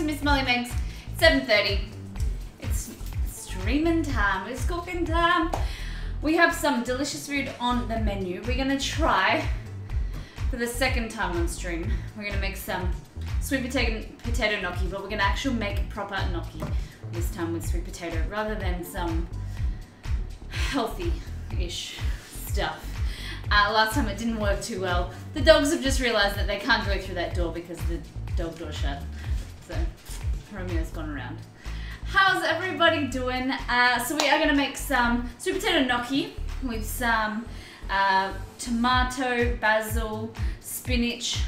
to Miss Molly Makes. 7.30. It's streaming time. It's cooking time. We have some delicious food on the menu. We're gonna try for the second time on stream. We're gonna make some sweet potato potato gnocchi, but we're gonna actually make proper gnocchi this time with sweet potato rather than some healthy-ish stuff. Uh, last time it didn't work too well. The dogs have just realised that they can't go through that door because the dog door shut. So Romeo's gone around. How's everybody doing? Uh, so we are gonna make some sweet potato gnocchi with some uh, tomato, basil, spinach,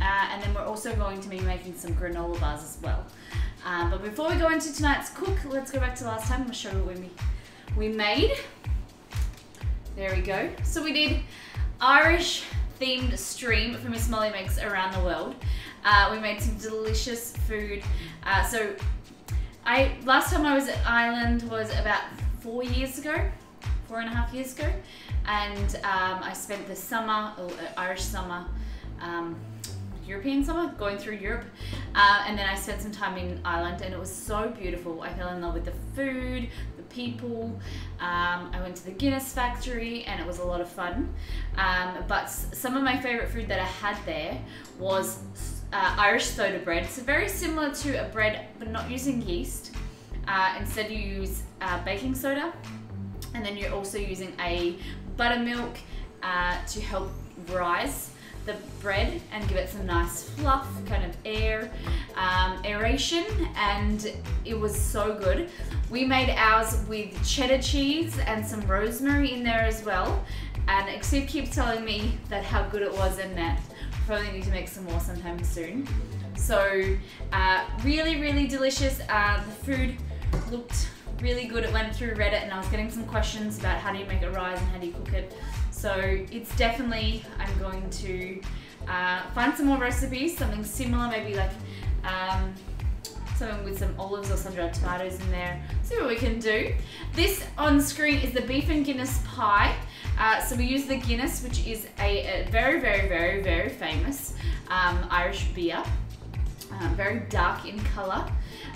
uh, and then we're also going to be making some granola bars as well. Uh, but before we go into tonight's cook, let's go back to last time. I'll show you what we, we made. There we go. So we did Irish themed stream for Miss Molly Makes Around the World. Uh, we made some delicious food. Uh, so I last time I was at Ireland was about four years ago, four and a half years ago, and um, I spent the summer, uh, Irish summer, um, European summer, going through Europe, uh, and then I spent some time in Ireland, and it was so beautiful. I fell in love with the food, the people. Um, I went to the Guinness factory, and it was a lot of fun. Um, but some of my favorite food that I had there was uh, Irish soda bread. So very similar to a bread, but not using yeast. Uh, instead, you use uh, baking soda, and then you're also using a buttermilk uh, to help rise the bread and give it some nice fluff, kind of air, um, aeration, and it was so good. We made ours with cheddar cheese and some rosemary in there as well. And Exceed keeps telling me that how good it was in that probably need to make some more sometime soon. So uh, really, really delicious. Uh, the food looked really good. It went through Reddit and I was getting some questions about how do you make it rise and how do you cook it. So it's definitely, I'm going to uh, find some more recipes, something similar, maybe like um, something with some olives or some dried tomatoes in there. See what we can do. This on screen is the beef and Guinness pie. Uh, so we use the Guinness, which is a, a very, very, very, very famous um, Irish beer. Uh, very dark in colour.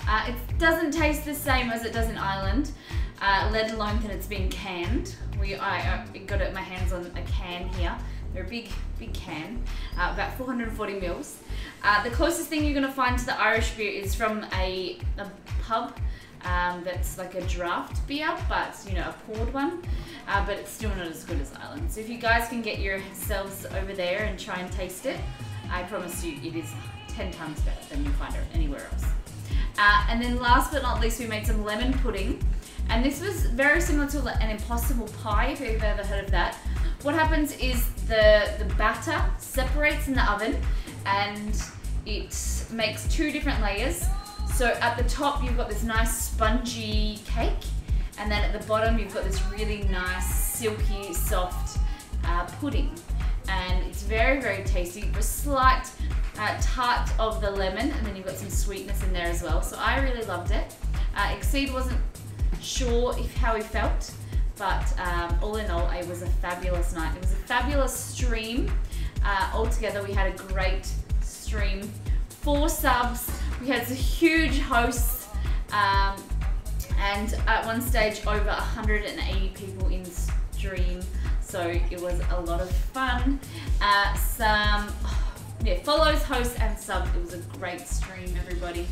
Uh, it doesn't taste the same as it does in Ireland, uh, let alone that it's been canned. We I, I got it, my hands on a can here. They're a big, big can, uh, about 440 mils. Uh, the closest thing you're going to find to the Irish beer is from a, a pub um, that's like a draft beer, but you know, a poured one. Uh, but it's still not as good as Ireland. So if you guys can get yourselves over there and try and taste it, I promise you it is 10 times better than you find it anywhere else. Uh, and then last but not least, we made some lemon pudding. And this was very similar to an impossible pie, if you've ever heard of that. What happens is the, the batter separates in the oven and it makes two different layers. So at the top, you've got this nice spongy cake. And then at the bottom, you've got this really nice, silky, soft uh, pudding. And it's very, very tasty. A slight uh, tart of the lemon, and then you've got some sweetness in there as well. So I really loved it. Uh, Exceed wasn't sure if how he felt, but um, all in all, it was a fabulous night. It was a fabulous stream. Uh, altogether, we had a great stream. Four subs. We had huge hosts. Um, and at one stage over 180 people in stream so it was a lot of fun uh, some yeah follows hosts and subs it was a great stream everybody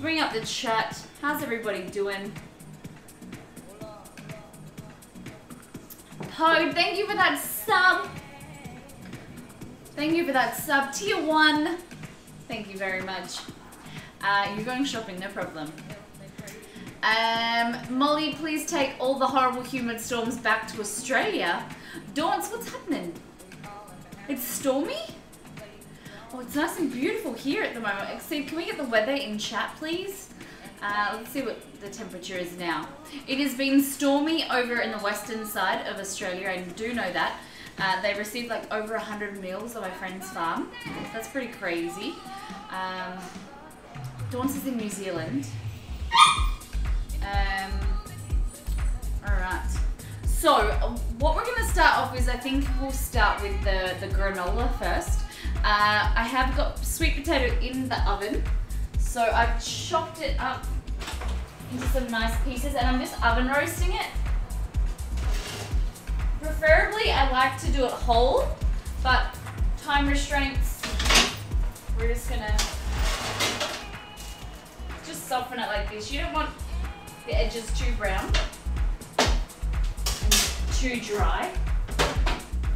bring up the chat how's everybody doing Poe, thank you for that sub. Thank you for that sub. Tier 1. Thank you very much. Uh, you're going shopping, no problem. Um, Molly, please take all the horrible humid storms back to Australia. Dance, what's happening? It's stormy? Oh, it's nice and beautiful here at the moment. Exceed, can we get the weather in chat, please? Uh, let's see what the temperature is now. It has been stormy over in the western side of Australia, I do know that. Uh, they received like over 100 mils on my friend's farm. That's pretty crazy. Um, Dawn's is in New Zealand. Um, Alright. So, what we're going to start off is I think we'll start with the, the granola first. Uh, I have got sweet potato in the oven. So I've chopped it up into some nice pieces and I'm just oven roasting it. Preferably I like to do it whole, but time restraints, we're just gonna soften it like this. You don't want the edges too brown and too dry.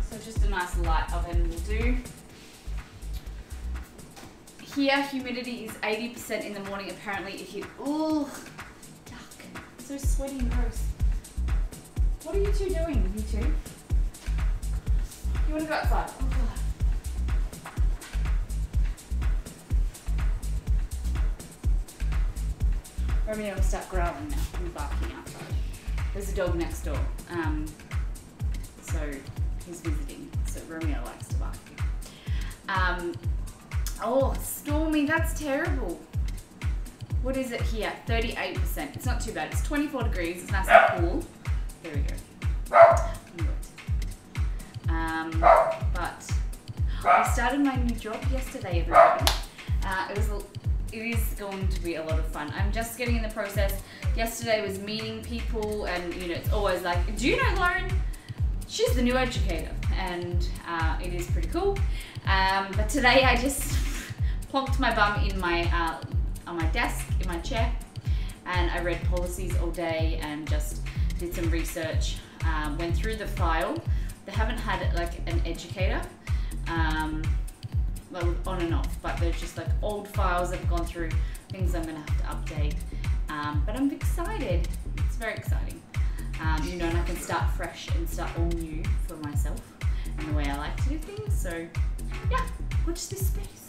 So just a nice light oven will do. Here, humidity is 80% in the morning. Apparently, it hit. Ooh, yuck. So sweaty and gross. What are you two doing, you two? You want to go outside? Oh, God. Romeo will start growling now and barking outside. There's a dog next door. Um, so he's visiting. So Romeo likes to bark. Um, oh, stormy, that's terrible. What is it here? 38%. It's not too bad. It's 24 degrees. It's nice and cool. There we go. Um, but I started my new job yesterday, everybody. Uh, it was a- it is going to be a lot of fun. I'm just getting in the process. Yesterday was meeting people, and you know, it's always like, do you know Lauren? She's the new educator, and uh, it is pretty cool. Um, but today I just plonked my bum in my uh, on my desk in my chair, and I read policies all day and just did some research. Um, went through the file. They haven't had like an educator. Um, on and off, but they're just like old files I've gone through, things I'm gonna have to update. Um, but I'm excited. It's very exciting. Um, you know, and I can start fresh and start all new for myself and the way I like to do things. So, yeah, watch this space.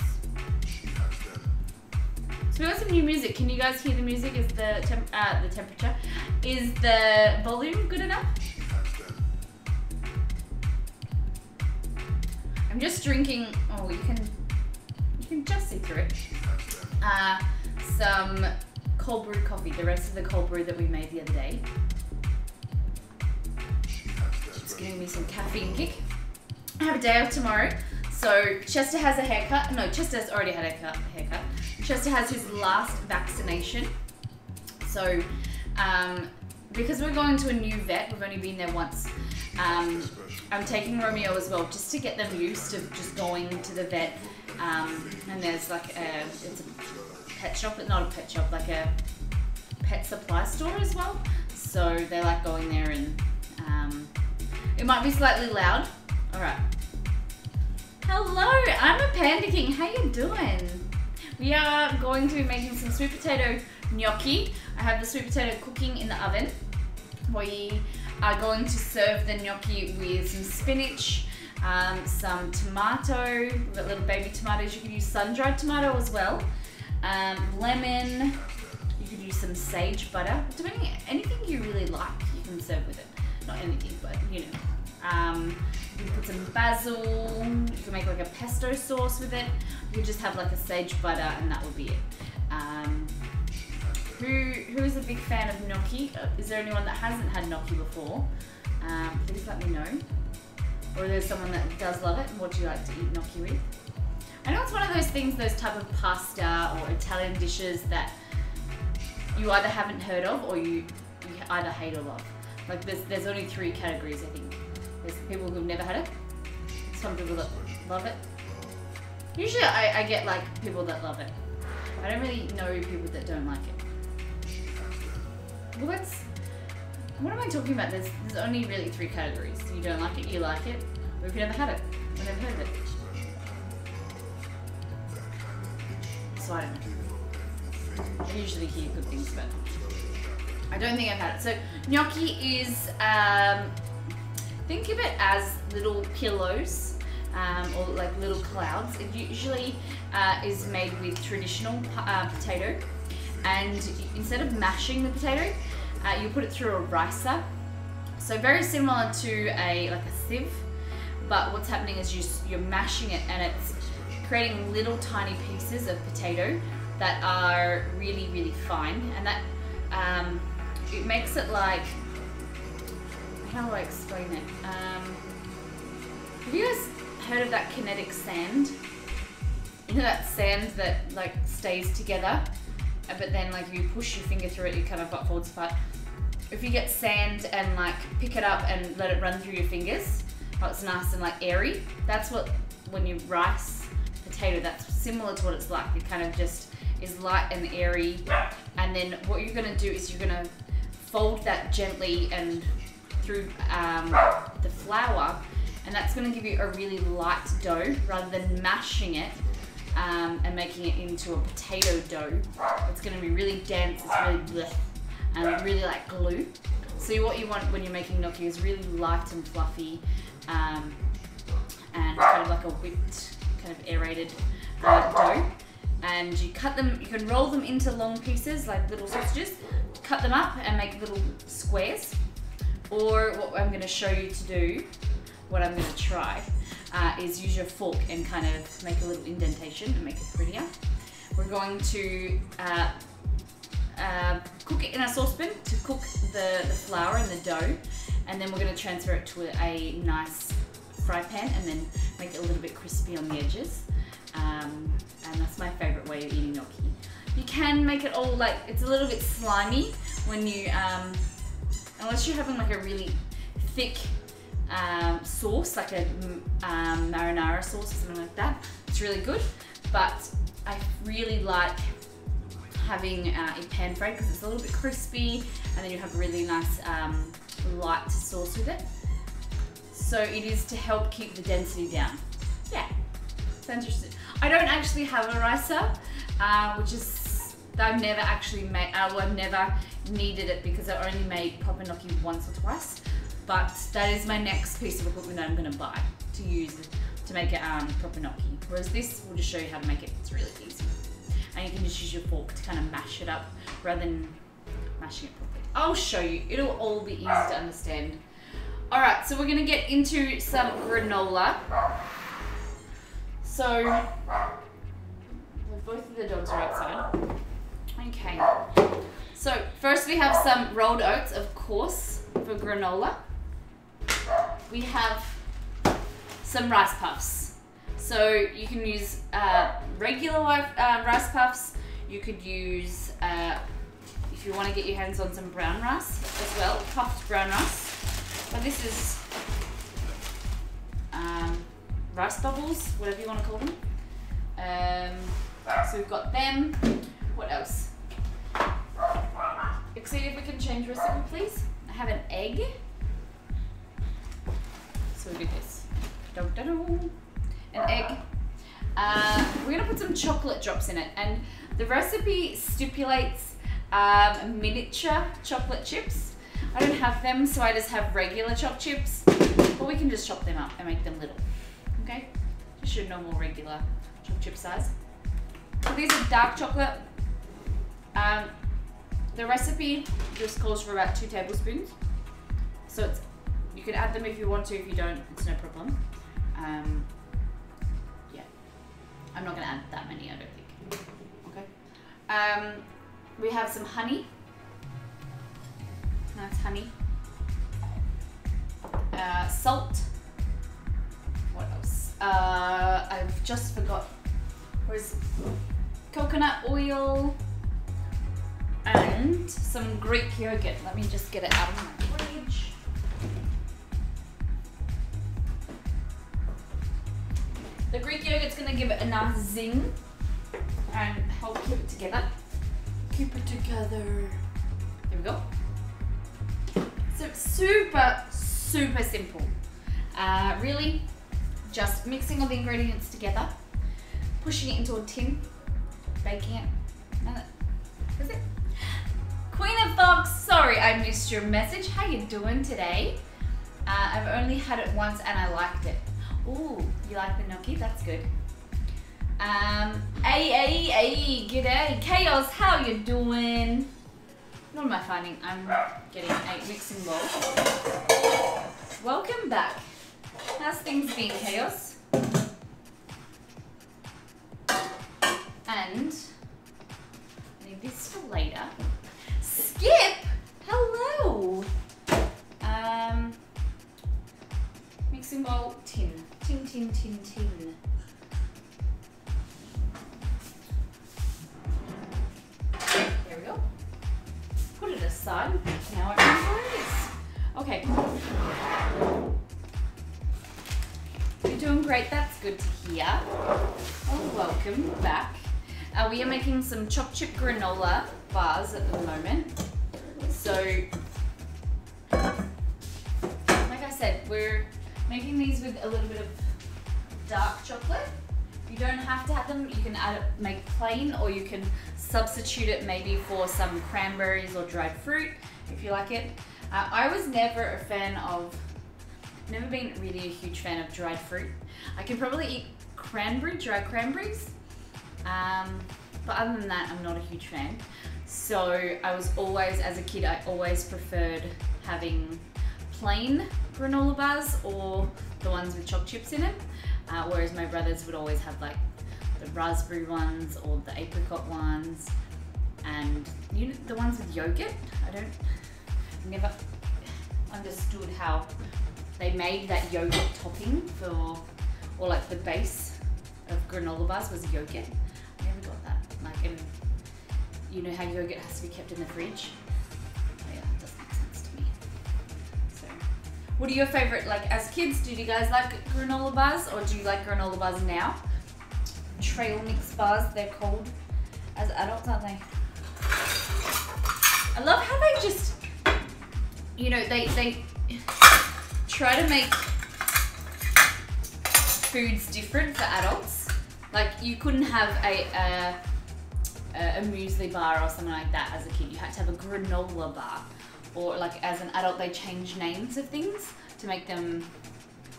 So we got some new music. Can you guys hear the music? Is the temp- uh, the temperature? Is the volume good enough? I'm just drinking. Oh, you can you can just see through it. Uh, some cold brew coffee. The rest of the cold brew that we made the other day. It's giving me some caffeine kick. I have a day off tomorrow. So Chester has a haircut. No, Chester's already had a haircut. haircut. Chester has his last vaccination. So um, because we're going to a new vet, we've only been there once. Um, I'm taking Romeo as well, just to get them used to just going to the vet. Um, and there's like a, it's a pet shop, but not a pet shop, like a pet supply store as well. So they like going there, and um, it might be slightly loud. All right. Hello, I'm a Panda King. How you doing? We are going to be making some sweet potato gnocchi. I have the sweet potato cooking in the oven. We are going to serve the gnocchi with some spinach, um, some tomato, we've got little baby tomatoes. You can use sun-dried tomato as well. Um, lemon, you could use some sage butter. Depending, anything you really like, you can serve with it. Not anything, but you know. Um, you can put some basil, you can make like a pesto sauce with it. You could just have like a sage butter and that would be it. Who is a big fan of gnocchi? Uh, Is there anyone that hasn't had gnocchi before? Um, please let me know. Or there's someone that does love it. and What do you like to eat gnocchi with? I know it's one of those things, those type of pasta or Italian dishes that you either haven't heard of or you, you either hate or love. Like there's there's only three categories I think. There's people who've never had it, some people that love it. Usually I, I get like people that love it. I don't really know people that don't like it. Well, that's. What am I talking about? There's, there's only really three categories. You don't like it, you like it, or if you never had it, or never heard of it. So I don't know. I usually hear good things, but I don't think I've had it. So gnocchi is, um, think of it as little pillows um, or like little clouds. It usually uh, is made with traditional uh, potato, and instead of mashing the potato, uh, you put it through a ricer. So very similar to a like a sieve, but what's happening is you, you're mashing it and it's creating little tiny pieces of potato that are really really fine, and that um, it makes it like how do I explain it? Um, have you guys heard of that kinetic sand? you know that sand that like stays together, but then like you push your finger through it, you kind of got folds apart. If you get sand and like pick it up and let it run through your fingers, oh, it's nice and like airy. That's what when you rice potato, that's similar to what it's like. It kind of just is light and airy. And then what you're gonna do is you're gonna fold that gently and through um, the flour and that's to give you a really light dough rather than mashing it um, and making it into a potato dough. It's going to be really dense, it's really bleh, and really like glue. So what you want when you're making gnocchi is really light and fluffy um, and kind of like a whipped, kind of aerated uh, dough. And you cut them, you can roll them into long pieces like little sausages, cut them up and make little squares. Or what I'm going to show you to do what I'm going to try uh, is use your fork and kind of make a little indentation and make it prettier. We're going to uh, uh, cook it in a saucepan to cook the, the flour and the dough and then we're going to transfer it to a, nice fry pan and then make it a little bit crispy on the edges. Um, and that's my favorite way of eating gnocchi. You can make it all like, it's a little bit slimy when you, um, unless you're having like a really thick um, sauce, like a um, marinara sauce or something like that. It's really good, but I really like having uh, a pan fried because it's a little bit crispy and then you have a really nice um, light sauce with it. So it is to help keep the density down. Yeah, sounds interesting. I don't actually have a ricer, uh, which is, I've never actually made, uh, well, I've never needed it because I only made gnocchi once or twice but that is my next piece of equipment that I'm going to buy to use to make it um, proper gnocchi. Whereas this will just show you how to make it. It's really easy. And you can just use your fork to kind of mash it up rather than mashing it properly. I'll show you. It'll all be easy to understand. All right, so we're going to get into some granola. So, both of the dogs are outside. Okay. So, first we have some rolled oats, of course, for granola we have some rice puffs. So you can use uh, regular uh, rice puffs. You could use, uh, if you want to get your hands on some brown rice as well, puffed brown rice. But this is um, rice bubbles, whatever you want to call them. Um, so we've got them. What else? Exceed if we can change recipe, please. I have an egg. So we do this. Dun. An egg. Uh, we're gonna put some chocolate drops in it, and the recipe stipulates um, miniature chocolate chips. I don't have them, so I just have regular chopped chips, but we can just chop them up and make them little. Okay, just your normal regular chopped chip size. So these are dark chocolate. Um, the recipe just calls for about two tablespoons, so it's can add them if you want to. If you don't, it's no problem. Um, yeah, I'm not going to add that many. I don't think. Okay. Um, we have some honey. Nice honey. Uh, salt. What else? Uh, I've just forgot. Where's coconut oil and some Greek yogurt. Let me just get it out of my fridge. The Greek yogurt's gonna give it a nice zing and help keep it together. Keep it together. There we go. So super, super simple. Uh, really, just mixing all the ingredients together, pushing it into a tin, baking it. And that's it. Queen of Fox, sorry I missed your message. How you doing today? Uh, I've only had it once and I liked it. Ooh, you like the gnocchi? That's good. Um, hey, hey, hey, g'day. Chaos, how you doing? What am I finding? I'm getting a mixing bowl. Welcome back. How's things been, Chaos? And, I need this for later. Skip! Hello! Um, mixing bowl, tin Tin, tin, tin, tin. There we go. Put it aside. Now it is. Okay. You're doing great. That's good to hear. Oh, welcome back. Uh, we are making some choc chip granola bars at the moment. So, like I said, we're making these with a little bit of dark chocolate. You don't have to have them. You can add make plain, or you can substitute it maybe for some cranberries or dried fruit if you like it. Uh, I was never a fan of, never been really a huge fan of dried fruit. I can probably eat cranberry, dried cranberries, um, but other than that, I'm not a huge fan. So I was always, as a kid, I always preferred having plain granola bars or the ones with choc chips in them. Uh, whereas my brothers would always have like the raspberry ones or the apricot ones and you know, the ones with yogurt. I don't, never understood how they made that yogurt topping for, or like the base of granola bars was yogurt. I never got that. Like, you know how yogurt has to be kept in the fridge? What are your favorite, like as kids, did you guys like granola bars or do you like granola bars now? Trail mix bars, they're called. As adults, aren't they? I love how they just, you know, they, they try to make foods different for adults. Like you couldn't have a, a, a muesli bar or something like that as a kid. You had to have a granola bar. Or like as an adult, they change names of things to make them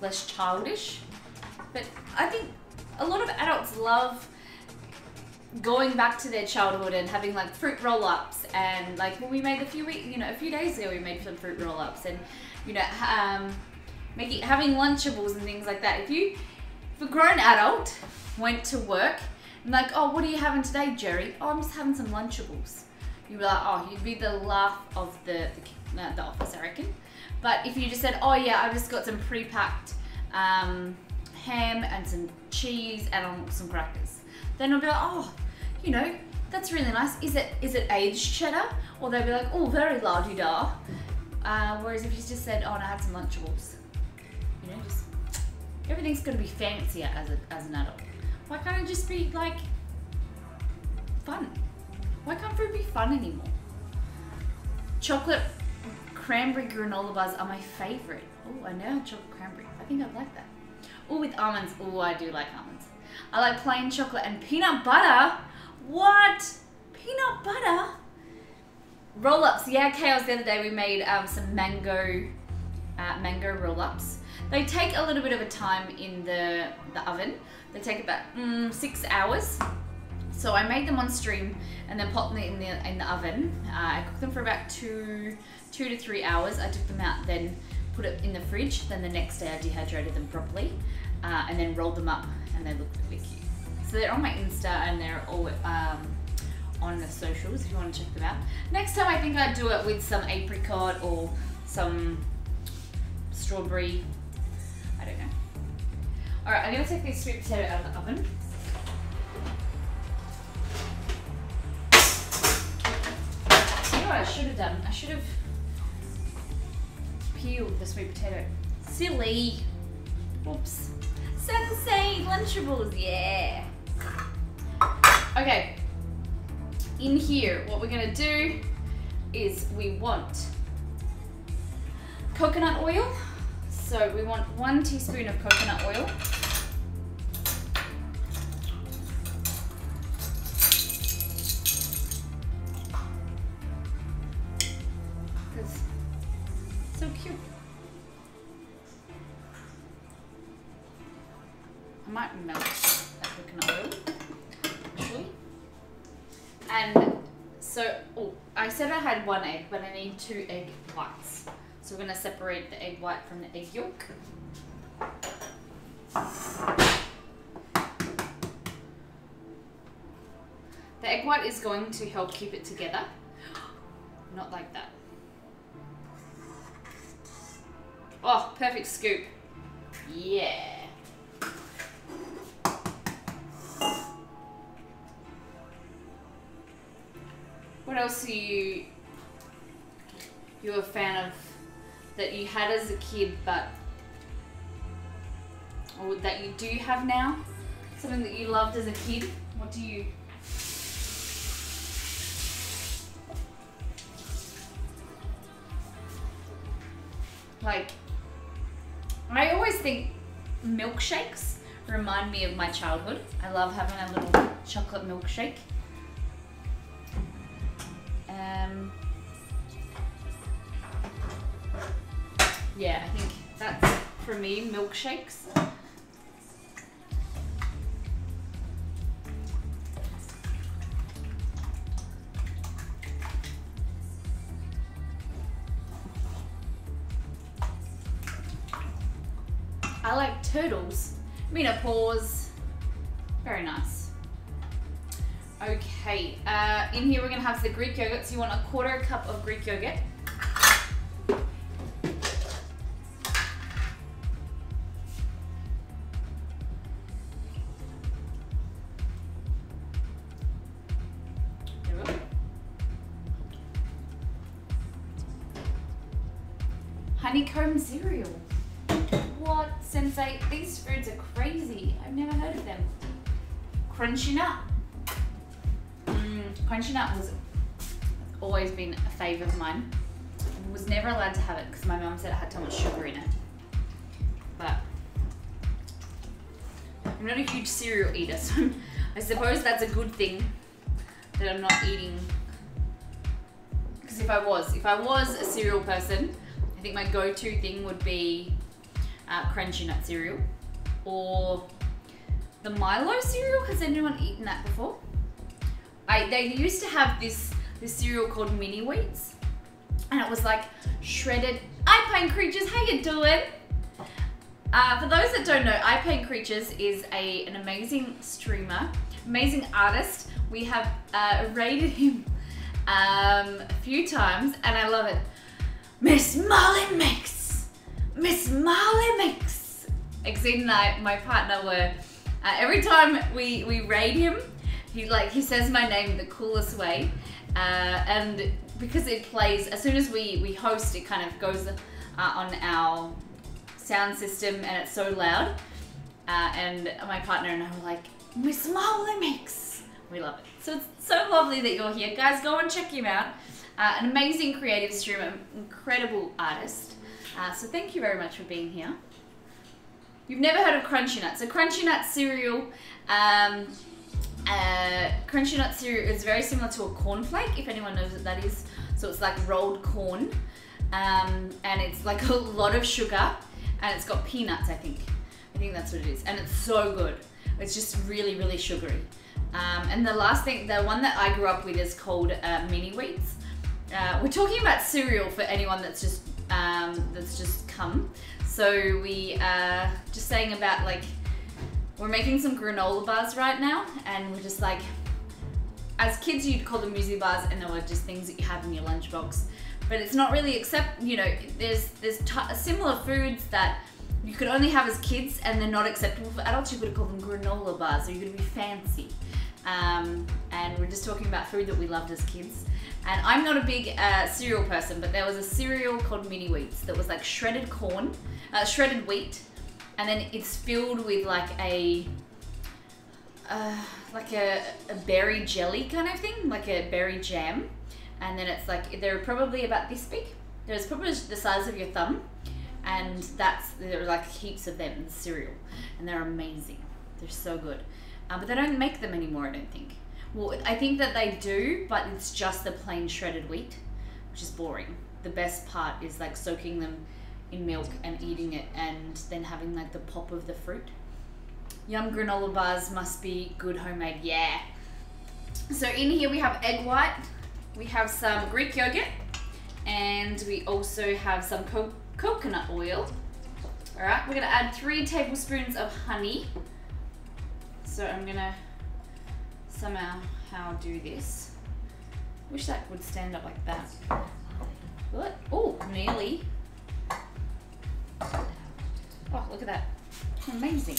less childish. But I think a lot of adults love going back to their childhood and having like fruit roll-ups and like when we made a few weeks, you know, a few days ago we made some fruit roll-ups and you know, um, making having lunchables and things like that. If you, if a grown adult went to work and like, oh, what are you having today, Jerry? Oh, I'm just having some lunchables. You'd be like, oh, you'd be the laugh of the the, the office, I reckon. But if you just said, oh yeah, I've just got some pre-packed um, ham and some cheese and um, some crackers, then I'll be like, oh, you know, that's really nice. Is it is it aged cheddar? Or they'll be like, oh, very la di da. Uh, whereas if you just said, oh, and I had some Lunchables, you know, just everything's to be fancier as, a, as an adult. Why can't it just be like fun? Why can't food be fun anymore? Chocolate cranberry granola bars are my favorite. Oh, I know chocolate cranberry. I think I'd like that. Oh, with almonds. Oh, I do like almonds. I like plain chocolate and peanut butter. What? Peanut butter? Roll-ups. Yeah, Chaos, the other day we made um, some mango uh, mango roll-ups. They take a little bit of a time in the, the oven. They take about mm, six hours. So I made them on stream and then popped them in the, in the oven. Uh, I cooked them for about two, two to three hours. I took them out, then put it in the fridge. Then the next day I dehydrated them properly uh, and then rolled them up and they look really cute. So they're on my Insta and they're all um, on the socials if you want to check them out. Next time I think I'd do it with some apricot or some strawberry. I don't know. Alright, I'm going to take these sweet potato out of the oven. What I should have done? I should have peeled the sweet potato. Silly. Oops. Sensei Lunchables, yeah. Okay. In here, what we're gonna do is we want coconut oil. So we want one teaspoon of coconut oil. So cute. I might melt that coconut oil, actually. And so, oh, I said I had one egg, but I need two egg whites. So we're gonna separate the egg white from the egg yolk. The egg white is going to help keep it together. Not like that. Oh, perfect scoop. Yeah. What else are you you're a fan of that you had as a kid, but or that you do have now? Something that you loved as a kid? What do you like I always think milkshakes remind me of my childhood. I love having a little chocolate milkshake. Um, yeah, I think that's for me milkshakes. I like turtles. Menopause. Very nice. Okay, uh, in here we're gonna have the Greek yogurt. So you want a quarter cup of Greek yogurt. Said it had too much sugar in it. But I'm not a huge cereal eater, so I suppose that's a good thing that I'm not eating. Because if I was, if I was a cereal person, I think my go-to thing would be uh, crunchy nut cereal or the Milo cereal. Has anyone eaten that before? I they used to have this this cereal called mini wheats, and it was like shredded. I Paint Creatures, how you doing? Uh, for those that don't know, I Paint Creatures is a an amazing streamer, amazing artist. We have uh, rated him um, a few times, and I love it. Miss Molly Mix, Miss Molly Mix. Exceed and I, my partner, were uh, every time we we raid him, he like he says my name the coolest way, uh, and because it plays as soon as we we host, it kind of goes uh, on our sound system, and it's so loud. Uh, and my partner and I were like, Miss Molly Mix. We love it. So it's so lovely that you're here, guys. Go and check him out. Uh, an amazing creative streamer, incredible artist. Uh, so thank you very much for being here. You've never heard of Crunchy Nut. So Crunchy Nut cereal, um, uh, Crunchy Nut cereal is very similar to a cornflake, if anyone knows what that is. So it's like rolled corn, um, and it's like a lot of sugar, and it's got peanuts, I think. I think that's what it is, and it's so good. It's just really, really sugary. Um, and the last thing, the one that I grew up with is called uh, mini wheats. Uh, we're talking about cereal for anyone that's just um, that's just come. So we are just saying about like we're making some granola bars right now, and we're just like as kids you'd call them muesli bars, and they were just things that you have in your lunchbox. But it's not really except you know there's there's similar foods that you could only have as kids, and they're not acceptable for adults. You could call them granola bars, or you're gonna be fancy. Um, and we're just talking about food that we loved as kids. And I'm not a big uh, cereal person, but there was a cereal called Mini Wheats that was like shredded corn, uh, shredded wheat, and then it's filled with like a uh, like a, a berry jelly kind of thing, like a berry jam. And then it's like they're probably about this big. There's probably the size of your thumb, and that's there are like heaps of them in the cereal, and they're amazing. They're so good, uh, but they don't make them anymore. I don't think. Well, I think that they do, but it's just the plain shredded wheat, which is boring. The best part is like soaking them in milk and eating it, and then having like the pop of the fruit. Yum granola bars must be good homemade. Yeah. So in here we have egg white, we have some Greek yogurt, and we also have some co- coconut oil. All right, we're gonna add three tablespoons of honey. So I'm gonna somehow how do this. Wish that would stand up like that. What? Oh, nearly. Oh, look at that. Amazing.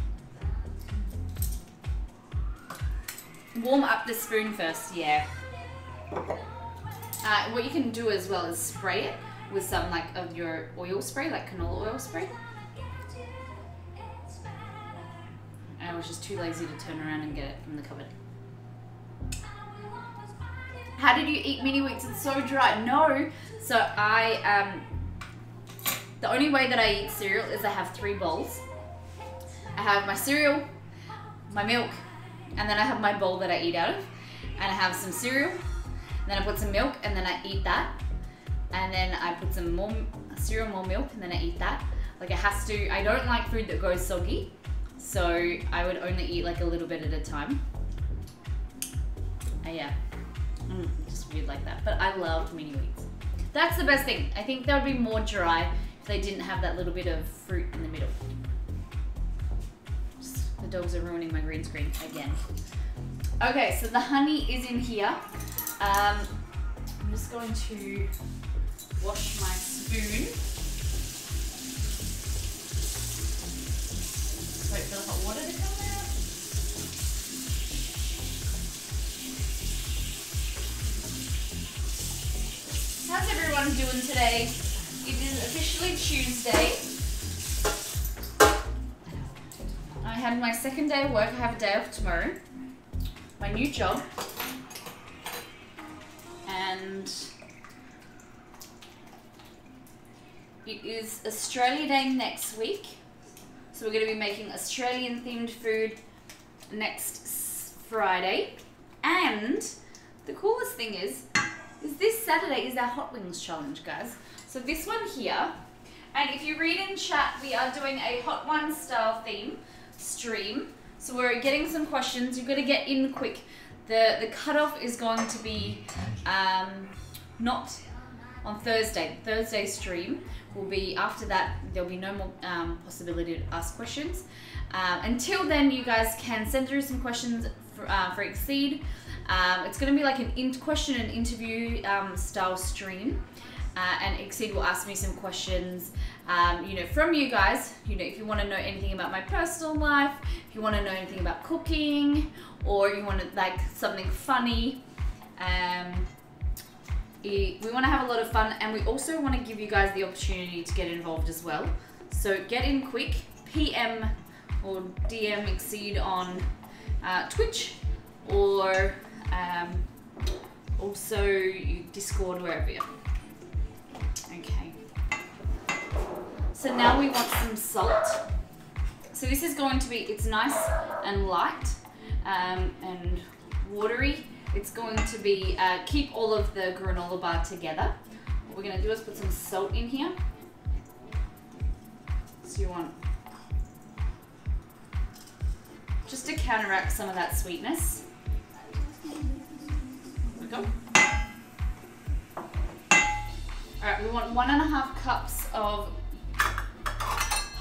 Warm up the spoon first, yeah. Uh, what you can do as well is spray it with some like of your oil spray, like canola oil spray. I was just too lazy to turn around and get it from the cupboard. How did you eat mini wheats? It's so dry. No. So I um the only way that I eat cereal is I have three bowls. I have my cereal, my milk, and then I have my bowl that I eat out of. And I have some cereal, and then I put some milk, and then I eat that. And then I put some more cereal, more milk, and then I eat that. Like it has to, I don't like food that goes soggy. So I would only eat like a little bit at a time. Uh, yeah, mm, just weird like that. But I love mini wheats. That's the best thing. I think they would be more dry if they didn't have that little bit of fruit in the middle. Just, the dogs are ruining my green screen again. Okay, so the honey is in here. Um, I'm just going to wash my spoon. Wait for the hot water to come out. How's everyone doing today? It is officially Tuesday. I had my second day of work. I have a day off tomorrow. My new job. And it is Australia Day next week. So we're going to be making Australian themed food next Friday. And the coolest thing is, is this Saturday is our Hot Wings challenge, guys. So this one here, and if you read in chat, we are doing a Hot One style theme stream. So we're getting some questions. You've got to get in quick. The the cutoff is going to be um, not on Thursday. Thursday stream will be after that. There'll be no more um, possibility to ask questions. Um, until then, you guys can send through some questions for, uh, for Exceed. Um, it's going to be like an in- question and interview um, style stream. Uh, and Exceed will ask me some questions, um, you know, from you guys. You know, if you want to know anything about my personal life, if you want to know anything about cooking, or you want to like something funny. Um, we want to have a lot of fun, and we also want to give you guys the opportunity to get involved as well. So get in quick, PM or DM Exceed on uh, Twitch, or um, also Discord, wherever. Okay. So now we want some salt. So this is going to be, it's nice and light um, and watery. It's going to be, uh, keep all of the granola bar together. What we're going to do is put some salt in here. So you want, just to counteract some of that sweetness. There we go. Alright, we want one and a half cups of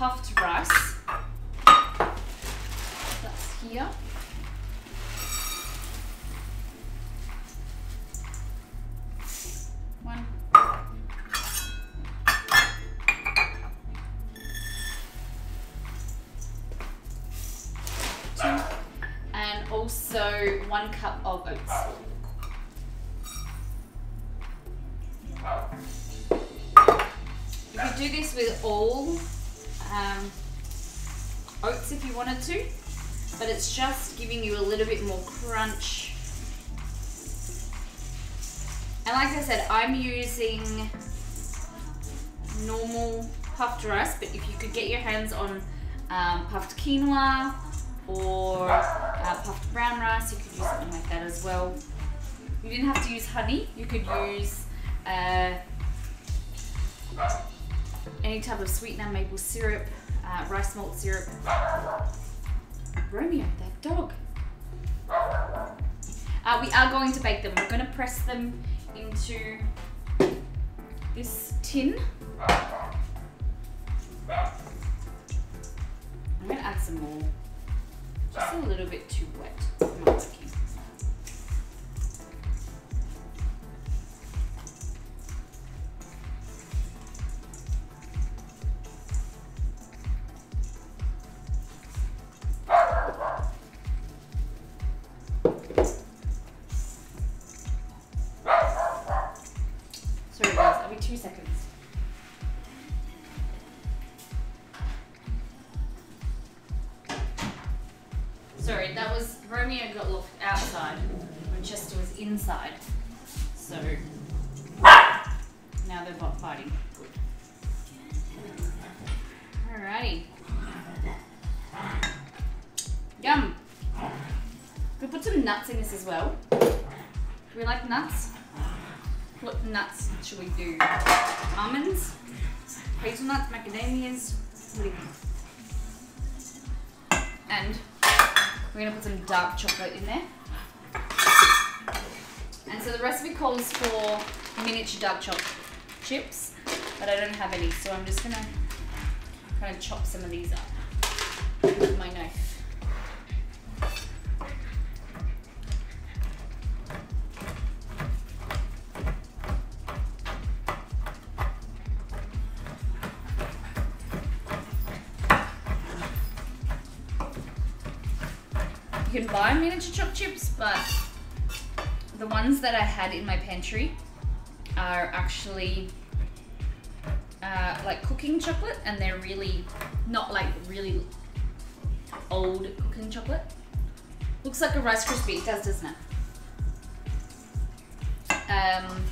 puffed rice. That's here. One. Two. And also one cup of oats. Do this with all um, oats if you wanted to, but it's just giving you a little bit more crunch. And like I said, I'm using normal puffed rice, but if you could get your hands on um, puffed quinoa or uh, puffed brown rice, you could use something like that as well. You didn't have to use honey, you could use uh, any type of sweetener, maple syrup, uh, rice malt syrup. Romeo, that dog. Uh, we are going to bake them. We're going to press them into this tin. I'm going to add some more. Just a little bit too wet. Sorry that'll be two seconds. Sorry, that was Romeo got locked outside. Winchester was inside. So now they're both fighting. Good. Alrighty. Yum. We put some nuts in this as well. Do we like nuts? What nuts should we do? Almonds? Hazelnuts? Macadamias? And we're gonna put some dark chocolate in there. And so the recipe calls for miniature dark chocolate chips, but I don't have any, so I'm just gonna kind of chop some of these up with my knife. That I had in my pantry are actually uh, like cooking chocolate, and they're really not like really old cooking chocolate. Looks like a Rice Krispie, it does, doesn't it? Um,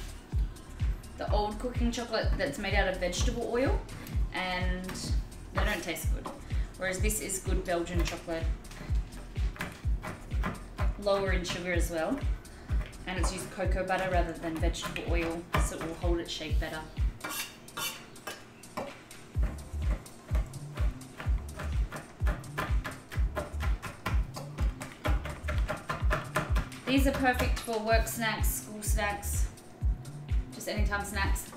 the old cooking chocolate that's made out of vegetable oil, and they don't taste good. Whereas this is good Belgian chocolate lower in sugar as well. And it's used cocoa butter rather than vegetable oil, so it will hold its shape better. These are perfect for work snacks, school snacks, just anytime snacks.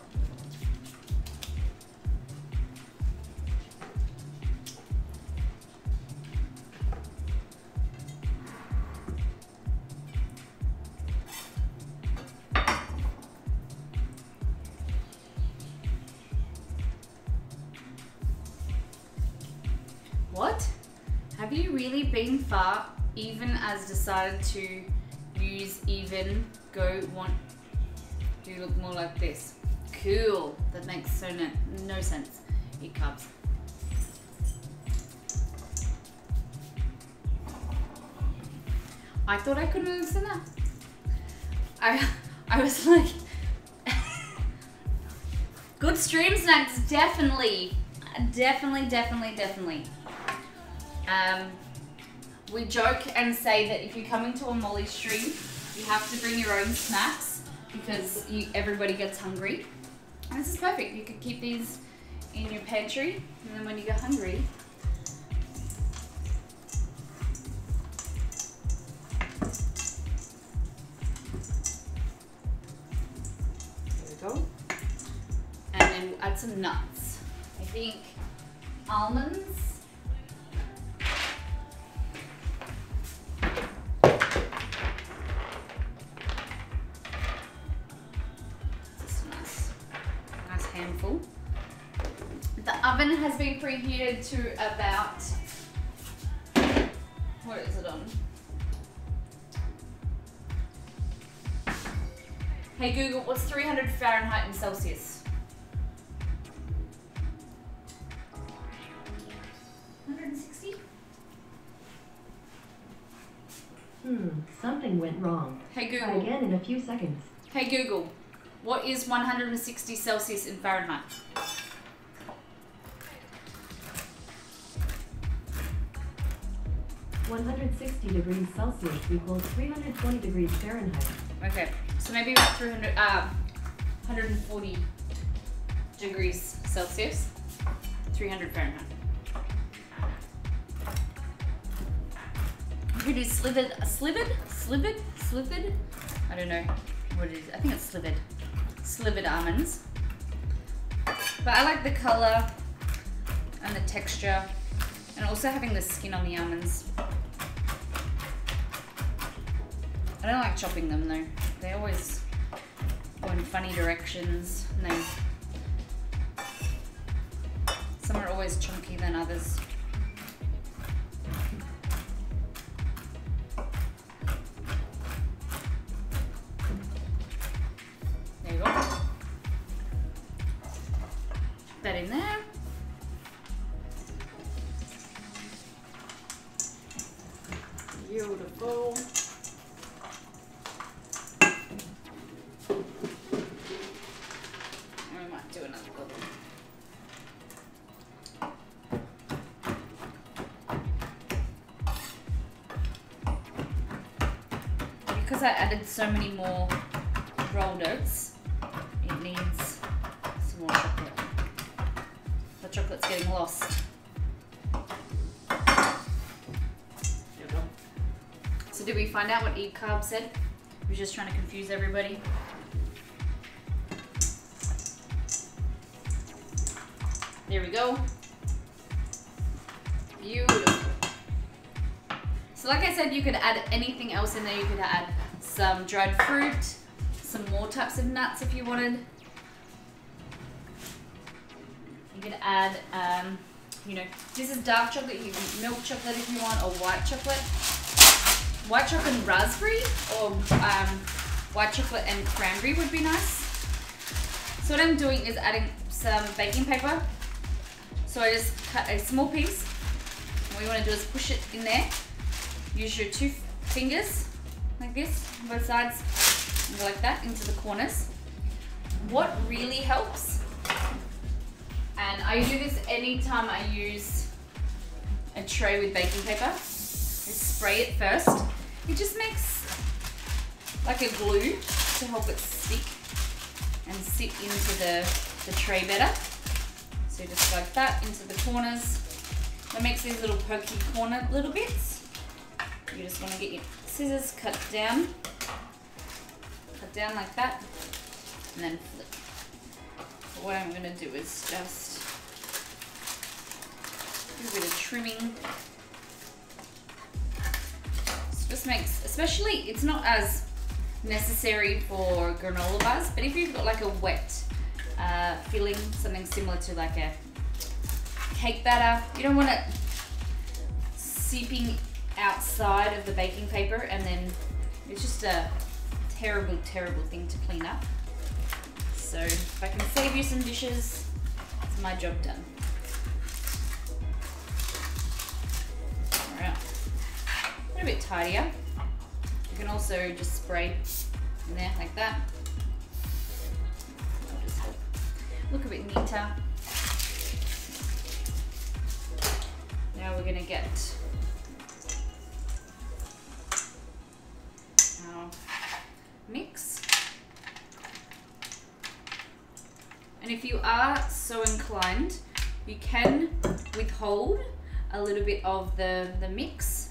Really been far even as decided to use even go want you look more like this? Cool. That makes so no, no sense. Eat carbs. I thought I couldn't understand that. I I was like Good stream snacks, definitely. Definitely, definitely, definitely. Um, we joke and say that if you're coming to a Molly stream, you have to bring your own snacks because you, everybody gets hungry. And this is perfect. You could keep these in your pantry, and then when you get hungry, there we go. And then we'll add some nuts. I think almonds. Oven has been preheated to about, what is it on? Hey Google, what's 300 Fahrenheit in Celsius? 160? Hmm, something went wrong. Hey Google. Try Google. again in a few seconds. Hey Google, what is 160 Celsius in Fahrenheit? One hundred sixty degrees Celsius equals three hundred twenty degrees Fahrenheit. Okay, so maybe about 300, uh, 140 degrees Celsius, 300 Fahrenheit. Could do slivered, slivered, slivered, slivered. I don't know what it is. I think it's slivered, slivered almonds. But I like the color and the texture, and also having the skin on the almonds. I don't like chopping them though. They always go in funny directions. And they some are always chunky than others. There you go. Put that in there. Because I added so many more rolled oats, it needs some more chocolate. The chocolate's getting lost. There we go. So did we find out what Eve Carb said? He was just trying to confuse everybody. There we go. Beautiful. So like I said, you could add anything else in there. You could add some dried fruit, some more types of nuts if you wanted. You could add, um, you know, this is dark chocolate. You can milk chocolate if you want, or white chocolate. White chocolate and raspberry, or um, white chocolate and cranberry would be nice. So what I'm doing is adding some baking paper. So I just cut a small piece. What you want to do is push it in there. Use your two fingers like this, both sides, like that into the corners. What really helps, and I do this anytime I use a tray with baking paper, is spray it first. It just makes like a glue to help it stick and sit into the, the tray better. So just like that into the corners. That makes these little pokey corner little bits. You just want to get your scissors, cut down, cut down like that, and then flip. But what I'm going to do is just do a bit of trimming. This just makes, especially, it's not as necessary for granola bars, but if you've got like a wet uh, filling, something similar to like a cake batter, you don't want it seeping outside of the baking paper and then it's just a terrible, terrible thing to clean up. So if I can save you some dishes, it's my job done. Alright, a little bit tidier. You can also just spray in there like that. That'll just help look a bit neater. Now we're gonna get mix. And if you are so inclined, you can withhold a little bit of the, the mix,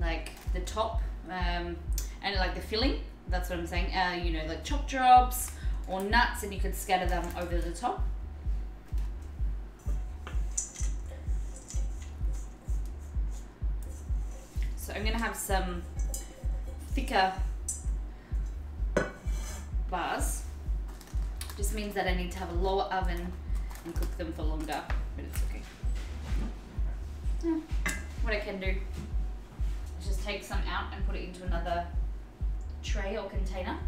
like the top um, and like the filling. That's what I'm saying. Uh, you know, like choc drops or nuts, and you could scatter them over the top. So I'm gonna have some thicker bars. Just means that I need to have a lower oven and cook them for longer, but it's okay. Hmm, What I can do is just take some out and put it into another tray or container.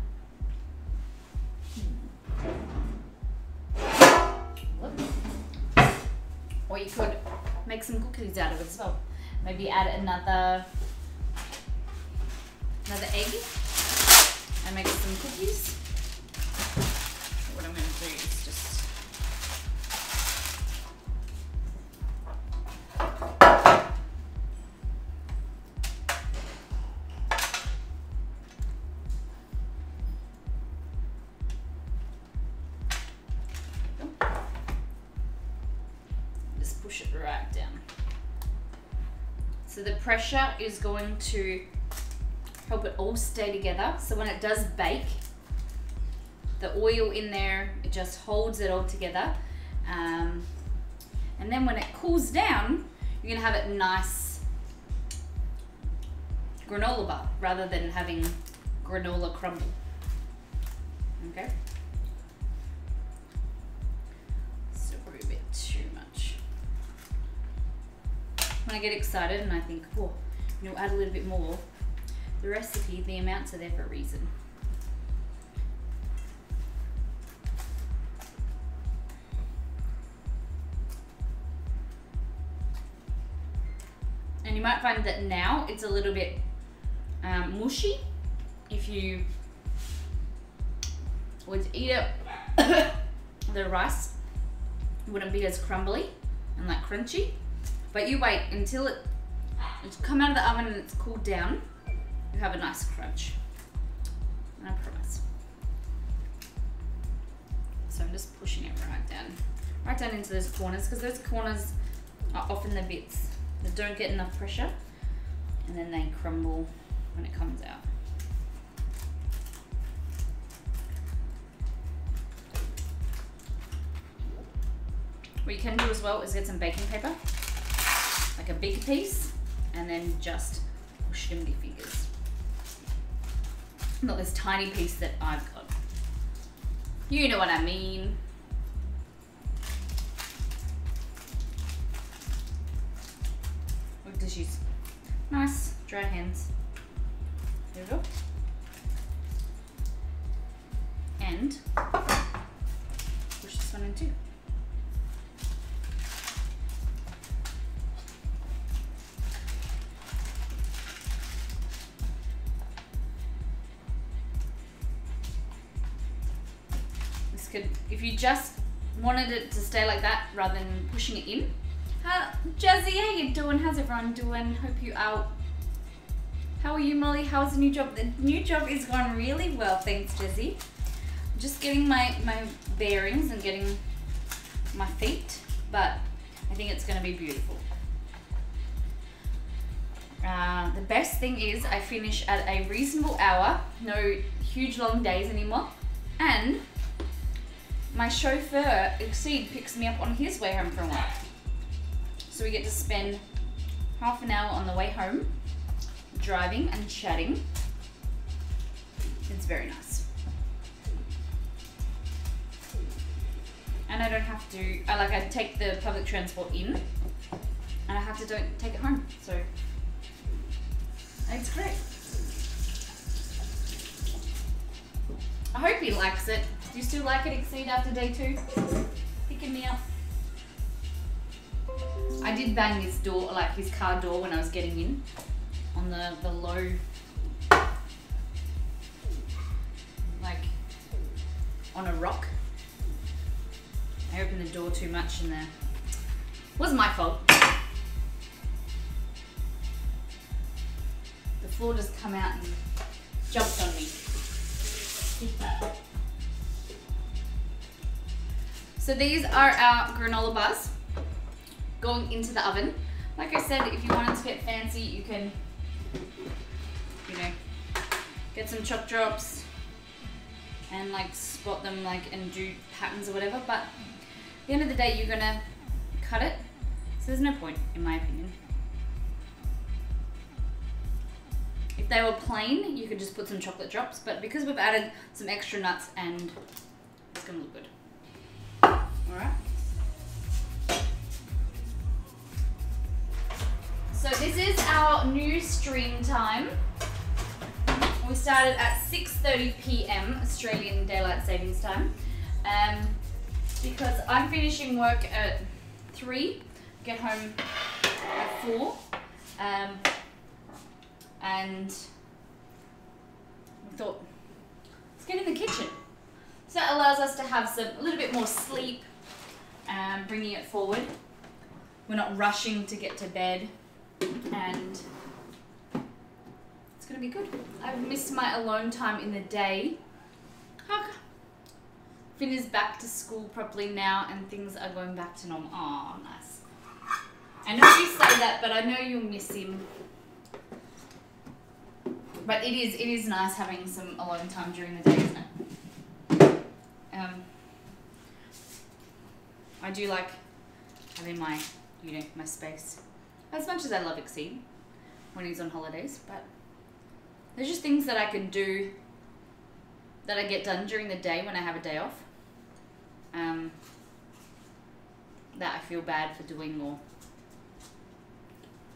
Whoops. Or you could make some cookies out of it as well. Maybe add another another egg and make some cookies. What I'm going to do is just just push it right down. So the pressure is going to help it all stay together. So when it does bake, the oil in there, it just holds it all together. Um, and then when it cools down, you're gonna have it nice granola bar rather than having granola crumble. Okay? So probably a bit too much. When I get excited and I think, oh, you know, add a little bit more, the recipe, the amounts are there for a reason. You might find that now it's a little bit um, mushy if you would eat it, the rice wouldn't be as crumbly and like crunchy. But you wait until it it's come out of the oven and it's cooled down. You have a nice crunch. I promise. So I'm just pushing it right down, right down into those corners because those corners are often the bits that don't get enough pressure and then they crumble when it comes out. What you can do as well is get some baking paper, like a big piece, and then just push in with your fingers. Not this tiny piece that I've got. You know what I mean. Tissues. Nice, dry hands. There we go. And push this one in too. This could, if you just wanted it to stay like that rather than pushing it in. How, Jazzy, how you doing? How's everyone doing? Hope you out. How are you, Molly? How's the new job? The new job is going really well, thanks, Jazzy. Just getting my, my bearings and getting my feet, but I think it's going to be beautiful. Uh, the best thing is I finish at a reasonable hour, no huge long days anymore, and my chauffeur Exceed picks me up on his way home from work. So we get to spend half an hour on the way home driving and chatting. It's very nice. And I don't have to, I like, I take the public transport in and I have to don't take it home. So it's great. I hope he likes it. Do you still like it exceed after day two? Picking me up. I did bang his door, like his car door when I was getting in on the, the low, like on a rock. I opened the door too much and there. wasn't my fault. The floor just come out and jumped on me. So these are our granola bars going into the oven. Like I said, if you wanted to get fancy, you can, you know, get some choc drops and like spot them like and do patterns or whatever. But at the end of the day, you're gonna cut it. So there's no point, in my opinion. If they were plain, you could just put some chocolate drops. But because we've added some extra nuts and it's gonna look good. Alright. So this is our new stream time. We started at 6.30 p.m. Australian Daylight Savings Time. Um, because I'm finishing work at 3, get home at 4. Um, and we thought, let's get in the kitchen. So that allows us to have some a little bit more sleep, um, bringing it forward. We're not rushing to get to bed, and it's gonna be good. I've missed my alone time in the day. Finn is back to school properly now, and things are going back to normal. Oh, nice. I know you say that, but I know you'll miss him. But it is it is nice having some alone time during the day, isn't it? Um, I do like having my, you know, my space. As much as I love Exceed when he's on holidays, but there's just things that I can do that I get done during the day when I have a day off. Um, that I feel bad for doing or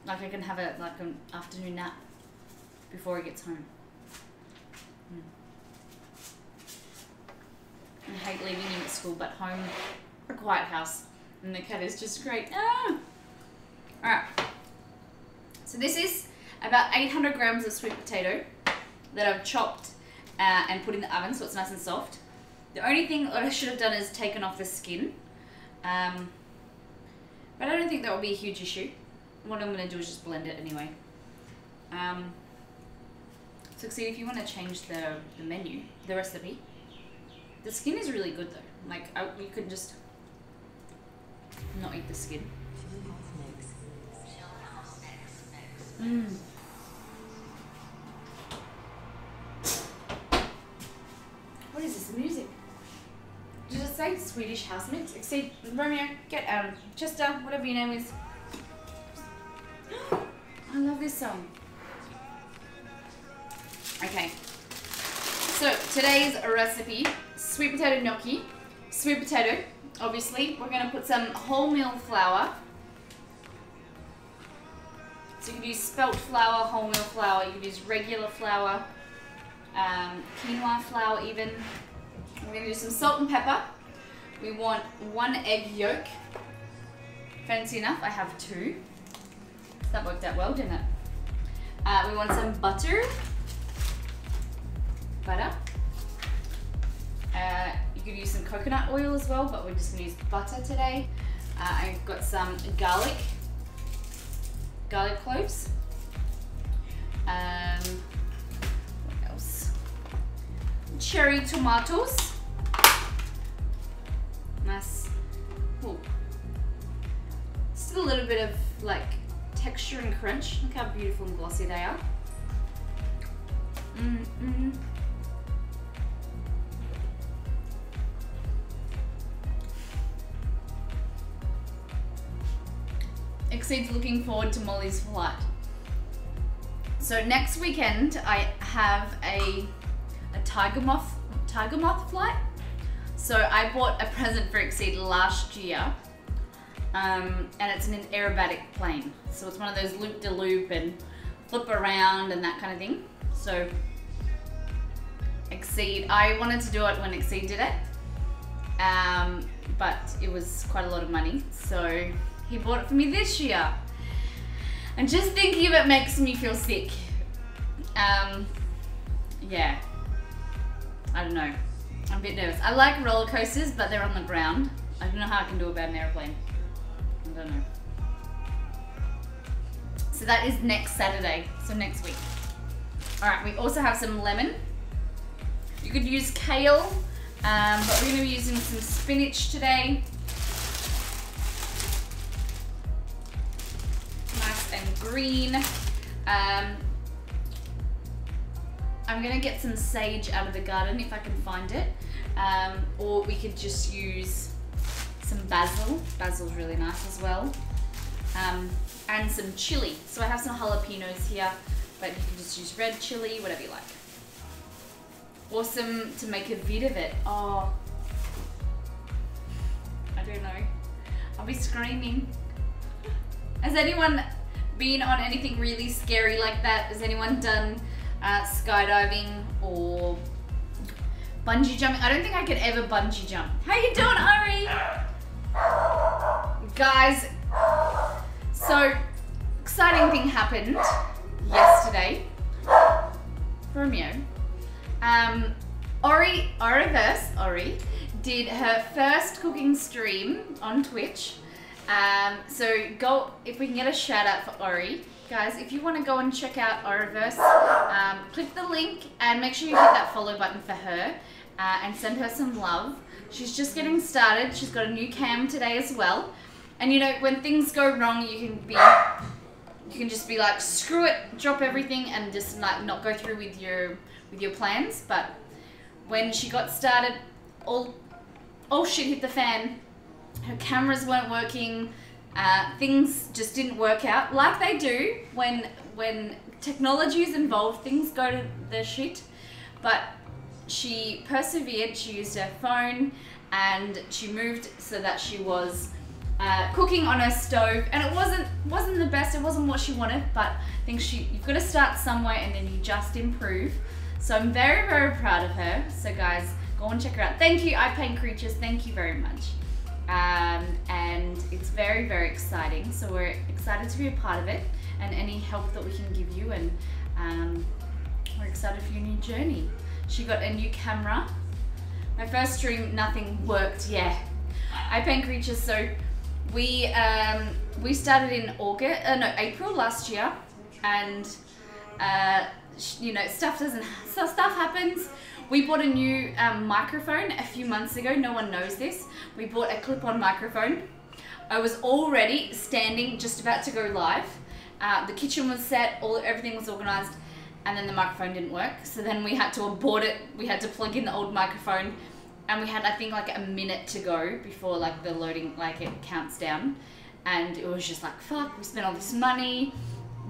like I can have a like an afternoon nap before he gets home. Mm. I hate leaving him at school, but home, a quiet house, and the cat is just great. Ah! Alright. So this is about 800 grams of sweet potato that I've chopped uh, and put in the oven so it's nice and soft. The only thing that I should have done is taken off the skin. Um, but I don't think that will be a huge issue. What I'm going to do is just blend it anyway. Um, So see if you want to change the, the menu, the recipe. The skin is really good though. Like I, you could just not eat the skin. Mm. What is this? Music? Did it say Swedish house mix? Exceed Romeo, get um Chester, whatever your name is. I love this song. Okay. So today's recipe, sweet potato gnocchi. Sweet potato, obviously. We're gonna put some wholemeal flour. Could use spelt flour, wholemeal flour, you could use regular flour, um, quinoa flour even. We're gonna do some salt and pepper. We want one egg yolk. Fancy enough, I have two. That worked out well, didn't it? Uh, we want some butter. Butter. Uh, you could use some coconut oil as well, but we're just gonna use butter today. Uh, I've got some garlic, garlic cloves. Um, what else? Cherry tomatoes. Nice. Ooh. Still a little bit of like texture and crunch. Look how beautiful and glossy they are. Mm -mm. Exceed's looking forward to Molly's flight. So next weekend I have a a tiger moth tiger moth flight. So I bought a present for Exceed last year um, and it's an aerobatic plane. So it's one of those loop de loop and flip around and that kind of thing. So Exceed, I wanted to do it when Exceed did it, um, but it was quite a lot of money. So he bought it for me this year. And just thinking of it makes me feel sick. Um, yeah, I don't know. I'm a bit nervous. I like roller coasters, but they're on the ground. I don't know how I can do about an airplane. I don't know. So that is next Saturday, so next week. All right, we also have some lemon. You could use kale, um, but we're gonna be using some spinach today. Nice and green. Um, I'm gonna get some sage out of the garden if I can find it. Um, or we could just use some basil. Basil's really nice as well. Um, and some chili. So I have some jalapenos here, but you can just use red chili, whatever you like. Awesome to make a vid of it. Oh, I don't know. I'll be screaming. Has anyone been on anything really scary like that? Has anyone done uh, skydiving or bungee jumping? I don't think I could ever bungee jump. How you doing, Ari? Guys, so exciting thing happened yesterday. Romeo. Um, Ori, Oriverse, Ori, did her first cooking stream on Twitch. Um, so go, if we can get a shout out for Ori. Guys, if you want to go and check out Oriverse, um, click the link and make sure you hit that follow button for her uh, and send her some love. She's just getting started. She's got a new cam today as well. And you know, when things go wrong, you can be, you can just be like, screw it, drop everything and just like not go through with your, with your plans. But when she got started, all, all shit hit the fan. Her cameras weren't working. Uh, things just didn't work out like they do when when technology is involved. Things go to the shit, but she persevered. She used her phone and she moved so that she was uh, cooking on her stove, and it wasn't wasn't the best. It wasn't what she wanted, but I think she you've got to start somewhere and then you just improve. So I'm very very proud of her. So guys, go and check her out. Thank you, I Paint Creatures. Thank you very much. Um, and it's very very exciting. So we're excited to be a part of it, and any help that we can give you, and um, we're excited for your new journey. She got a new camera. My first stream, nothing worked. Yeah, I paint creatures. So we um, we started in August, uh, no April last year, and uh, you know, stuff doesn't, so stuff happens. We bought a new um, microphone a few months ago. No one knows this. We bought a clip-on microphone. I was already standing, just about to go live. Uh, the kitchen was set, all everything was organized, and then the microphone didn't work. So then we had to abort it. We had to plug in the old microphone, and we had I think like a minute to go before like the loading, like it counts down, and it was just like fuck. We spent all this money.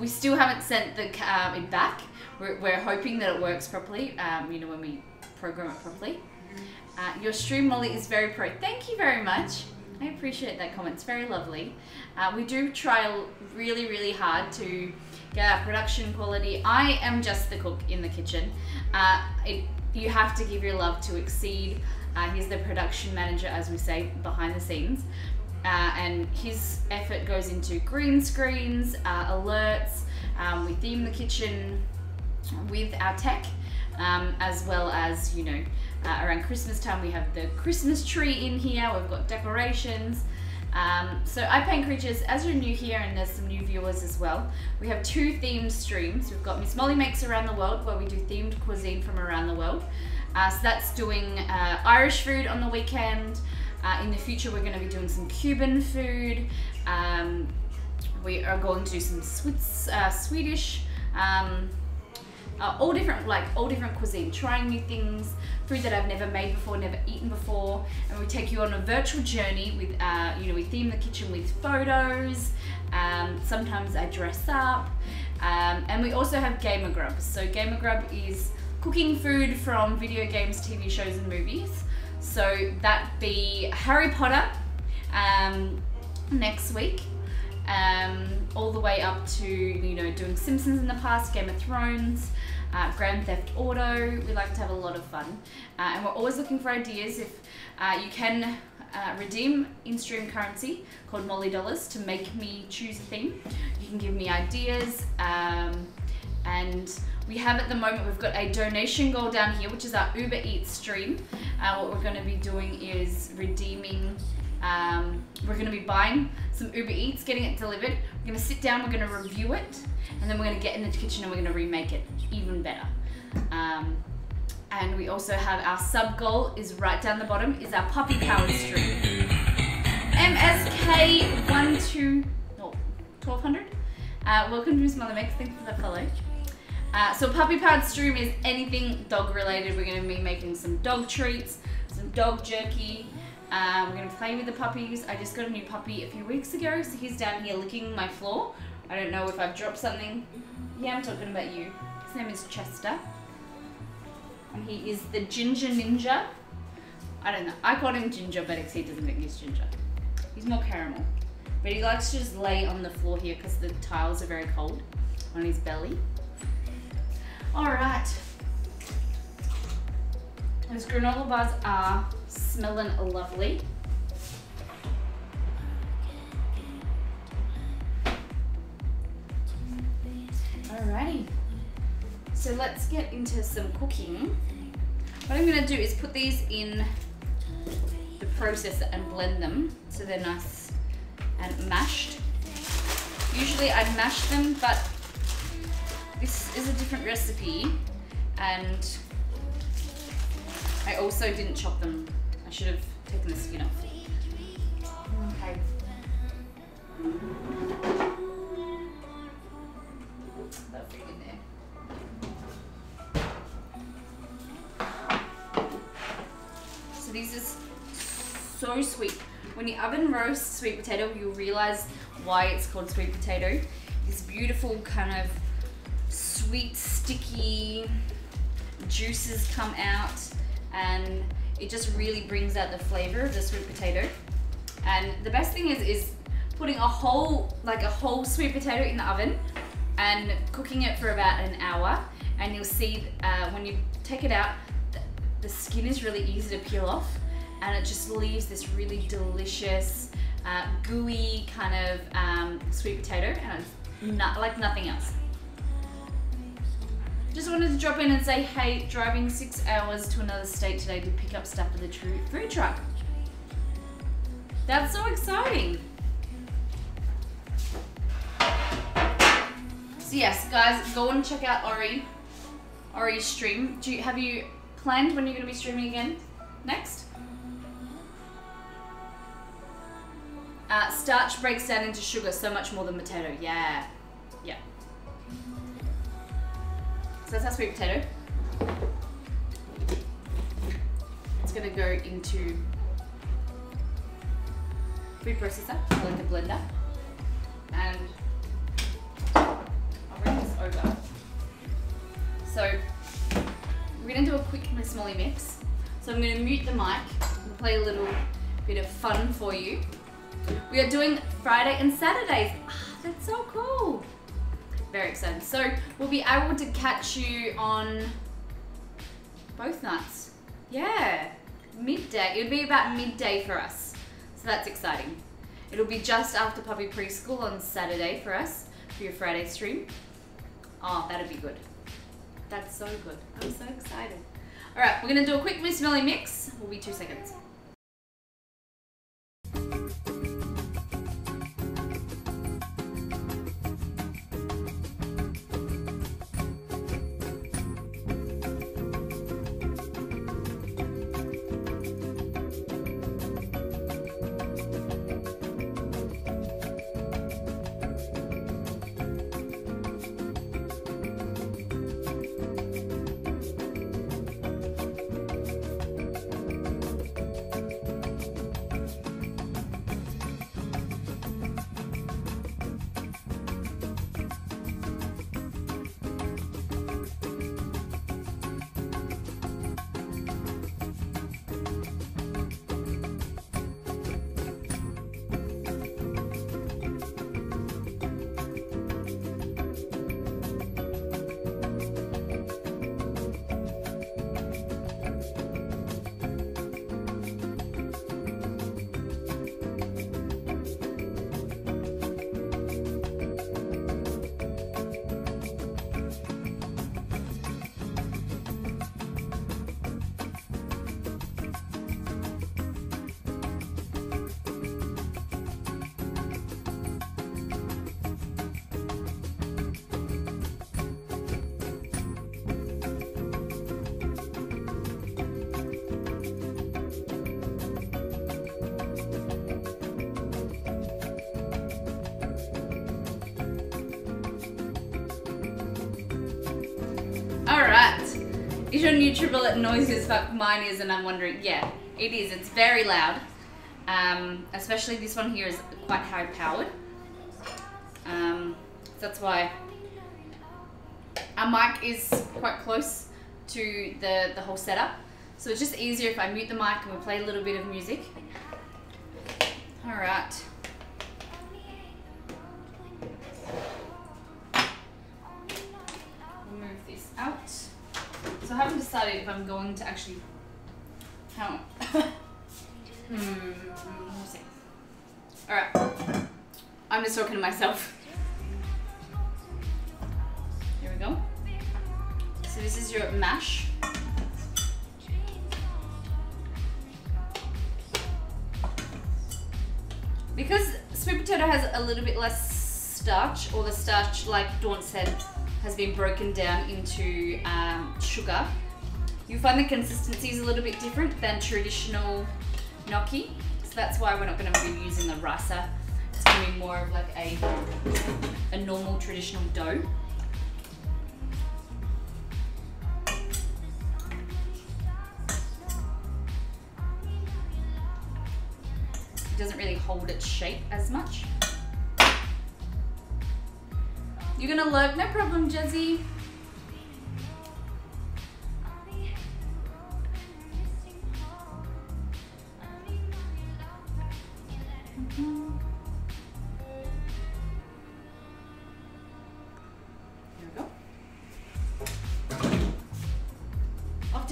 We still haven't sent the um, it back. We're, we're hoping that it works properly. Um, you know when we program it properly. Uh, your stream, Molly, is very pro. Thank you very much. I appreciate that comment. It's very lovely. Uh, we do try really, really hard to get our production quality. I am just the cook in the kitchen. Uh, it, you have to give your love to exceed. Uh, he's the production manager, as we say, behind the scenes. Uh, and his effort goes into green screens, uh, alerts. Um, we theme the kitchen with our tech, um, as well as, you know, uh, around Christmas time, we have the Christmas tree in here. We've got decorations. Um, so I Paint Creatures, as you're new here and there's some new viewers as well, we have two themed streams. We've got Miss Molly Makes Around the World, where we do themed cuisine from around the world. Uh, so that's doing uh, Irish food on the weekend. Uh, in the future, we're going to be doing some Cuban food. Um, we are going to do some Swiss, uh, Swedish, um, uh, all different, like all different cuisine, trying new things, food that I've never made before, never eaten before, and we take you on a virtual journey with, uh, you know, we theme the kitchen with photos. Um, sometimes I dress up, um, and we also have Gamer Grub. So Gamer Grub is cooking food from video games, TV shows, and movies. So that be Harry Potter um, next week. Um, all the way up to you know doing Simpsons in the past, Game of Thrones, uh, Grand Theft Auto. We like to have a lot of fun, uh, and we're always looking for ideas. If uh, you can uh, redeem in-stream currency called Molly Dollars to make me choose a theme, you can give me ideas. Um, and we have at the moment we've got a donation goal down here, which is our Uber Eats stream. Uh, what we're going to be doing is redeeming. Um, we're going to be buying some Uber Eats, getting it delivered. We're going to sit down, we're going to review it, and then we're going to get in the kitchen and we're going to remake it even better. Um, and we also have our sub goal is right down the bottom is our puppy power stream. MSK one two no twelve hundred. Uh, welcome to Miss Molly Makes. Thanks for the follow. Uh, so puppy powered stream is anything dog related. We're going to be making some dog treats, some dog jerky. Um, we're going to play with the puppies. I just got a new puppy a few weeks ago, so he's down here licking my floor. I don't know if I've dropped something. Yeah, I'm talking about you. His name is Chester. And he is the Ginger Ninja. I don't know. I called him Ginger, but he doesn't think he's Ginger. He's more caramel. But he likes to just lay on the floor here because the tiles are very cold on his belly. Alright. Those granola bars are smelling lovely. Alrighty. So let's get into some cooking. What I'm gonna do is put these in the processor and blend them so they're nice and mashed. Usually I'd mash them, but this is a different recipe and I also didn't chop them. Should have taken the skin off. Okay. That'll in there. So these is so sweet. When you oven roast sweet potato, you'll realize why it's called sweet potato. This beautiful kind of sweet, sticky juices come out and it just really brings out the flavor of the sweet potato. And the best thing is, is putting a whole, like a whole sweet potato in the oven and cooking it for about an hour. And you'll see uh, when you take it out, the, the skin is really easy to peel off and it just leaves this really delicious, uh, gooey kind of um, sweet potato and not, like nothing else. Just wanted to drop in and say, hey, driving six hours to another state today to pick up stuff for the food truck. That's so exciting. So yes, guys, go and check out Ori Ori stream. Do you have you planned when you're going to be streaming again? Next. Uh, starch breaks down into sugar so much more than potato. Yeah. So that's our sweet potato. It's gonna go into food processor, or like a blender. And I'll bring this over. So we're gonna do a quick Miss mix. So I'm gonna mute the mic and play a little bit of fun for you. We are doing Friday and Saturdays. Ah, that's so cool. Very excited. So we'll be able to catch you on both nights. Yeah, midday. It'll be about midday for us. So that's exciting. It'll be just after puppy preschool on Saturday for us for your Friday stream. Oh, that'd be good. That's so good. I'm so excited. All right, we're gonna do a quick Miss Melly mix. We'll be two seconds. Noisy as fuck? Mine is, and I'm wondering. Yeah, it is. It's very loud. Um, especially this one here is quite high powered. Um, that's why our mic is quite close to the, the whole setup. So it's just easier if I mute the mic and we play a little bit of music. Been broken down into um, sugar, You'll find the consistency is a little bit different than traditional gnocchi. So that's why we're not going to be using the ricer. It's going to be more of like a, a normal traditional dough. It doesn't really hold its shape as much. You're gonna lurk, no problem, Jazzy.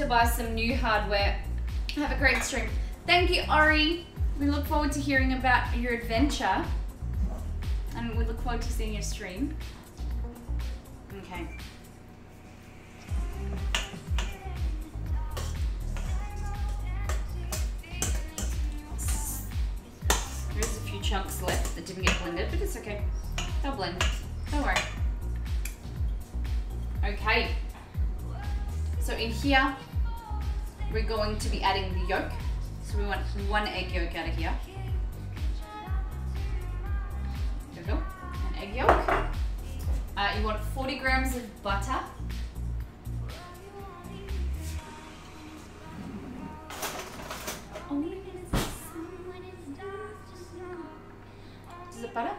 Buy some new hardware. Have a great stream. Thank you, Ori. We look forward to hearing about your adventure. And we look forward to seeing your stream. Okay. There's a few chunks left that didn't get blended, but it's okay. They'll blend. Don't worry. Okay. So in here, we're going to be adding the yolk. So we want one egg yolk out of here. There we go, an egg yolk. Uh, you want 40 grams of butter. Is it butter?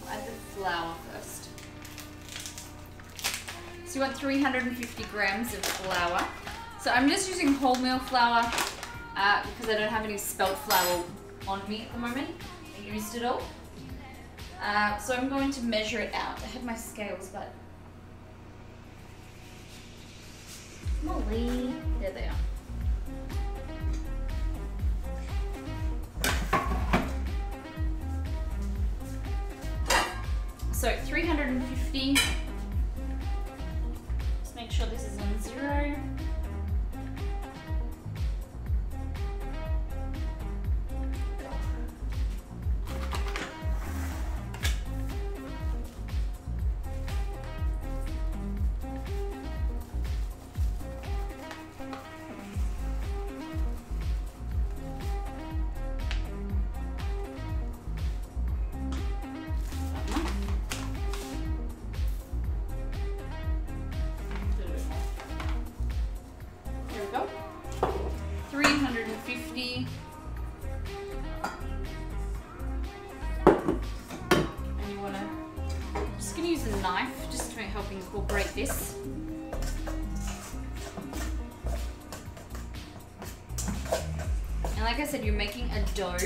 We'll add the flour first. So you want 350 grams of flour. So I'm just using wholemeal flour uh, because I don't have any spelt flour on me at the moment. I used it all. Uh, so I'm going to measure it out. I have my scales, but Molly, there they are. So 350. Just make sure this is on zero. Dough.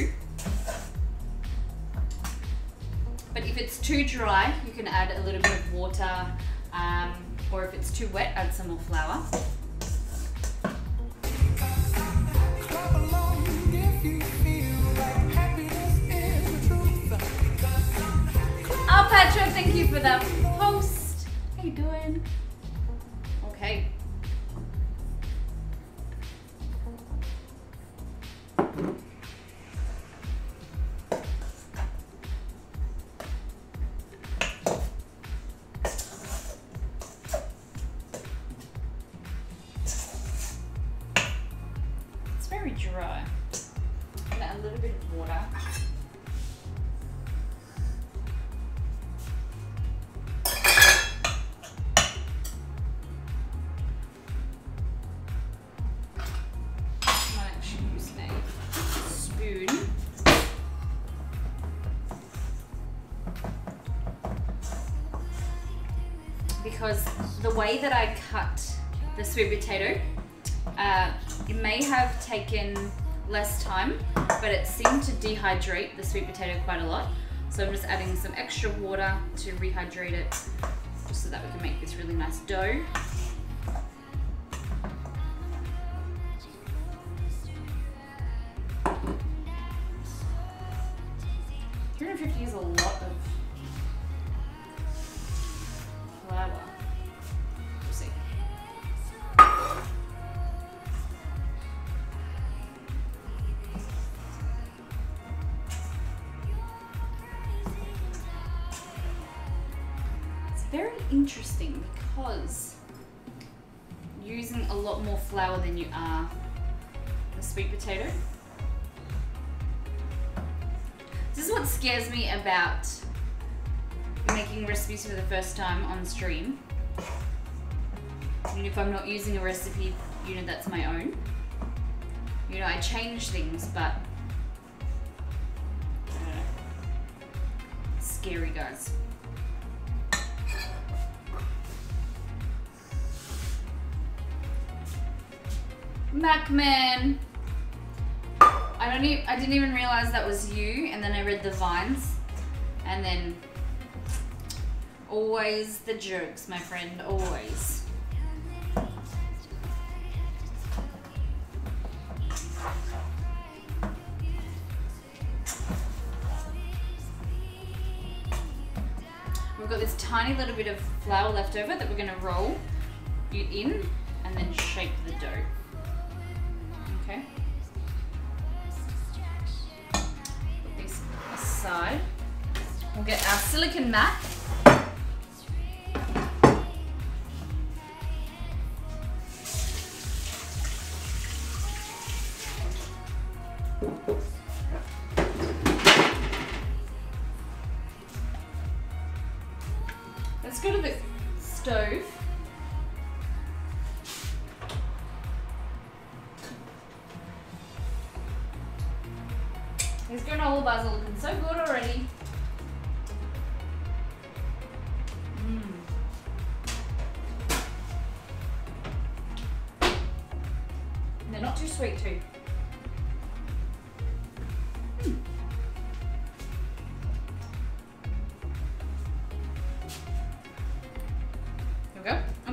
But if it's too dry, you can add a little bit of water, um, or if it's too wet, add some more flour. Way that I cut the sweet potato, uh, it may have taken less time, but it seemed to dehydrate the sweet potato quite a lot. So I'm just adding some extra water to rehydrate it, just so that we can make this really nice dough. For the first time on stream. And if I'm not using a recipe, you know, that's my own. You know, I change things, but I scary, guys. Macman. I don't even, I didn't even realize that was you, and then I read the vines, and then always the jokes, my friend, always. We've got this tiny little bit of flour left over that we're going to roll it in and then shape the dough. Okay. Put these aside. We'll get our silicon mat.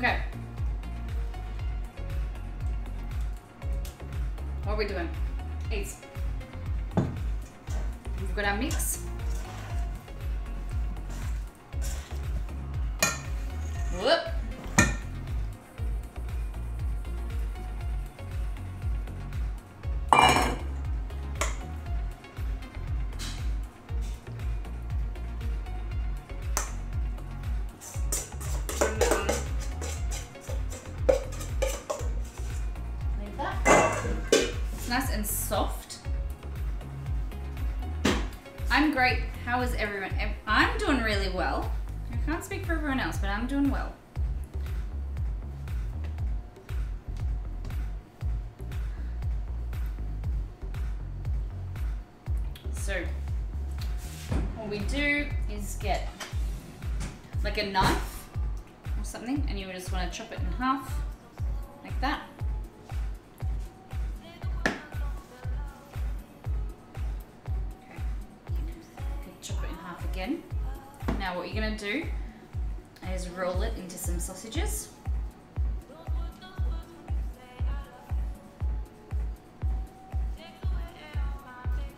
Okay. What are we doing? Eight. We're gonna mix.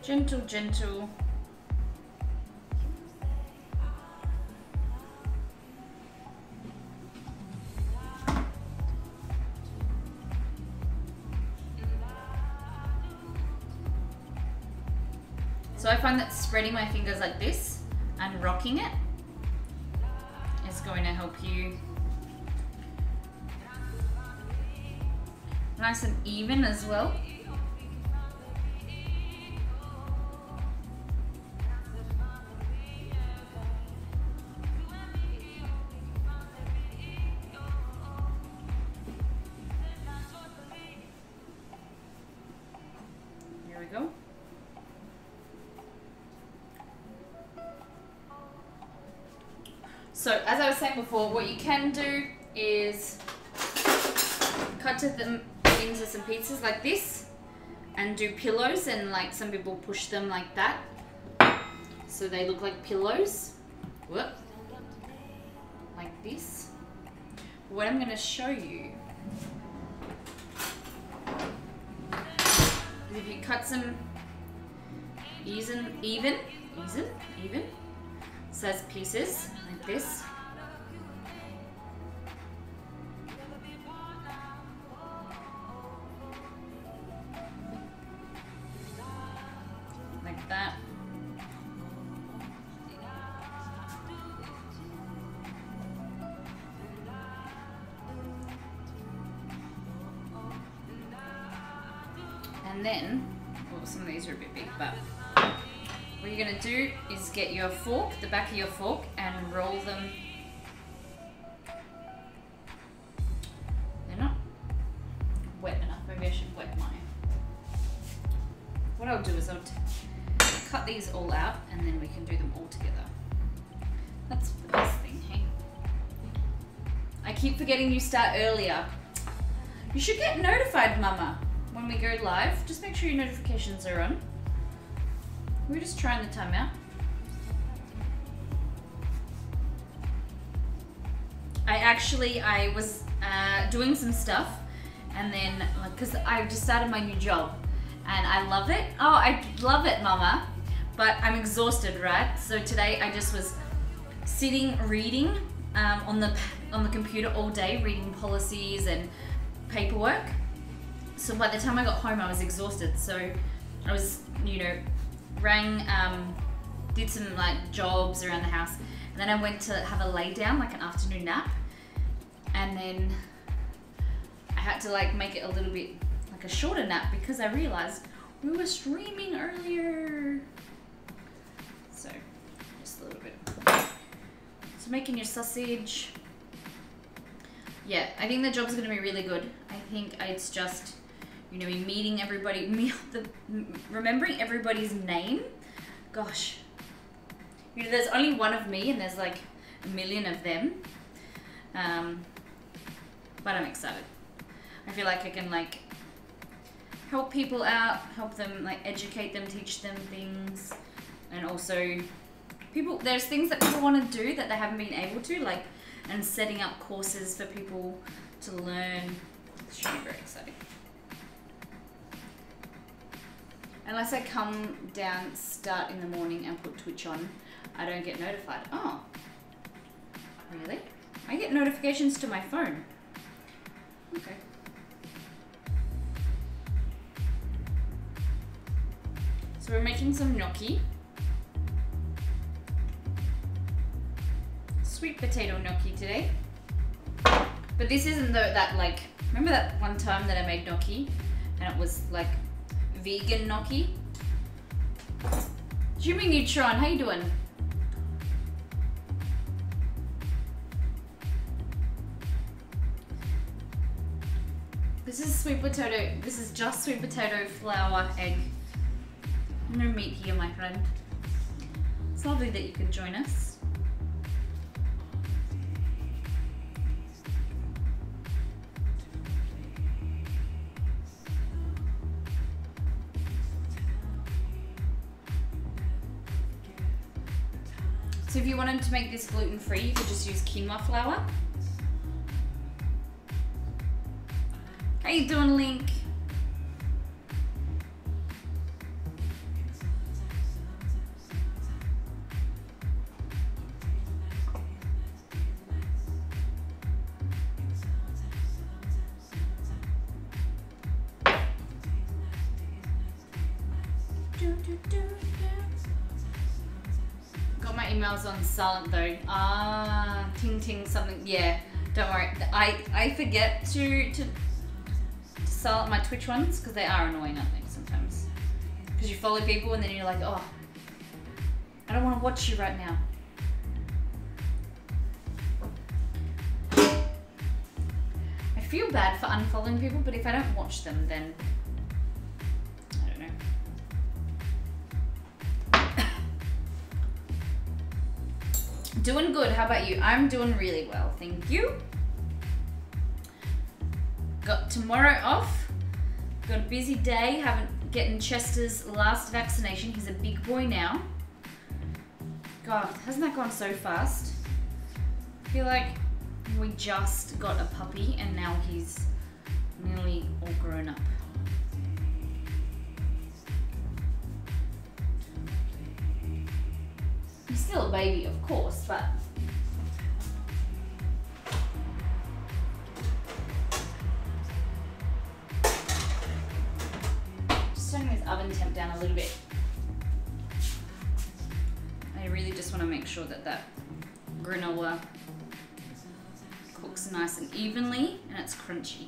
Gentle, gentle. So I find that spreading my fingers like this and rocking it is going to help you nice and even as well. Before, what you can do is cut them into some pieces like this and do pillows and like some people push them like that. So they look like pillows. Whoop. like this. What I'm going to show you is if you cut some even even even even size pieces like this the back of your fork, and roll them. They're not wet enough. Maybe I should wet mine. What I'll do is I'll cut these all out, and then we can do them all together. That's the best thing, hey? I keep forgetting you start earlier. You should get notified, Mama, when we go live. Just make sure your notifications are on. We're just trying the time out. Actually I was uh, doing some stuff, and then because I just started my new job, and I love it. Oh, I love it, Mama, but I'm exhausted, right? So today I just was sitting reading um, on the on the computer all day, reading policies and paperwork. So by the time I got home, I was exhausted. So I was, you know, rang, um, did some like jobs around the house, and then I went to have a lay down, like an afternoon nap, and then I had to like make it a little bit like a shorter nap because I realized we were streaming earlier. So just a little bit. So making your sausage. Yeah, I think the job's gonna be really good. I think it's just, you know, meeting everybody, me, the, remembering everybody's name. Gosh, you know, there's only one of me, and there's like a million of them. Um, but I'm excited. I feel like I can like help people out, help them like educate them, teach them things, and also people. There's things that people want to do that they haven't been able to, like, and setting up courses for people to learn. It should be very exciting. Unless I come down, start in the morning, and put Twitch on, I don't get notified. Oh, really? I get notifications to my phone. Okay. So we're making some gnocchi. Sweet potato gnocchi today. But this isn't the, that like, remember that one time that I made gnocchi and it was like vegan gnocchi? Jimmy Neutron, how you doing? This is sweet potato, this is just sweet potato, flour, egg. No meat here, my friend. It's lovely that you could join us. So if you wanted to make this gluten free, you could just use quinoa flour. How you doing, Link? Got my emails on silent though. Ah, ting ting something. Yeah, don't worry. I I forget to to, silent my Twitch ones because they are annoying, I think. Sometimes because you follow people and then you're like, oh, I don't want to watch you right now. I feel bad for unfollowing people, but if I don't watch them, then I don't know. Doing good. How about you? I'm doing really well. Thank you. Got tomorrow off. Got a busy day. Haven't getting Chester's last vaccination. He's a big boy now. God, hasn't that gone so fast? I feel like we just got a puppy and now he's nearly all grown up. He's still a baby, of course, but just turning this oven temp down a little bit. I really just want to make sure that that granola cooks nice and evenly and it's crunchy.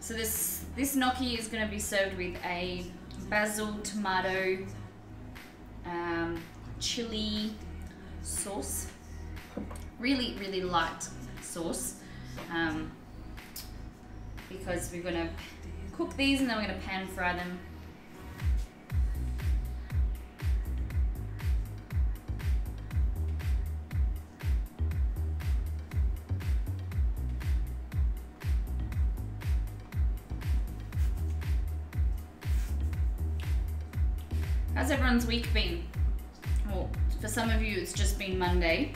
So this this gnocchi is going to be served with a basil tomato um, chili sauce. Really, really light sauce. Um, because we're to cook these and then we're to pan fry them. How's everyone's week been? Well, for some of you, it's just been Monday.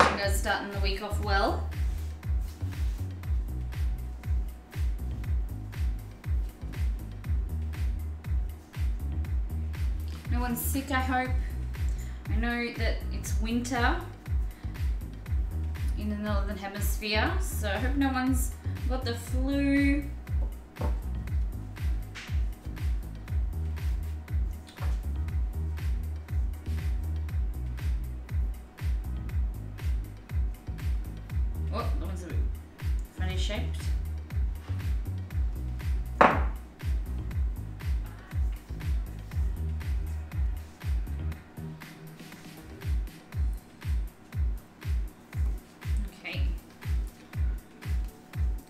So you guys starting the week off well. No one's sick, I hope. I know that it's winter in the northern hemisphere, so I hope no one's got the flu. many shapes. Okay.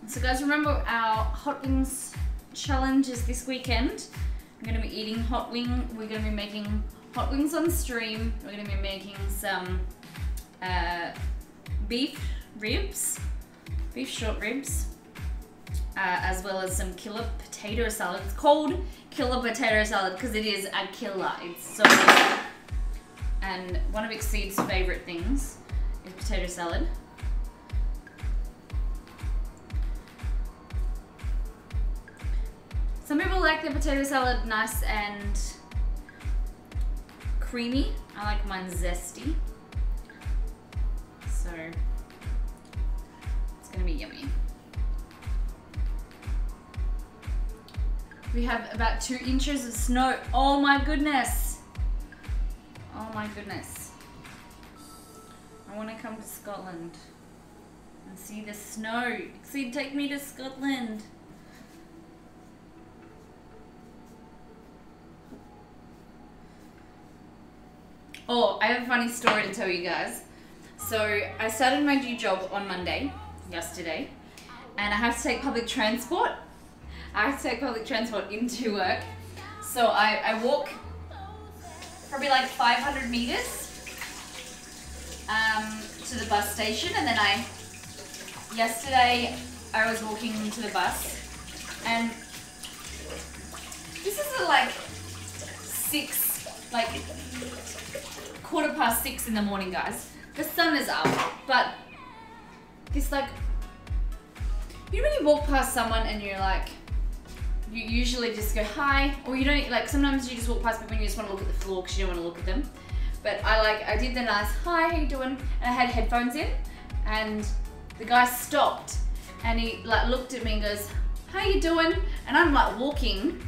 So guys, remember our hot wings challenge is this weekend. I'm gonna be eating hot wing. We're gonna be making hot wings on stream. We're gonna be making some uh, beef ribs beef short ribs, uh, as well as some killer potato salad. It's called killer potato salad because it is a killer. It's so good. And one of Exceed's favorite things is potato salad. Some people like their potato salad nice and creamy. I like mine zesty. So be yummy. We have about two inches of snow. Oh my goodness. Oh my goodness. I want to come to Scotland and see the snow. See, take me to Scotland. Oh, I have a funny story to tell you guys. So I started my new job on Monday, yesterday, and I have to take public transport. I have to take public transport into work. So I, I walk probably like 500 meters um, to the bus station, and then I, yesterday, I was walking to the bus, and this is like six, like quarter past six in the morning, guys. The sun is up, but this like, you you walk past someone and you're like, you usually just go hi, or you don't like. Sometimes you just walk past people and you just want to look at the floor because you don't want to look at them. But I like, I did the nice hi, how you doing? And I had headphones in, and the guy stopped and he like looked at me and goes, how you doing? And I'm like walking,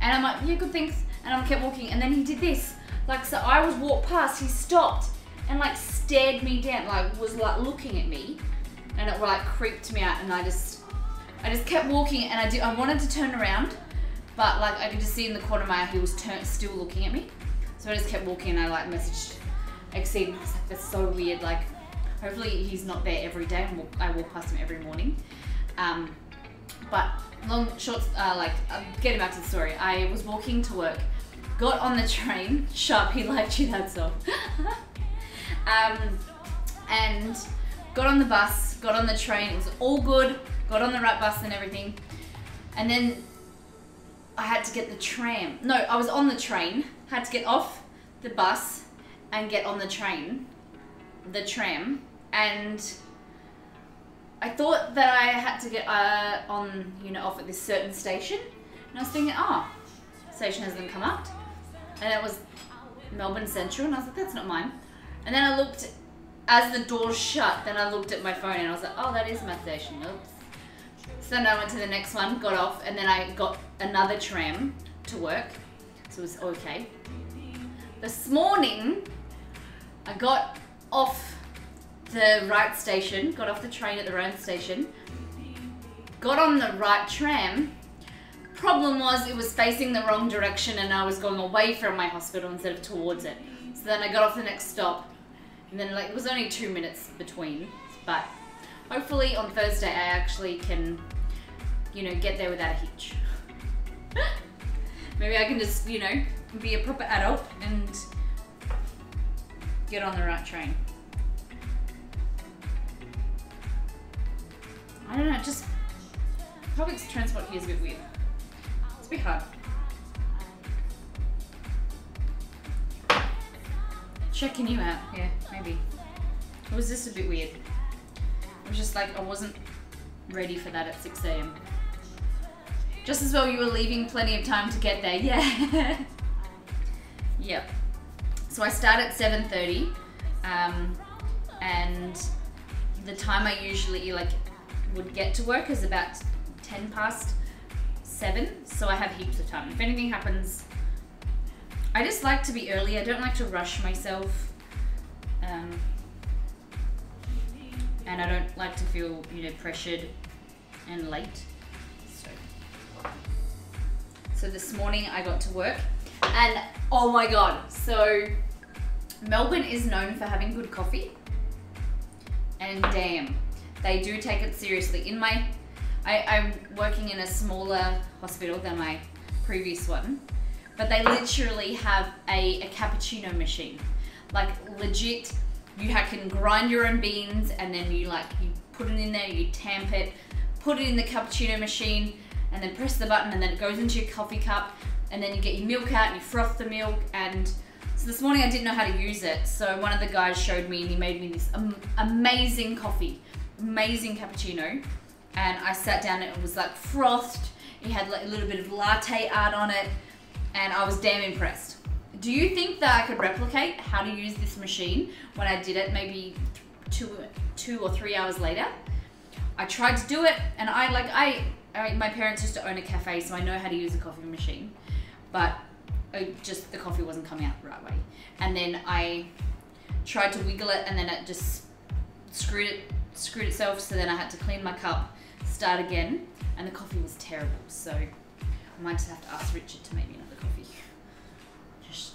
and I'm like, yeah, good thanks. And I kept walking, and then he did this. Like, so I was walked past, he stopped and like stared me down, like was like looking at me, and it like creeped me out, and I just, I just kept walking, and I did, I wanted to turn around, but like I could just see in the corner of my eye he was turn, still looking at me, so I just kept walking, and I like messaged Exceed, and like, that's so weird, like, hopefully he's not there every day, and I walk past him every morning, um, but long short, uh, like uh, getting back to the story, I was walking to work got on the train. Sharpie liked you that song. um, and got on the bus, got on the train. It was all good. Got on the right bus and everything. And then I had to get the tram. No, I was on the train. Had to get off the bus and get on the train, the tram, and I thought that I had to get uh, on, you know, off at this certain station. And I was thinking, oh, station hasn't come up. And it was Melbourne Central, and I was like, that's not mine. And then I looked, as the doors shut, then I looked at my phone and I was like, oh, that is my station. Oops. So then I went to the next one, got off, and then I got another tram to work. So it was okay. This morning, I got off the right station, got off the train at the right station, got on the right tram. Problem was, it was facing the wrong direction and I was going away from my hospital instead of towards it. So then I got off the next stop, and then like it was only two minutes between, but hopefully on Thursday I actually can, you know, get there without a hitch. Maybe I can just, you know, be a proper adult and get on the right train. I don't know, just public transport here is a bit weird. It's a bit hard. Checking you out, yeah, maybe. It was this a bit weird. It was just like I wasn't ready for that at 6 a.m. Just as well you were leaving plenty of time to get there, yeah. yep. So I start at 7.30 um, and the time I usually like would get to work is about 10 past 7 so I have heaps of time. If anything happens, I just like to be early. I don't like to rush myself. Um, and I don't like to feel, you know, pressured and late. So, so this morning I got to work and oh my god, so Melbourne is known for having good coffee. And damn, they do take it seriously. In my I, I'm working in a smaller hospital than my previous one, but they literally have a, a cappuccino machine. Like legit, you can grind your own beans and then you like you put it in there, you tamp it, put it in the cappuccino machine, and then press the button, and then it goes into your coffee cup, and then you get your milk out and you froth the milk. And so this morning I didn't know how to use it, so one of the guys showed me and he made me this am- amazing coffee, amazing cappuccino, and I sat down and it was like frothed. It had like a little bit of latte art on it, and I was damn impressed. Do you think that I could replicate how to use this machine when I did it maybe two, two or three hours later? I tried to do it, and I like I, I my parents used to own a cafe, so I know how to use a coffee machine, but I just the coffee wasn't coming out the right way. And then I tried to wiggle it, and then it just screwed it screwed itself. So then I had to clean my cup, start again, and the coffee was terrible. So I might just have to ask Richard to make me coffee. Just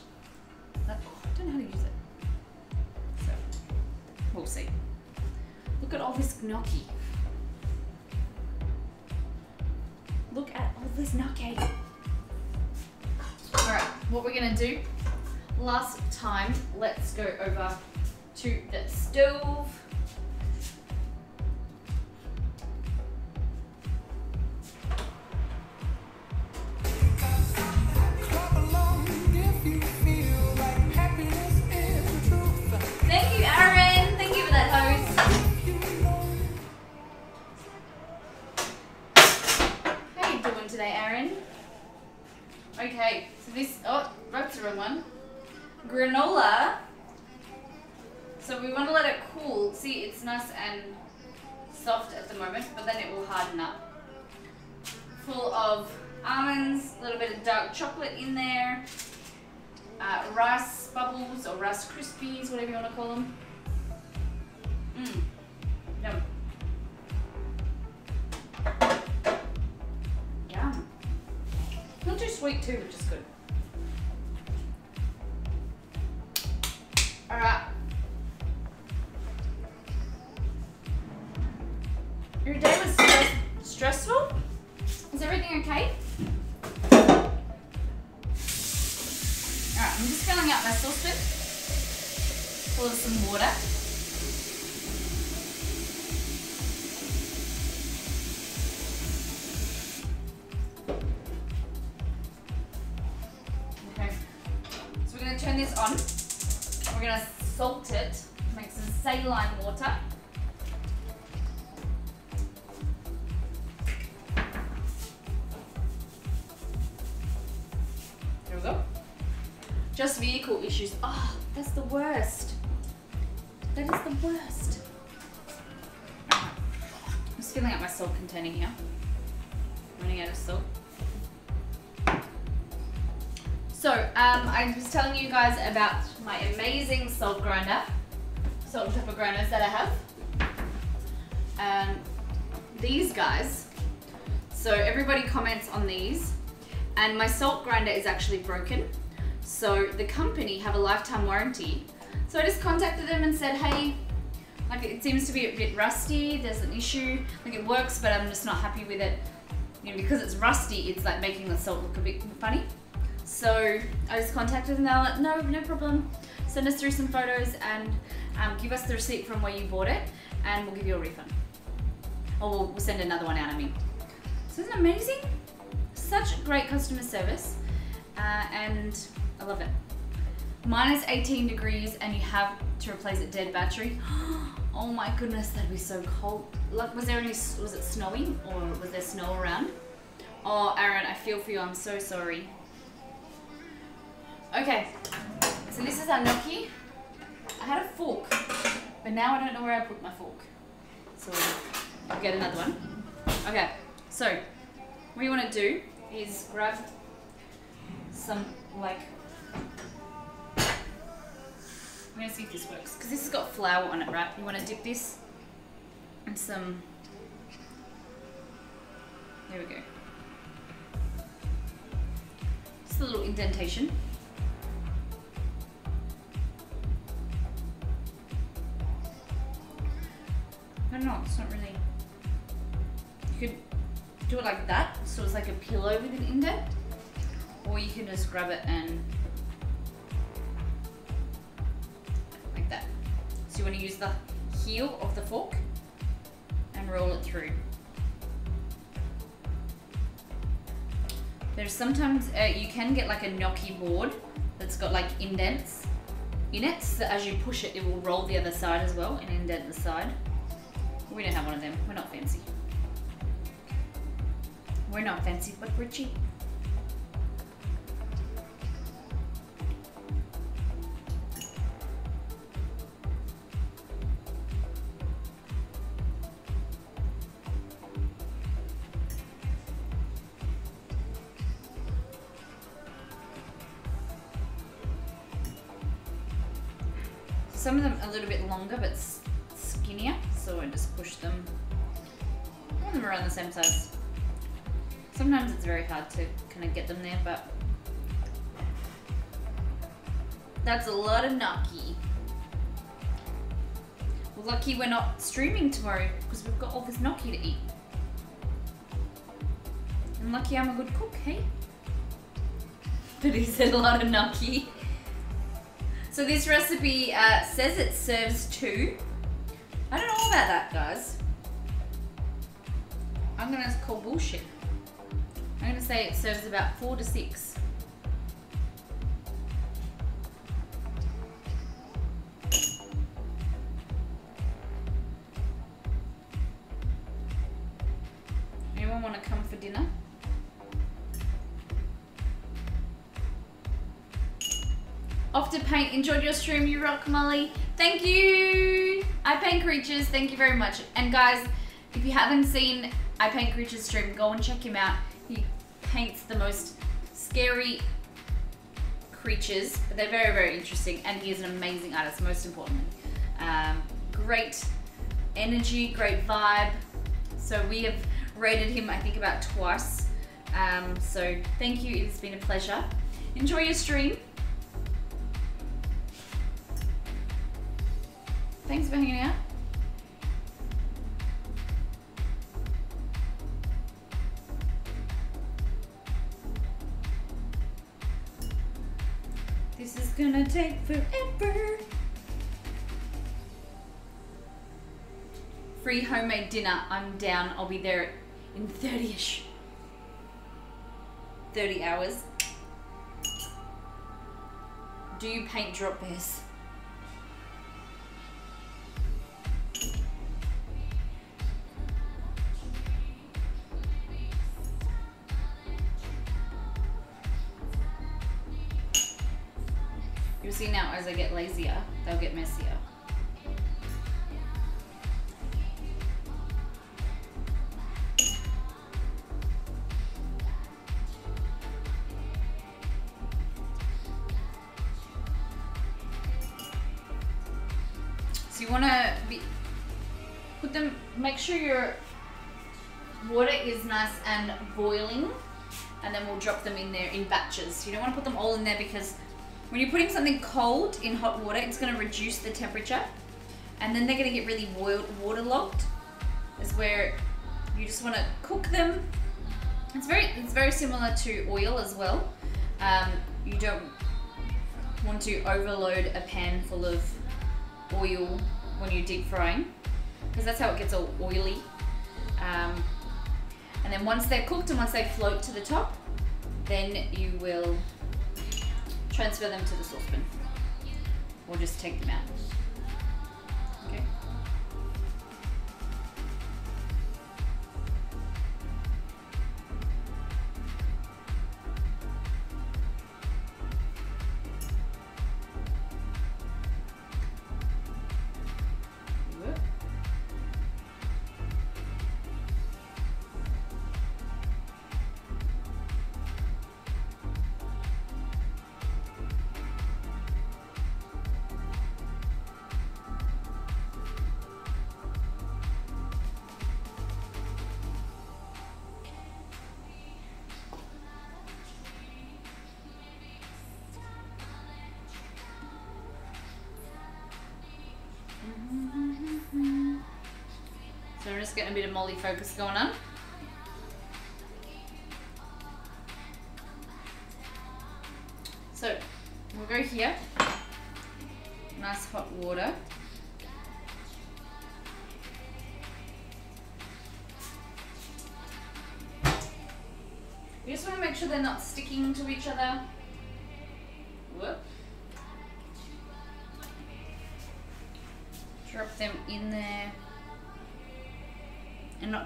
that, oh, I don't know how to use it. So we'll see. Look at all this gnocchi. Look at all this gnocchi. Alright, what we're gonna do, last time, let's go over to the stove. Today, Aaron? Okay, so this oh, that's the wrong one. Granola. So we want to let it cool. See, it's nice and soft at the moment, but then it will harden up. Full of almonds, a little bit of dark chocolate in there, uh, rice bubbles or rice krispies, whatever you want to call them. Mmm, yum. Yum. Not too sweet too, which is good. Alright. Your day was stress- stressful? Is everything okay? Alright, I'm just filling out my saucepan full of some water. Gonna turn this on. We're gonna salt it, make some saline water. There we go. Just vehicle issues. Oh, that's the worst. That is the worst. I'm just filling up my salt container here. Running out of salt. So, um, I was telling you guys about my amazing salt grinder, salt and pepper grinders that I have. Um, these guys. So everybody comments on these, and my salt grinder is actually broken. So the company have a lifetime warranty. So I just contacted them and said, hey, like it seems to be a bit rusty. There's an issue. Like it works, but I'm just not happy with it. You know, because it's rusty, it's like making the salt look a bit funny. So I just contacted them. They're like, no, no problem. Send us through some photos and um, give us the receipt from where you bought it, and we'll give you a refund. Or we'll, we'll send another one out. I mean, so isn't amazing? Such great customer service, uh, and I love it. Minus 18 degrees, and you have to replace a dead battery. Oh my goodness, that'd be so cold. Like, was there any? Was it snowing, or was there snow around? Oh, Aaron, I feel for you. I'm so sorry. Okay, so this is our gnocchi. I had a fork, but now I don't know where I put my fork. So I'll get another one. Okay, so what you want to do is grab some like. I'm gonna see if this works because this has got flour on it, right? You want to dip this in some. There we go. Just a little indentation. Don't know, it's not really. You could do it like that, so it's like a pillow with an indent, or you can just grab it and like that. So you want to use the heel of the fork and roll it through. There's sometimes uh, you can get like a gnocchi board that's got like indents in it, so as you push it, it will roll the other side as well and indent the side. We don't have one of them. We're not fancy. We're not fancy, but we're cheap. Some of them a little bit longer but skinnier, I just push them. I them around the same size. Sometimes it's very hard to kind of get them there, but that's a lot of gnocchi. Well, lucky we're not streaming tomorrow because we've got all this gnocchi to eat. And lucky I'm a good cook, hey? But he said a lot of gnocchi. So this recipe uh, says it serves two. About that, guys. I'm gonna call bullshit. I'm gonna say it serves about four to six. Anyone want to come for dinner? Off to paint. Enjoyed your stream, you rock, Molly. Thank you. I paint creatures. Thank you very much. And guys, if you haven't seen I Paint Creatures stream, go and check him out. He paints the most scary creatures. But they're very, very interesting. And he is an amazing artist, most importantly. Um, great energy, great vibe. So we have rated him, I think, about twice. Um, so thank you. It's been a pleasure. Enjoy your stream. Thanks for hanging out. This is gonna take forever. Free homemade dinner. I'm down. I'll be there in 30 ish. 30 hours. Do you paint drop bears? You'll see now as I get lazier, they'll get messier. So you want to be put them. Make sure your water is nice and boiling, and then we'll drop them in there in batches. You don't want to put them all in there because when you're putting something cold in hot water, it's going to reduce the temperature, and then they're going to get really waterlogged. Is where you just want to cook them. It's very it's very similar to oil as well. Um, you don't want to overload a pan full of oil when you're deep frying because that's how it gets all oily. Um, and then once they're cooked and once they float to the top, then you will transfer them to the saucepan We'll just take them out. So I'm just getting a bit of molly focus going on. So we'll go here. Nice hot water. You just want to make sure they're not sticking to each other.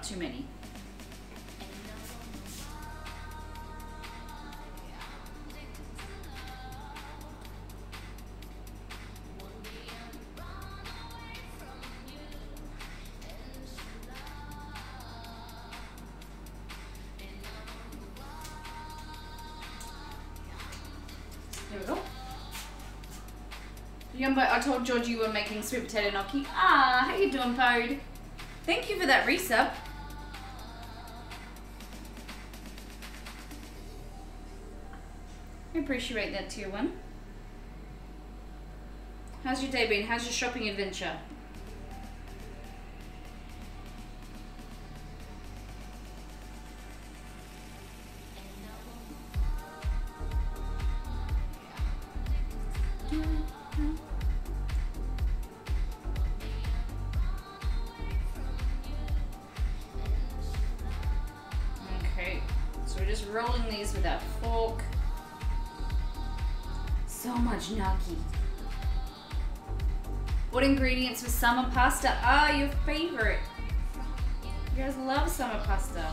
Too many. There we go. Yumbo, I told George you were making sweet potato gnocchi. Ah, how you doing, Pode? Thank you for that resub. I appreciate that tier one. How's your day been? How's your shopping adventure? What ingredients for summer pasta are your favorite? You guys love summer pasta.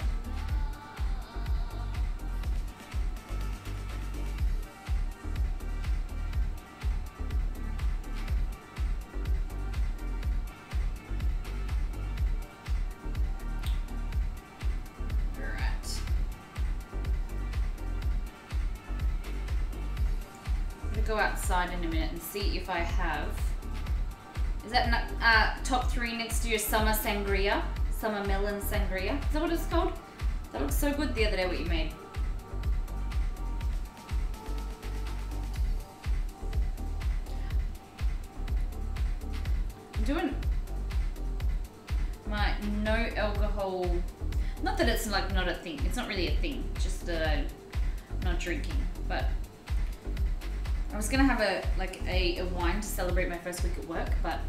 See if I have. Is that uh, top three next to your summer sangria? Summer melon sangria? Is that what it's called? That looks so good the other day what you made. I'm doing my no alcohol. Not that it's like not a thing. It's not really a thing. Just not drinking. But was gonna have a like a, a wine to celebrate my first week at work, but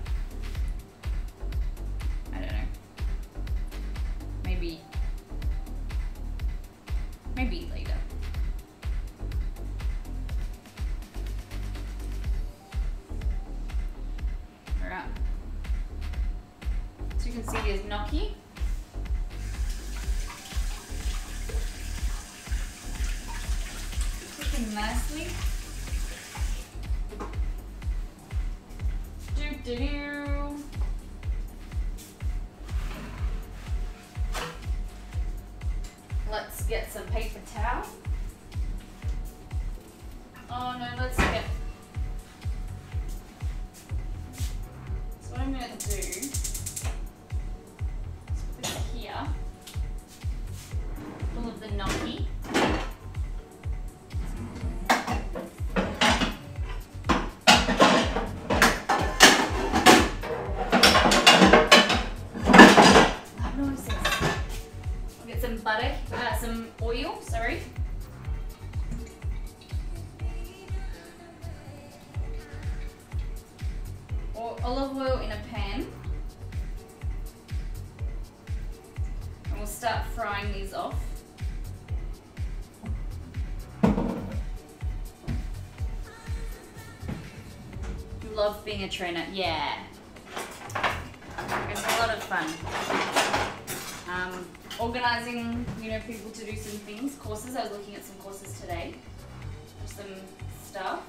being a trainer, yeah. It's a lot of fun. Um, organizing, you know, people to do some things, courses. I was looking at some courses today, some stuff.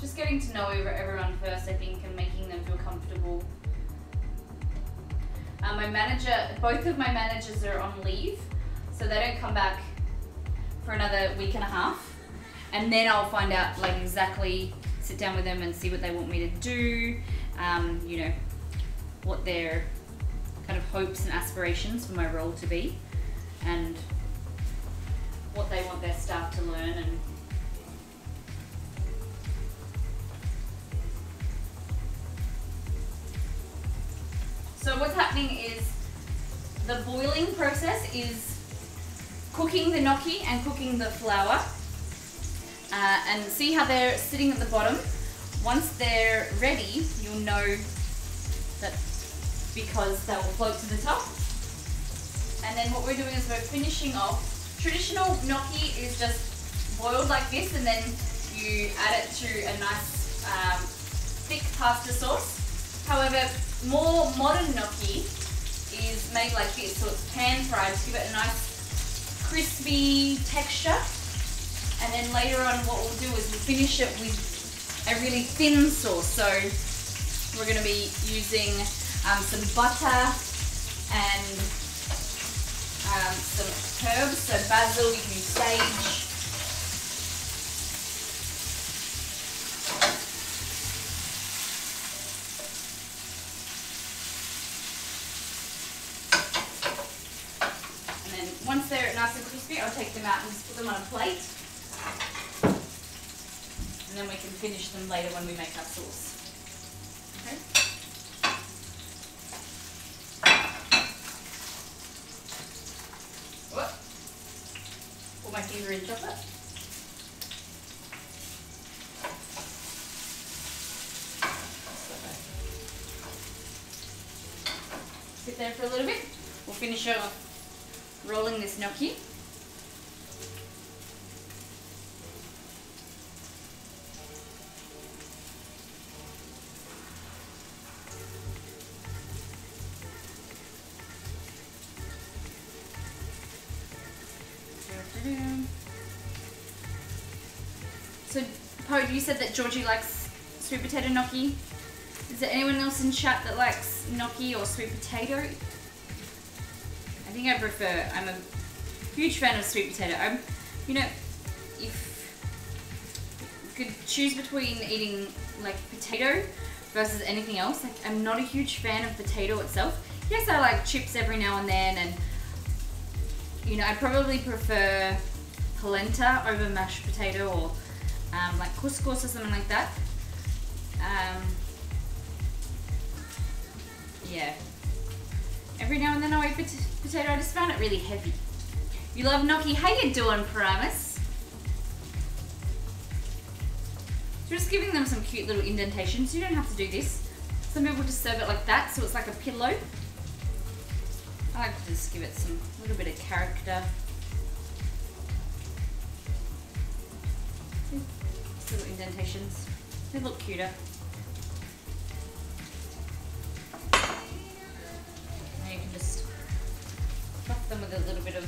Just getting to know everyone first, I think, and making them feel comfortable. Uh, my manager, both of my managers are on leave, so they don't come back for another week and a half. And then I'll find out, like, exactly, sit down with them and see what they want me to do, um, you know, what their kind of hopes and aspirations for my role to be, and what they want their staff to learn and So what's happening is the boiling process is cooking the gnocchi and cooking the flour. Uh, and see how they're sitting at the bottom. Once they're ready, you'll know that because they will float to the top. And then what we're doing is we're finishing off. Traditional gnocchi is just boiled like this, and then you add it to a nice um, thick pasta sauce. However, more modern gnocchi is made like this, so it's pan fried to give it a nice crispy texture. And then later on, what we'll do is we'll finish it with a really thin sauce. So we're going to be using um, some butter and um, some herbs. So basil, you can use sage. And then once they're nice and crispy, I'll take them out and just put them on a plate. And then we can finish them later when we make our sauce. Okay? Put my finger in chocolate. Sit there for a little bit. We'll finish off rolling this gnocchi. Georgie likes sweet potato gnocchi. Is there anyone else in chat that likes gnocchi or sweet potato? I think I prefer. I'm a huge fan of sweet potato. I'm, you know, if you could choose between eating like potato versus anything else, like I'm not a huge fan of potato itself. Yes, I like chips every now and then, and you know, I probably prefer polenta over mashed potato or um, like couscous or something like that. Um, yeah. Every now and then I eat pot- potato. I just found it really heavy. You love gnocchi. How you doing, Paramus? So just giving them some cute little indentations. You don't have to do this. Some people just serve it like that, so it's like a pillow. I like to just give it some little bit of character. Little indentations. They look cuter. Now you can just fluff them with a little bit of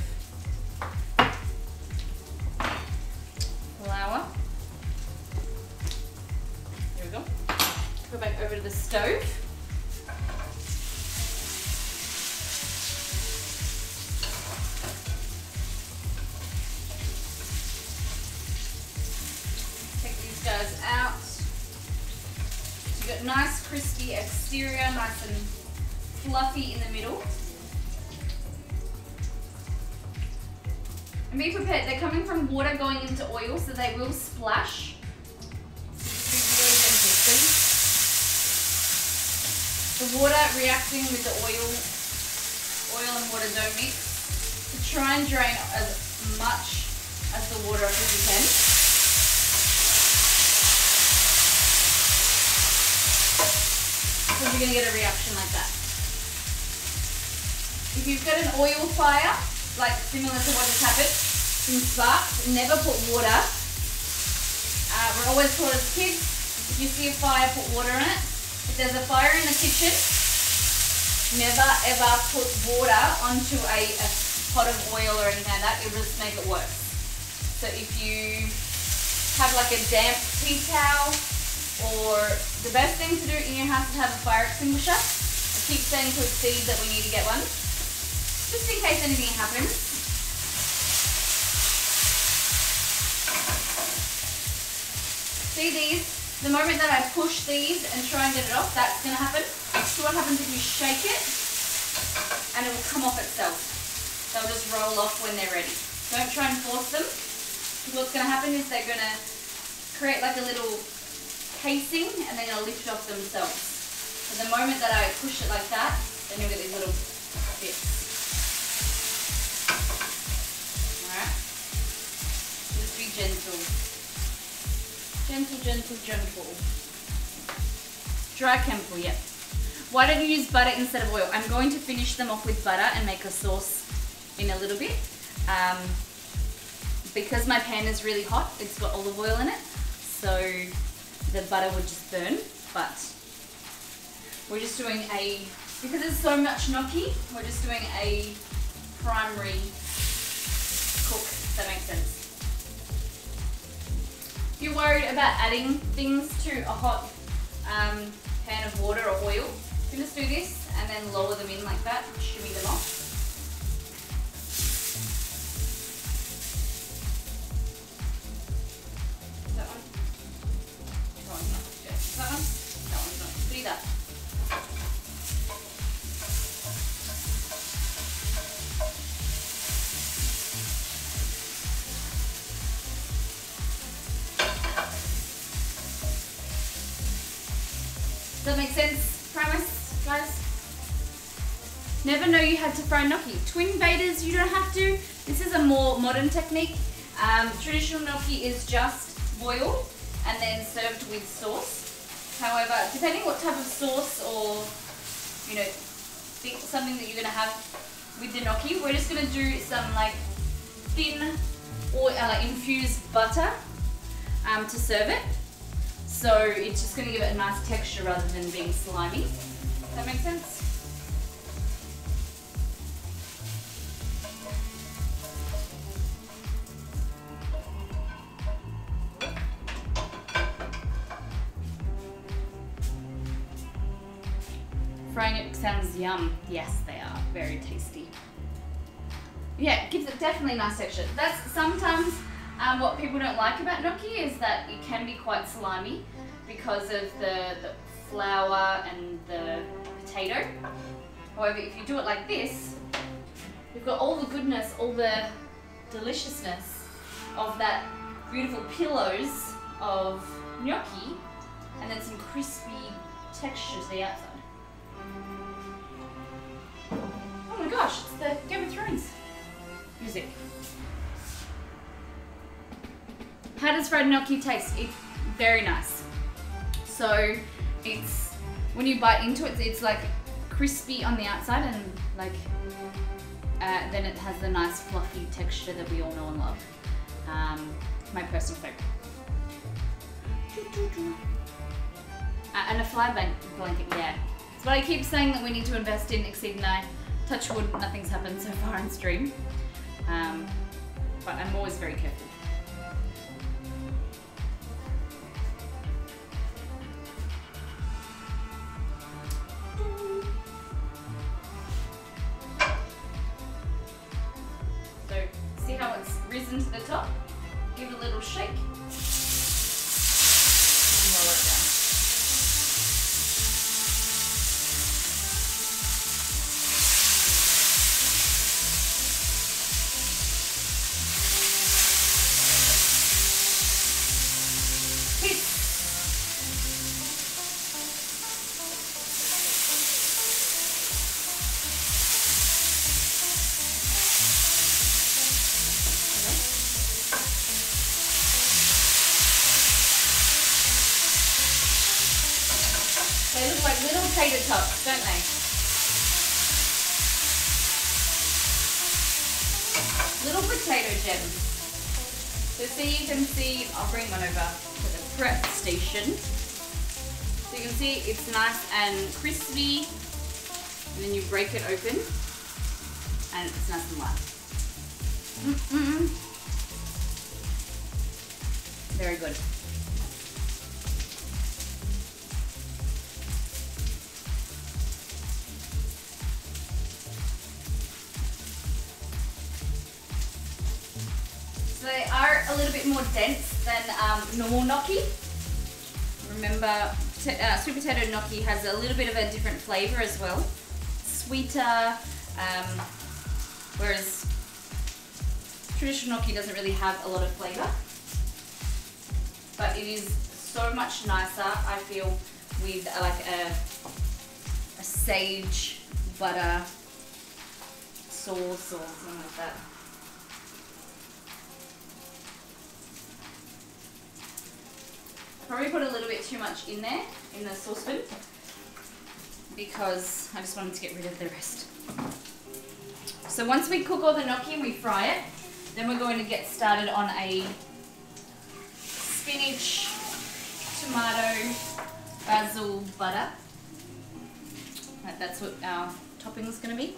coming from water going into oil, so they will splash. The water reacting with the oil, oil and water don't mix. So try and drain as much as the water as you can. Because you're going to get a reaction like that. If you've got an oil fire, like similar to what just happened, some sparks, never put water. Uh, we're always taught as kids, if you see a fire, put water in it. If there's a fire in the kitchen, never ever put water onto a, a pot of oil or anything like that. It'll just make it worse. So if you have like a damp tea towel, or the best thing to do in your house is have a fire extinguisher. I keep saying to Steve that we need to get one, just in case anything happens. See these? The moment that I push these and try and get it off, that's going to happen. So what happens if you shake it and it will come off itself. They'll just roll off when they're ready. Don't try and force them. What's going to happen is they're going to create like a little casing and then they'll lift off themselves. So the moment that I push it like that, then you'll get these little bits. Alright? Just be gentle. Gentle, gentle, gentle. Dry chemical, yep. Why don't you use butter instead of oil? I'm going to finish them off with butter and make a sauce in a little bit. Um, because my pan is really hot, it's got olive oil in it, so the butter would just burn. But we're just doing a, because there's so much gnocchi, we're just doing a primary cook, that makes sense. If you're worried about adding things to a hot um, pan of water or oil, you can just do this and then lower them in like that, shimmy them off. That one? That one's not. Yeah. That one? That one's not. Does that make sense? Promise, guys? Never know you had to fry gnocchi. Twin baiters, you don't have to. This is a more modern technique. Um, traditional gnocchi is just boiled and then served with sauce. However, depending what type of sauce or, you know, something that you're gonna have with the gnocchi, we're just gonna do some like thin or uh, infused butter um, to serve it. So it's just gonna give it a nice texture rather than being slimy. Does that make sense? Frying it sounds yum. Yes, they are. Very tasty. Yeah, it gives it definitely a nice texture. That's sometimes um, what people don't like about gnocchi is that it can be quite slimy because of the, the flour and the potato. However, if you do it like this, you've got all the goodness, all the deliciousness of that beautiful pillows of gnocchi and then some crispy texture to the outside. Oh my gosh, it's the Game of Thrones music. How does fried gnocchi taste? It's very nice. So it's when you bite into it, it's like crispy on the outside and like uh, then it has the nice fluffy texture that we all know and love. Um, my personal favorite. Uh, and a fly blanket, yeah. It's what I keep saying that we need to invest in, Exceed and I. Touch wood, nothing's happened so far in stream. Um, but I'm always very careful. So, see how it's risen to the top? Give it a little shake. And roll it down. Potato. So see, you can see, I'll bring one over to the prep station. So you can see it's nice and crispy. And then you break it open and it's nice and light. Mm-mm. Very good. So they are a little bit more dense than um, normal gnocchi. Remember, uh, sweet potato gnocchi has a little bit of a different flavor as well. Sweeter, um, whereas traditional gnocchi doesn't really have a lot of flavor. But it is so much nicer, I feel, with uh, like a, a sage butter sauce or something like that. Probably put a little bit too much in there in the saucepan because I just wanted to get rid of the rest. So once we cook all the gnocchi and we fry it, then we're going to get started on a spinach, tomato, basil butter. Right, that's what our topping is going to be.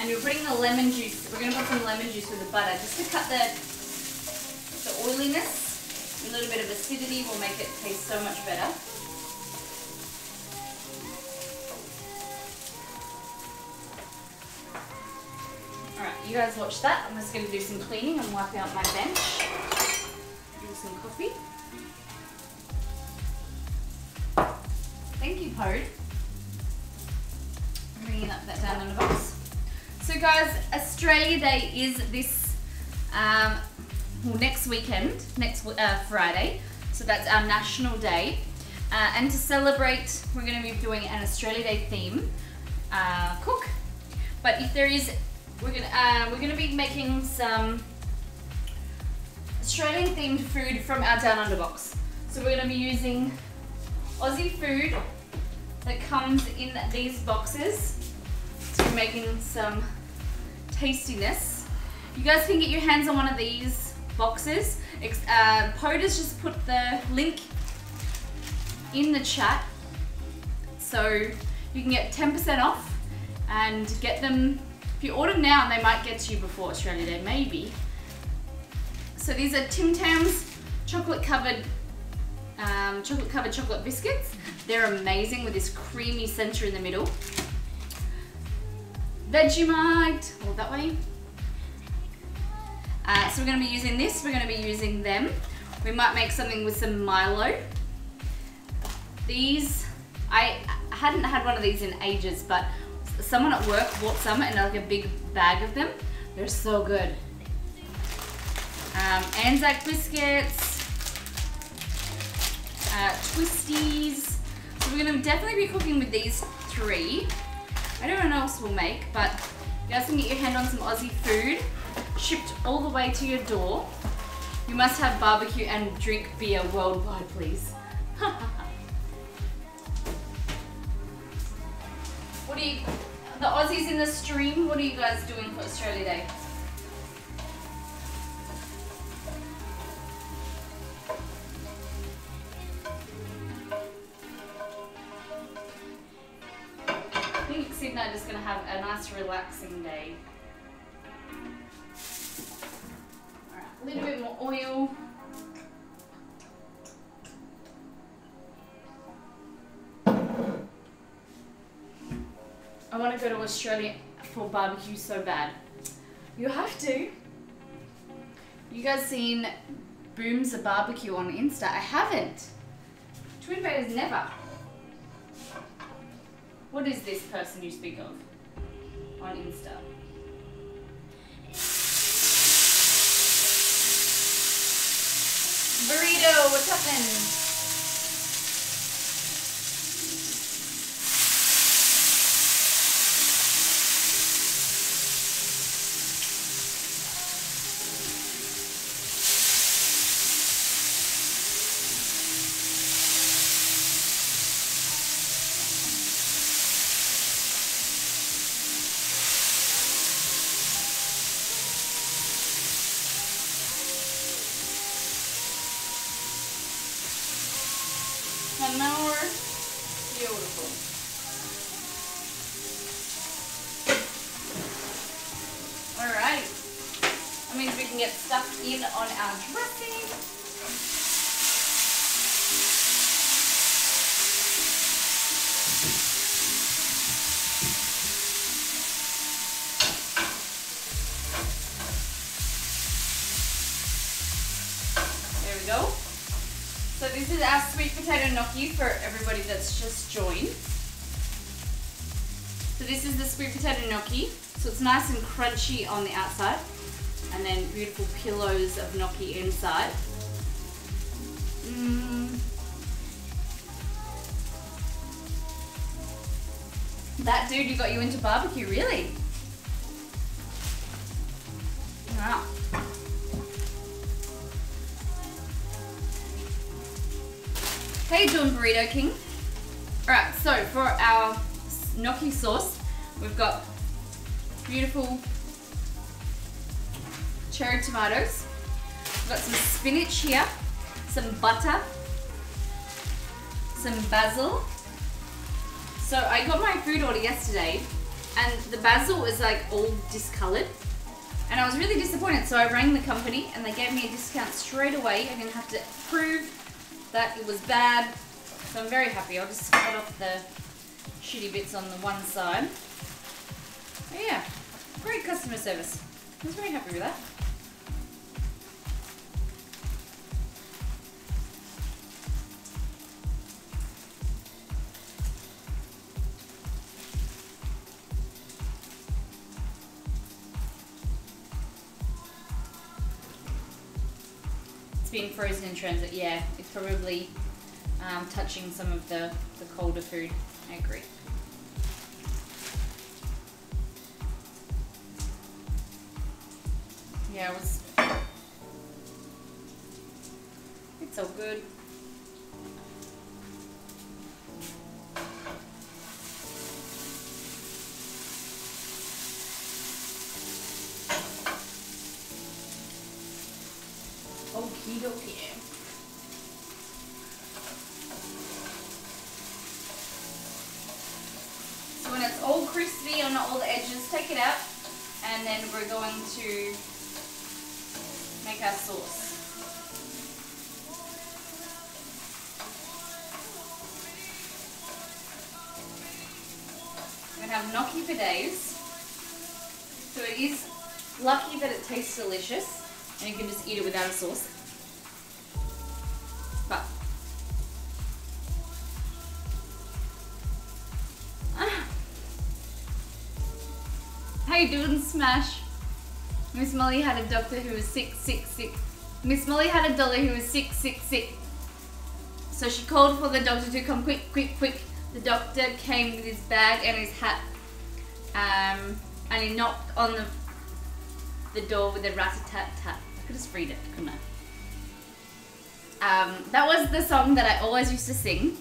And you're putting the lemon juice. We're going to put some lemon juice with the butter just to cut the the oiliness. A little bit of acidity will make it taste so much better. Alright, you guys watch that. I'm just going to do some cleaning and wipe out my bench. Do some coffee. Thank you, Pode. Bringing up that down in a box. So, guys, Australia Day is this um, well, next weekend, next uh, Friday. So that's our national day. Uh, and to celebrate, we're going to be doing an Australia Day theme uh, cook. But if there is, we're gonna uh, we're gonna be making some Australian themed food from our Down Under box. So we're gonna be using Aussie food that comes in these boxes to be making some tastiness. You guys can get your hands on one of these boxes. Uh, Poda's just put the link in the chat so you can get 10% off and get them. If you order now, they might get to you before Australia Day, maybe. So these are Tim Tams chocolate covered um, chocolate covered chocolate biscuits. They're amazing with this creamy center in the middle. Vegemite, hold that way. Uh, so we're going to be using this. We're going to be using them. We might make something with some Milo. These, I hadn't had one of these in ages, but someone at work bought some and like a big bag of them. They're so good. Um, Anzac biscuits, uh, twisties. So we're gonna definitely be cooking with these three. I don't know what else we'll make, but you guys can get your hand on some Aussie food shipped all the way to your door. You must have barbecue and drink beer worldwide, please. what do you, the Aussies in the stream, what are you guys doing for Australia Day? Think Sid and I are just gonna have a nice relaxing day. Alright, a little bit more oil. I want to go to Australia for barbecue so bad. You have to. You guys seen Booms a barbecue on Insta? I haven't. Twin Invaders never. What is this person you speak of on Insta? Burrito, what's happening? Gnocchi for everybody that's just joined. So this is the sweet potato gnocchi. So it's nice and crunchy on the outside and then beautiful pillows of gnocchi inside. Mm. That dude who got you into barbecue, really? Wow. How you doing, Burrito King? Alright, so for our gnocchi sauce, we've got beautiful cherry tomatoes. We've got some spinach here, some butter, some basil. So I got my food order yesterday and the basil was like all discolored. And I was really disappointed, so I rang the company and they gave me a discount straight away. I didn't have to prove that it was bad. So I'm very happy. I'll just cut off the shitty bits on the one side. But yeah, great customer service. I was very happy with that. It's been frozen in transit. Yeah, it's probably um, touching some of the, the colder food. I agree. Yeah, it was. It's all good. So when it's all crispy on all the edges, take it out and then we're going to make our sauce. We're gonna have gnocchi for days. So it is lucky that it tastes delicious and you can just eat it without a sauce. Smash? Miss Molly had a doctor who was sick, sick, sick. Miss Molly had a dolly who was sick, sick, sick. So she called for the doctor to come quick, quick, quick. The doctor came with his bag and his hat. Um, and he knocked on the the door with a rat-a-tat-tat. I could just read it, couldn't I? Um, that was the song that I always used to sing.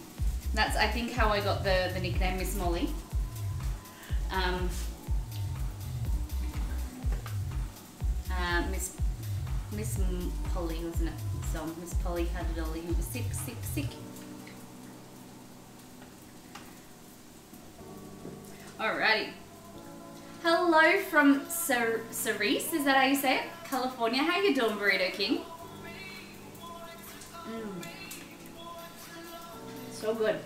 That's, I think, how I got the, the nickname Miss Molly. Um, uh, Miss Miss Polly, wasn't it? So Miss Polly had a dolly who was sick, sick, sick. Alrighty. Hello from Cer- Cerise, is that how you say it? California. How you doing, Burrito King? Mm. So good.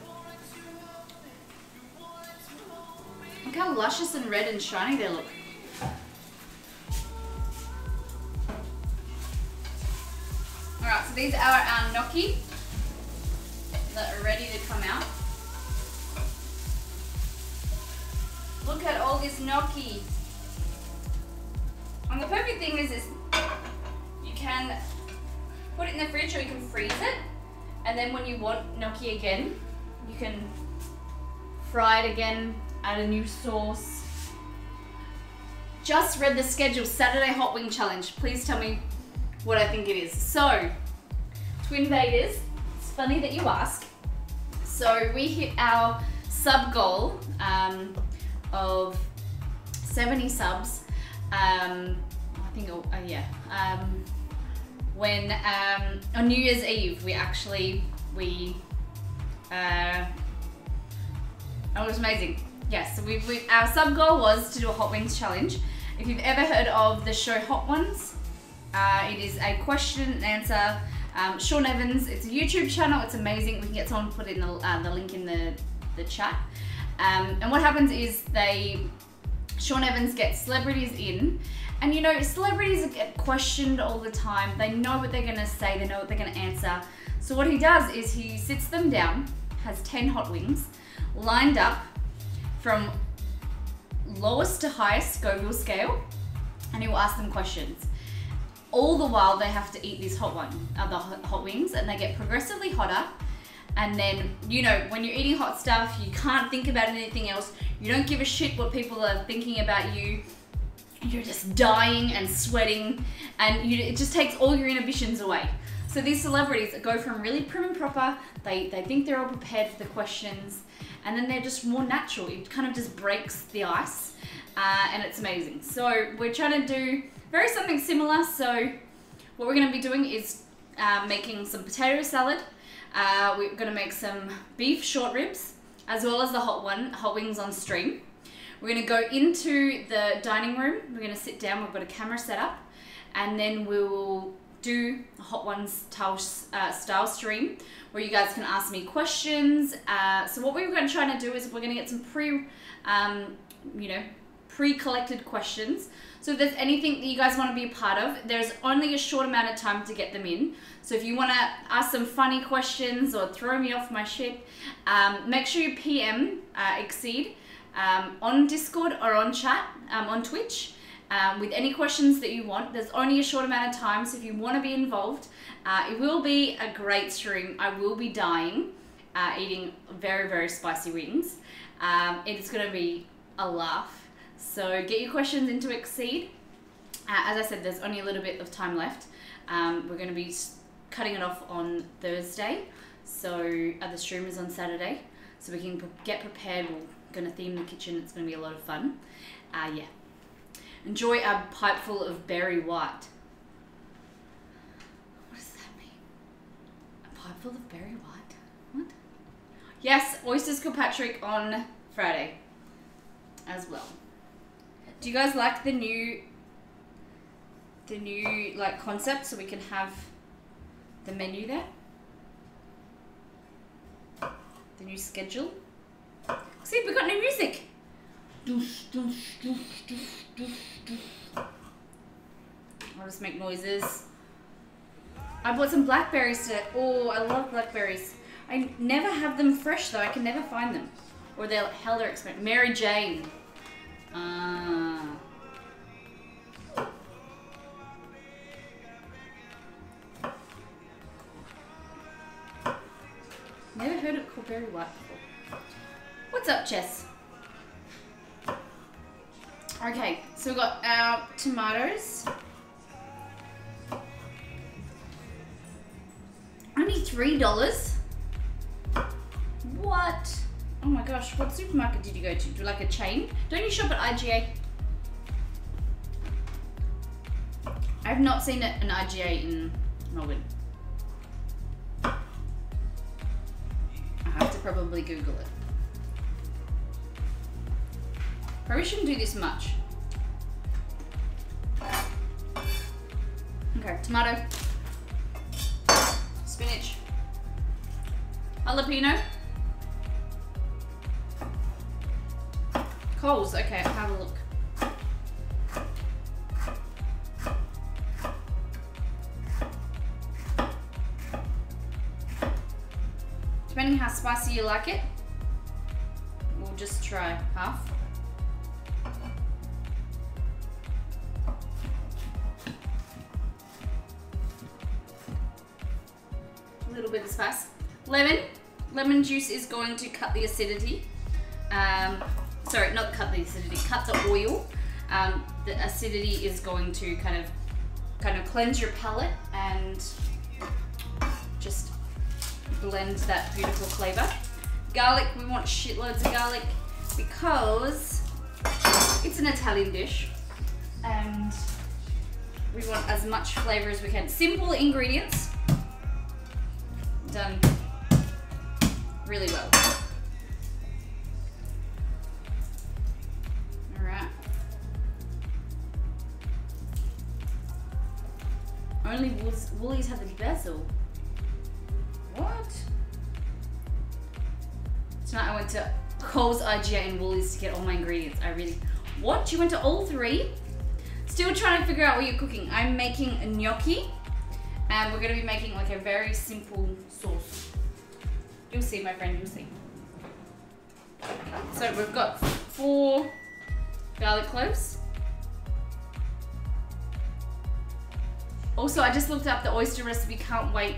Look how luscious and red and shiny they look. Alright, so these are our gnocchi that are ready to come out. Look at all this gnocchi. And the perfect thing is, is you can put it in the fridge or you can freeze it. And then when you want gnocchi again, you can fry it again, add a new sauce. Just read the schedule, Saturday Hot Wing Challenge. Please tell me what I think it is. So, Twin Vaders, it's funny that you ask. So we hit our sub goal um, of 70 subs. Um, I think, oh, uh, yeah. Um, when um, on New Year's Eve, we actually we uh, it was amazing. Yes, so we, we our sub goal was to do a hot wings challenge. If you've ever heard of the show Hot Ones, uh, it is a question and answer. Um, Sean Evans, it's a YouTube channel. It's amazing. We can get someone to put in the, uh, the link in the the chat. Um, and what happens is they Sean Evans gets celebrities in, and you know, celebrities get questioned all the time. They know what they're gonna say, they know what they're gonna answer. So, what he does is he sits them down, has 10 hot wings lined up from lowest to highest Scoville scale, and he will ask them questions. All the while, they have to eat these hot one, uh, the hot wings, and they get progressively hotter. And then, you know, when you're eating hot stuff, you can't think about anything else. You don't give a shit what people are thinking about you. You're just dying and sweating, and you, it just takes all your inhibitions away. So these celebrities go from really prim and proper, they, they think they're all prepared for the questions, and then they're just more natural. It kind of just breaks the ice, uh, and it's amazing. So we're trying to do very something similar. So what we're going to be doing is uh, making some potato salad. Uh, we're going to make some beef short ribs, as well as the hot one, hot wings on stream. We're going to go into the dining room. We're going to sit down. We've got a camera set up, and then we'll do a Hot Ones style, uh, style stream where you guys can ask me questions. Uh, so what we're going to try to do is we're going to get some pre, um, you know, pre-collected questions. So if there's anything that you guys want to be a part of, there's only a short amount of time to get them in. So if you want to ask some funny questions or throw me off my shit, um, make sure you PM uh, Exceed um, on Discord or on chat um, on Twitch um, with any questions that you want. There's only a short amount of time, so if you want to be involved, uh, it will be a great stream. I will be dying, uh, eating very, very spicy wings. Um, it's going to be a laugh. So get your questions into Exceed. Uh, as I said, there's only a little bit of time left. Um, we're going to be cutting it off on Thursday. So uh, the stream is on Saturday. So we can get prepared. We're going to theme the kitchen. It's going to be a lot of fun. Uh, yeah. Enjoy a pipe full of berry white. What does that mean? A pipe full of berry white? What? Yes, Oysters Kilpatrick on Friday as well. Do you guys like the new the new like concept so we can have the menu there? The new schedule? See, we got new music. I'll just make noises. I bought some blackberries today. Oh, I love blackberries. I never have them fresh though. I can never find them. Or they're hell they're expensive. Mary Jane. Ah. Never heard of called berry white before. What's up, Jess? Okay, so we've got our tomatoes. Only three dollars. What? Oh my gosh, what supermarket did you go to? Do like a chain? Don't you shop at IGA? I've not seen an IGA in Melbourne. I have to probably Google it. Probably shouldn't do this much. Okay, tomato, spinach, jalapeno, coals. Okay, have a look. Depending how spicy you like it, we'll just try half. A little bit of spice. Lemon. Lemon juice is going to cut the acidity. Um, sorry, not cut the acidity, cut the oil. Um, the acidity is going to kind of kind of cleanse your palate and just blend that beautiful flavor. Garlic, we want shitloads of garlic because it's an Italian dish and we want as much flavor as we can. Simple ingredients, done really well. Only Woolies, have the basil. What? Tonight I went to Coles, IGA, and Woolies to get all my ingredients. I really. What? You went to all three? Still trying to figure out what you're cooking. I'm making a gnocchi, and we're gonna be making like a very simple sauce. You'll see, my friend. You'll see. So we've got four garlic cloves. Also, I just looked up the oyster recipe. Can't wait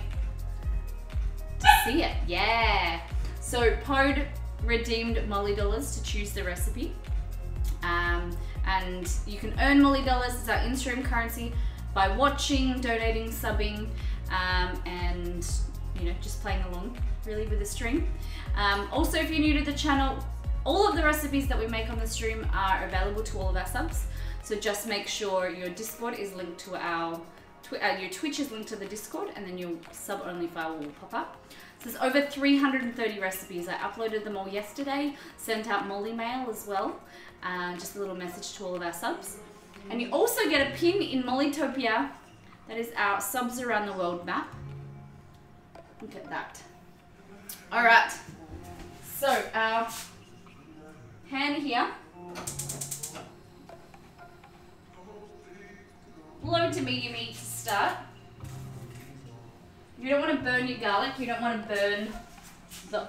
to see it. Yeah. So Pod redeemed Molly dollars to choose the recipe. Um, and you can earn Molly dollars as our in-stream currency by watching, donating, subbing, um, and you know just playing along really with the stream. Um, also, if you're new to the channel, all of the recipes that we make on the stream are available to all of our subs. So just make sure your Discord is linked to our uh, your Twitch is linked to the Discord, and then your sub only file will pop up. So there's over 330 recipes. I uploaded them all yesterday. Sent out Molly mail as well. Uh, just a little message to all of our subs. And you also get a pin in Mollytopia. That is our subs around the world map. Look at that. All right. So our pan here. Low to medium to start. You don't want to burn your garlic. You don't want to burn the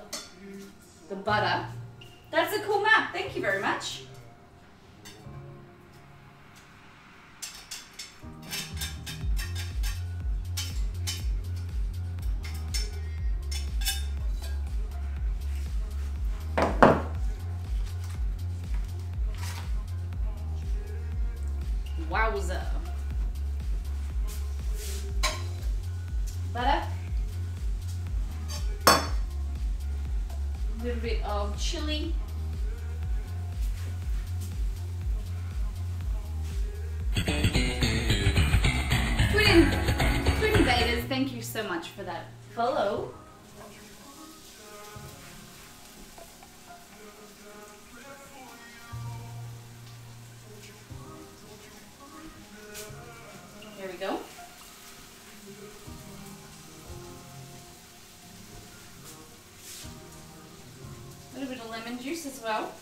the butter. That's a cool map. Thank you very much. Wowza. Butter. A little bit of chili. Twin, Twin Invaders, thank you so much for that follow. Lemon as well.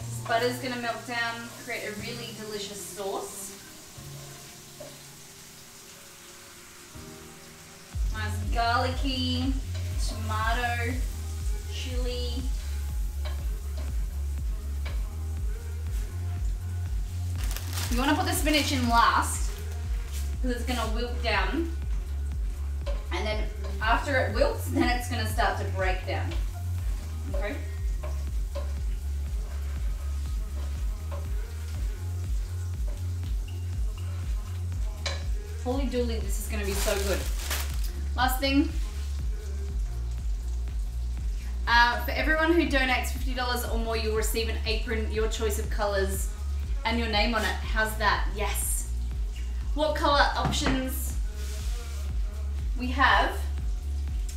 This butter's gonna melt down, create a really delicious sauce. Nice garlicky, tomato, spinach in last because it's going to wilt down. And then after it wilts, then it's going to start to break down. Okay? Holy dooly, this is going to be so good. Last thing. Uh, for everyone who donates $50 or more, you'll receive an apron, your choice of colors, and your name on it. How's that? Yes. What color options we have?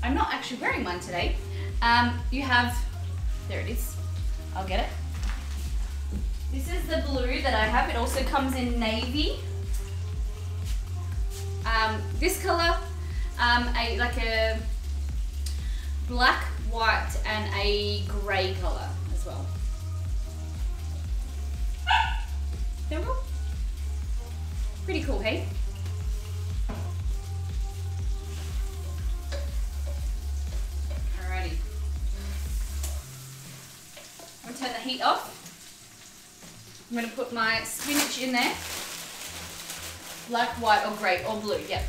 I'm not actually wearing one today. Um, you have, there it is. I'll get it. This is the blue that I have. It also comes in navy. Um, this color, um, a like a black, white, and a grey color Black, white, or grey, or blue, yep.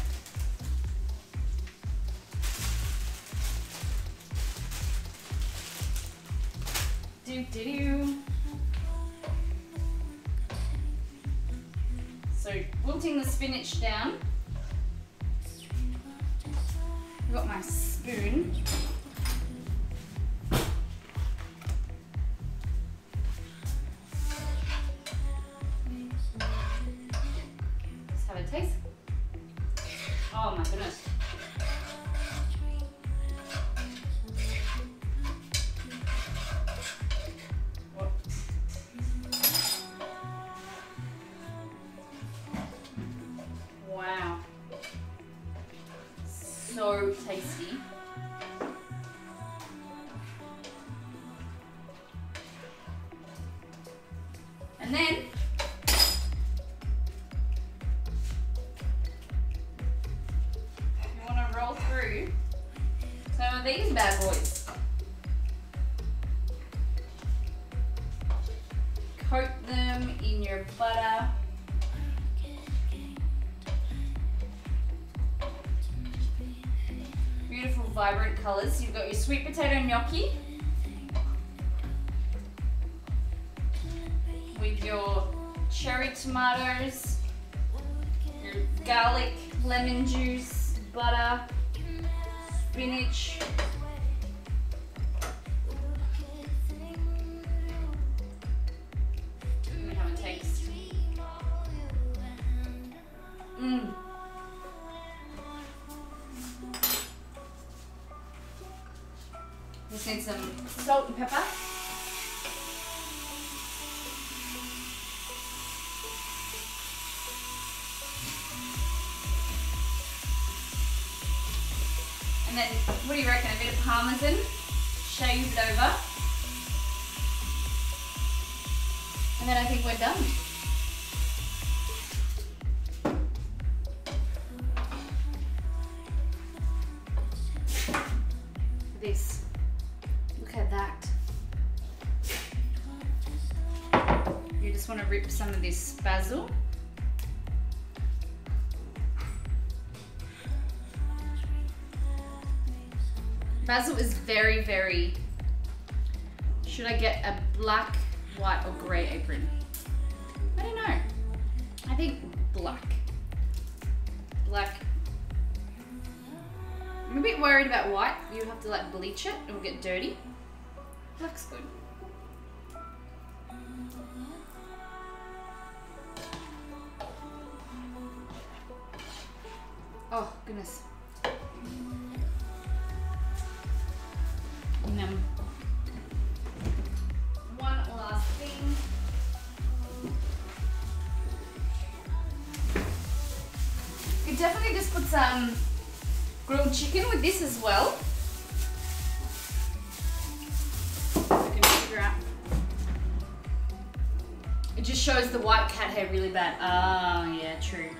Colors. You've got your sweet potato gnocchi reckon? A bit parmesan shaved over. And then I think we're done. This. Look at that. You just want to rip some of this basil. Basil is very, very. Should I get a black, white, or grey apron? I don't know. I think black. Black. I'm a bit worried about white. You have to like bleach it, it will get dirty. One last thing. You definitely just put some grilled chicken with this as well. It just shows the white cat hair really bad. Oh, yeah, true.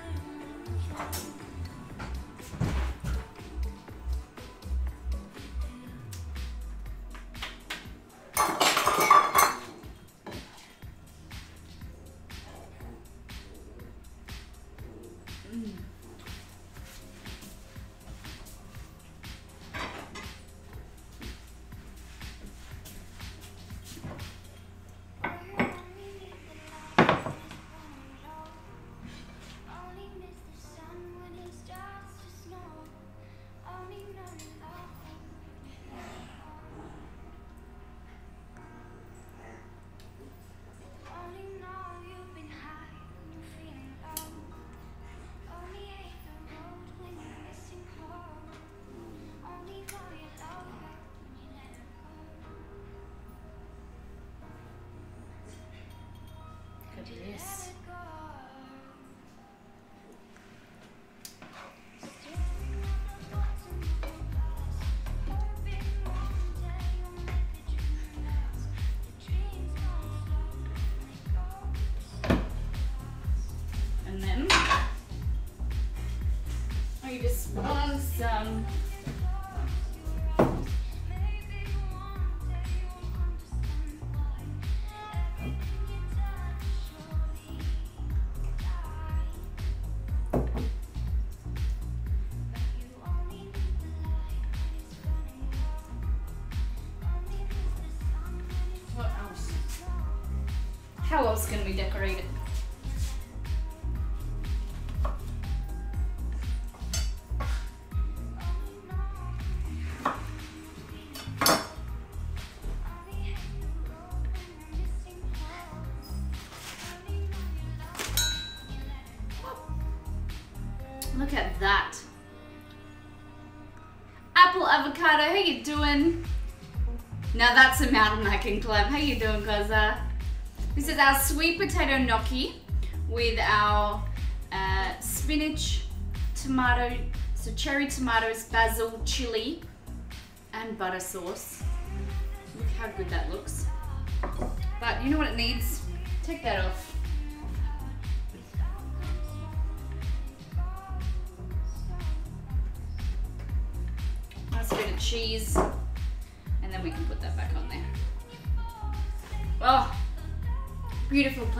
Can we decorate it? Look at that. Apple avocado, how you doing? Now that's a mountain hiking club. How you doing, Koza? This is our sweet potato gnocchi with our uh, spinach, tomato, so cherry tomatoes, basil, chili, and butter sauce. Look how good that looks. But you know what it needs? Take that off. I Nice bit of cheese.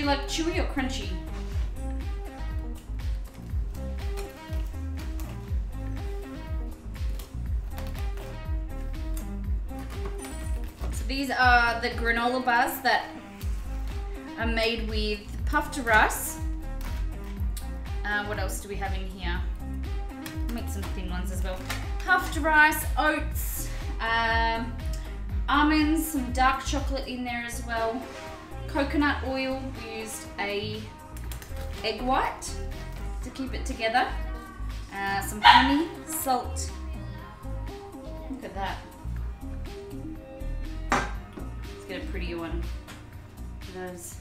You like chewy or crunchy? So these are the granola bars that are made with puffed rice. Uh, what else do we have in here? I'll make some thin ones as well. Puffed rice, oats, um, almonds, some dark chocolate in there as well. Coconut oil, used a egg white to keep it together. Uh, some honey, salt. Look at that. Let's get a prettier one. Those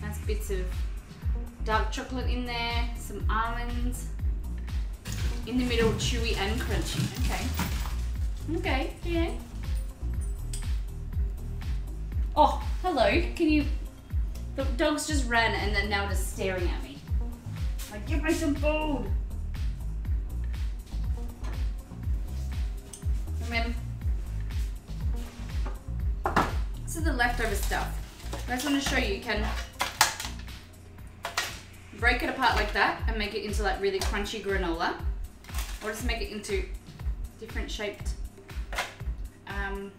nice bits of dark chocolate in there, some almonds. In the middle, chewy and crunchy. Okay. Okay, yeah. Oh, hello. Can you. The dogs just ran and then now just staring at me. Like, give me some food. Remember? This is the leftover stuff. I just want to show you, you can break it apart like that and make it into like really crunchy granola or just make it into different shaped um,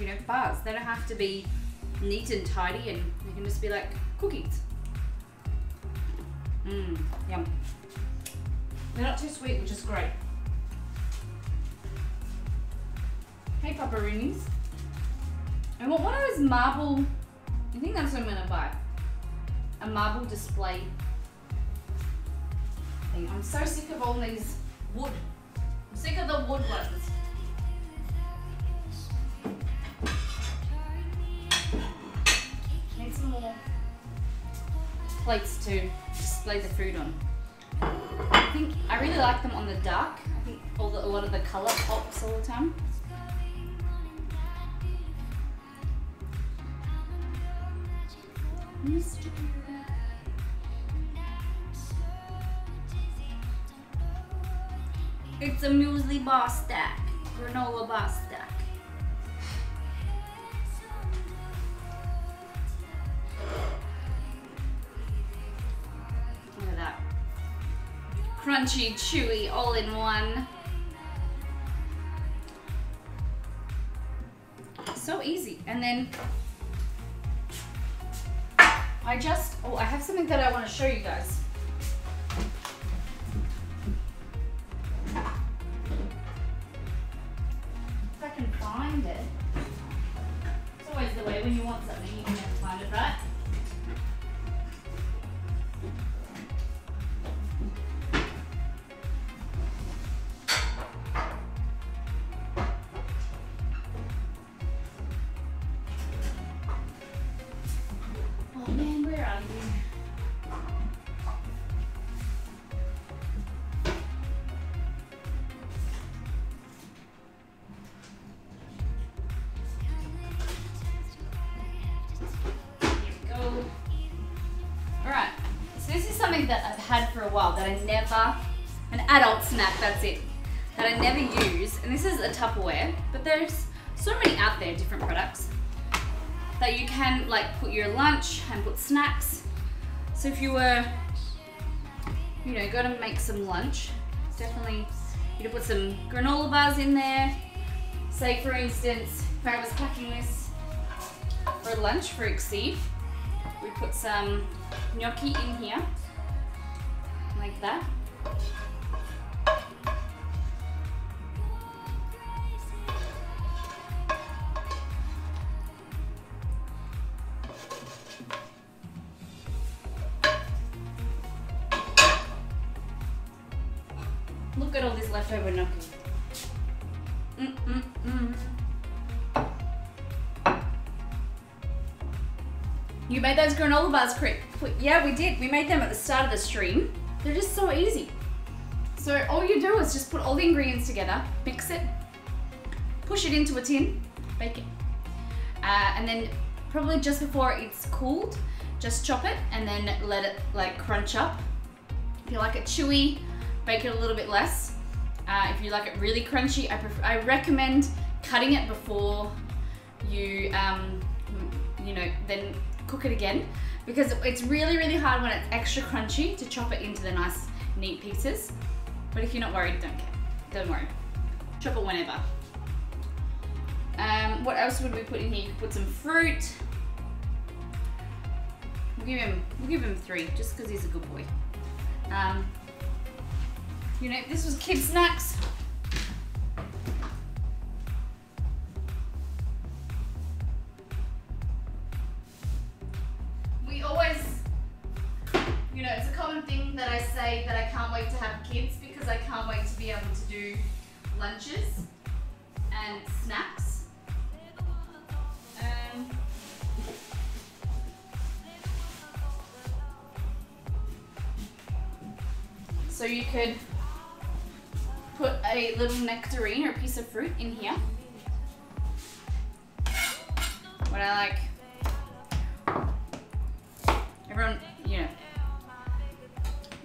you know bars they don't have to be neat and tidy and they can just be like cookies mmm yum they're not too sweet which is great hey paparoonies I want one of those marble I think that's what I'm gonna buy a marble display thing. I'm so sick of all these wood. I'm sick of the wood ones. Plates to display the food on. I think I really like them on the dark. I think all the, a lot of the color pops all the time. Mr. It's a muesli bar stack, granola bar stack. Look at that. Crunchy, chewy, all in one. So easy. And then I just, oh, I have something that I want to show you guys. If I can find it. It's always the way when you want something, you can never find it, right? Is something that I've had for a while that I never, an adult snack, that's it, that I never use. And this is a Tupperware, but there's so many out there, different products, that you can like put your lunch and put snacks. So if you were, you know, going to make some lunch, definitely You could put some granola bars in there. Say, for instance, if I was packing this for lunch for Exceed, we put some gnocchi in here, like that. Made those granola bars, Crick. Yeah, we did. We made them at the start of the stream. They're just so easy. So all you do is just put all the ingredients together, mix it, push it into a tin, bake it. Uh, and then probably just before it's cooled, just chop it and then let it like crunch up. If you like it chewy, bake it a little bit less. Uh, if you like it really crunchy, I, prefer, I recommend cutting it before you, um, you know, then cook it again because it's really, really hard when it's extra crunchy to chop it into the nice, neat pieces. But if you're not worried, don't care. Don't worry. Chop it whenever. Um, what else would we put in here? You could put some fruit. We'll give him, we'll give him three, just because he's a good boy. Um, you know, this was kid snacks. We always, you know, it's a common thing that I say that I can't wait to have kids because I can't wait to be able to do lunches and snacks. Um, so you could put a little nectarine or piece of fruit in here. What I like. Everyone, you know.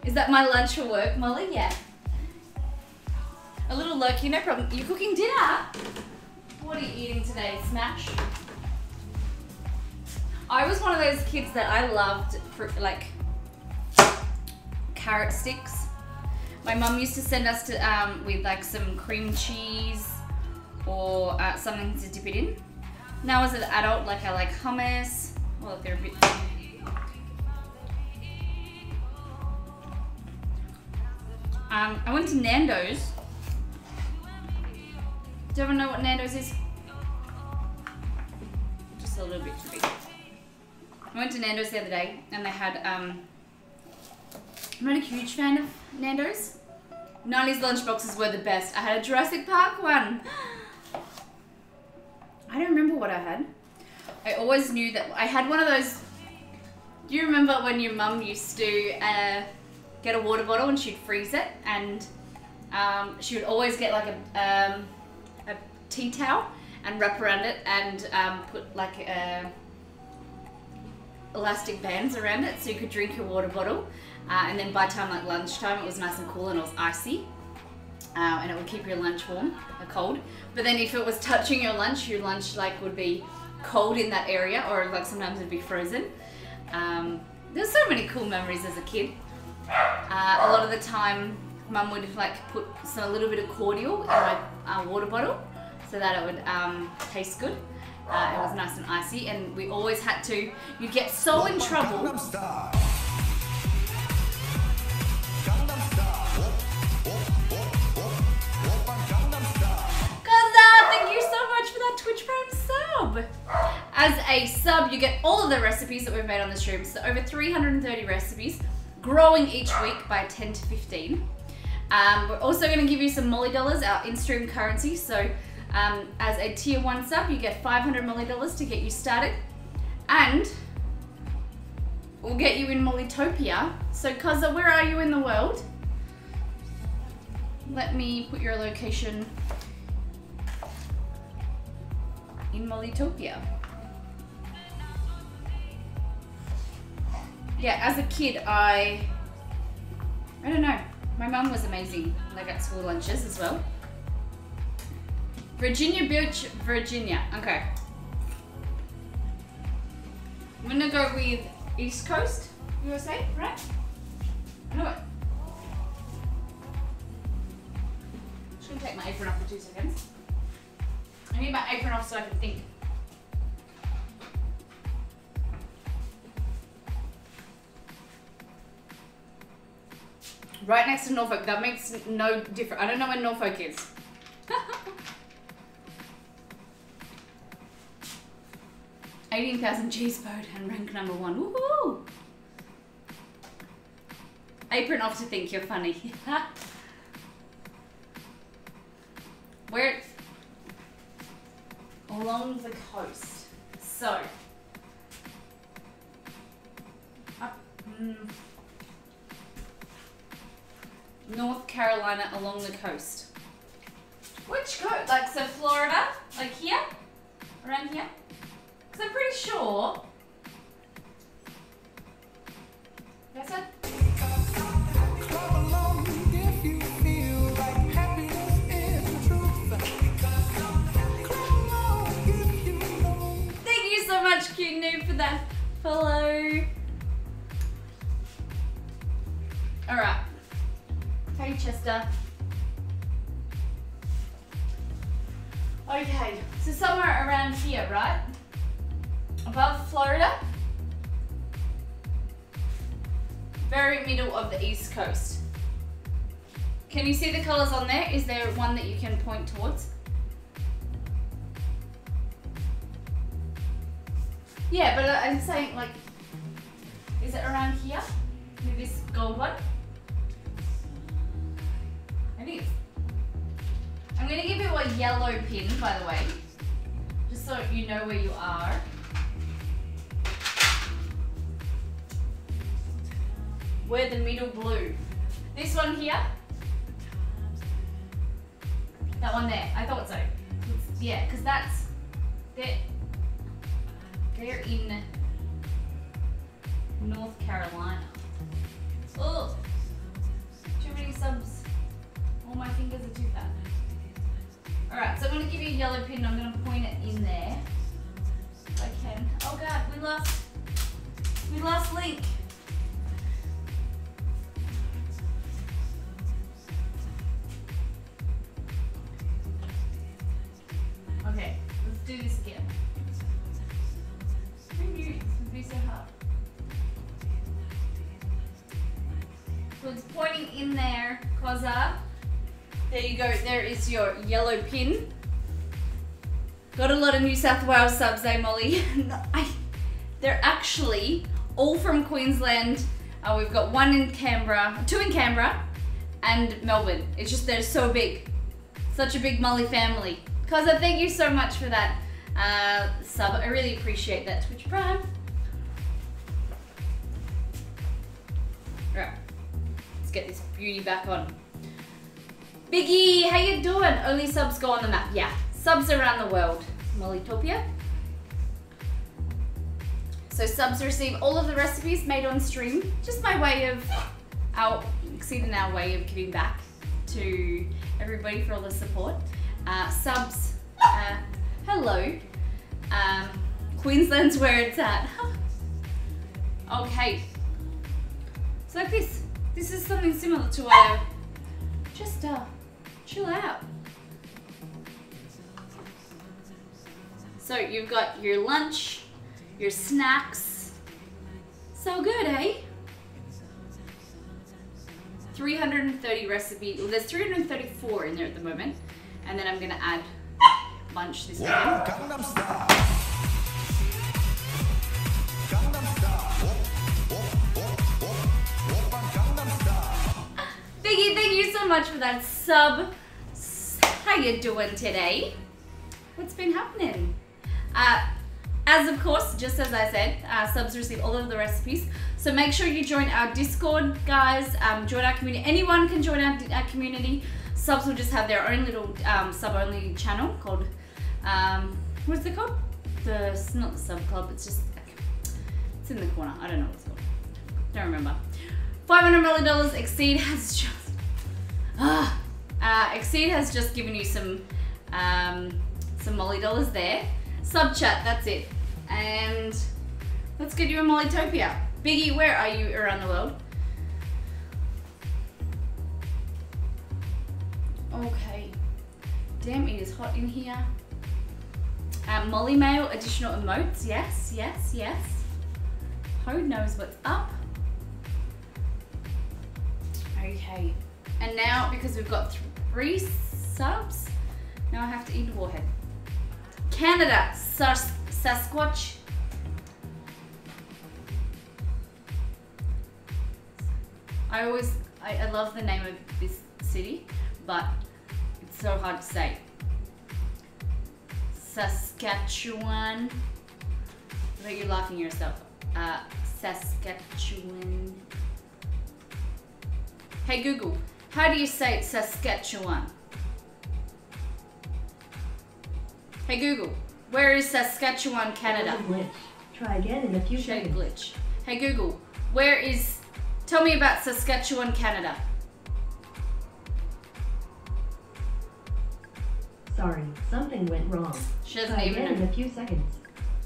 Is that my lunch for work, Molly? Yeah. A little lurky, no problem. You're cooking dinner? What are you eating today? Smash? I was one of those kids that I loved for like carrot sticks. My mum used to send us to um, with like some cream cheese or uh, something to dip it in. Now as an adult, like I like hummus. Well, they're a bit. Um, I went to Nando's. Do you ever know what Nando's is? Just a little bit too big. I went to Nando's the other day and they had um, I'm not a huge fan of Nando's. 90s lunchboxes were the best. I had a Jurassic Park one. I don't remember what I had. I always knew that I had one of those. Do you remember when your mum used to uh, get a water bottle and she'd freeze it, and um, she would always get like a um, a tea towel and wrap around it and um, put like a elastic bands around it so you could drink your water bottle. Uh, and then by time like lunchtime, it was nice and cool and it was icy. Uh, and it would keep your lunch warm, or cold. But then if it was touching your lunch, your lunch like would be cold in that area, or like sometimes it'd be frozen. Um, there's so many cool memories as a kid. Uh, a lot of the time, mum would like put some a little bit of cordial in my uh, water bottle so that it would um, taste good. Uh, it was nice and icy, and we always had to. You'd get so in trouble. That Twitch Prime sub. As a sub, you get all of the recipes that we've made on the stream. So over 330 recipes, growing each week by 10 to 15. Um, we're also going to give you some Molly dollars, our in-stream currency. So um, as a tier one sub, you get 500 Molly dollars to get you started, and we'll get you in Mollytopia. So Kaza, where are you in the world? Let me put your location in Mollytopia. Yeah, as a kid, I I don't know. My mum was amazing, like at school lunches as well. Virginia Beach, Virginia. Okay. I'm gonna go with East Coast, USA, right? No. i'm gonna take my apron off for two seconds. I need my apron off so I can think. Right next to Norfolk. That makes no difference. I don't know where Norfolk is. Eighteen thousand cheese boat and rank number one. Woohoo! Apron off to think you're funny. Where along the coast. So up mm, North Carolina along the coast. Which coast? Like so Florida? Like here? Around here? Because I'm pretty sure. That's know. Thank you so much, Cute Noob, for that follow. Alright. Hey, Chester. Okay, so somewhere around here, right? Above Florida. Very middle of the east coast. Can you see the colors on there? Is there one that you can point towards? Yeah, but I'm saying like, is it around here? With this gold one? I'm gonna give you a yellow pin, by the way, just so you know where you are. We're the middle blue. This one here. That one there. I thought so. Yeah, because that's. They're, they're in North Carolina. Oh, too many subs. All my fingers are too fat. Alright, so I'm going to give you a yellow pin. I'm going to point it in there. If I can. Oh god, we lost. We lost Link. Okay, let's do this again. Who knew this would be so hard? So it's pointing in there, Koza. There you go, there is your yellow pin. Got a lot of New South Wales subs, eh, Molly? I, they're actually all from Queensland. Uh, we've got one in Canberra, two in Canberra, and Melbourne. It's just they're so big. Such a big Molly family. Koza, thank you so much for that uh, sub. I really appreciate that Twitch Prime. Right, let's get this beauty back on. Biggie, how you doing? Only subs go on the map. Yeah, subs around the world. Mollytopia. So subs receive all of the recipes made on stream. Just my way of our exceeding our way of giving back to everybody for all the support. Uh, subs, uh, hello. Um, Queensland's where it's at. okay. So like this. This is something similar to a just uh chill out. So you've got your lunch, your snacks. So good, eh? 330 recipe. Well, there's 334 in there at the moment. And then I'm gonna add lunch this weekend. Style. Biggie, thank you so much for that sub. How you doing today? What's been happening? Uh, as of course, just as I said, uh, subs receive all of the recipes. So make sure you join our Discord, guys. Um, join our community. Anyone can join our, our community. Subs will just have their own little um, sub-only channel called, um, what's it called? The not the sub club. It's just it's in the corner. I don't know what it's called. Don't remember. Five hundred million dollars. Exceed has just ah, uh, Exceed has just given you some um, some Molly dollars there. Sub chat. That's it. And let's get you a Mollytopia. Biggie, where are you around the world? Okay. Damn, it is hot in here. Uh, Molly Mail, additional emotes. Yes, yes, yes. Ho knows what's up. Okay. And now, because we've got three subs, now I have to eat warhead. Canada, Sas- Sasquatch. I always, I, I love the name of this city, but it's so hard to say. Saskatchewan. I bet you're laughing yourself. Uh, Saskatchewan. Hey Google, how do you say Saskatchewan? Hey Google, where is Saskatchewan, Canada? Glitch. Try again in a few Shade seconds. glitch. Hey Google, where is? Tell me about Saskatchewan, Canada. Sorry, something went wrong. She doesn't Try even again in a few seconds.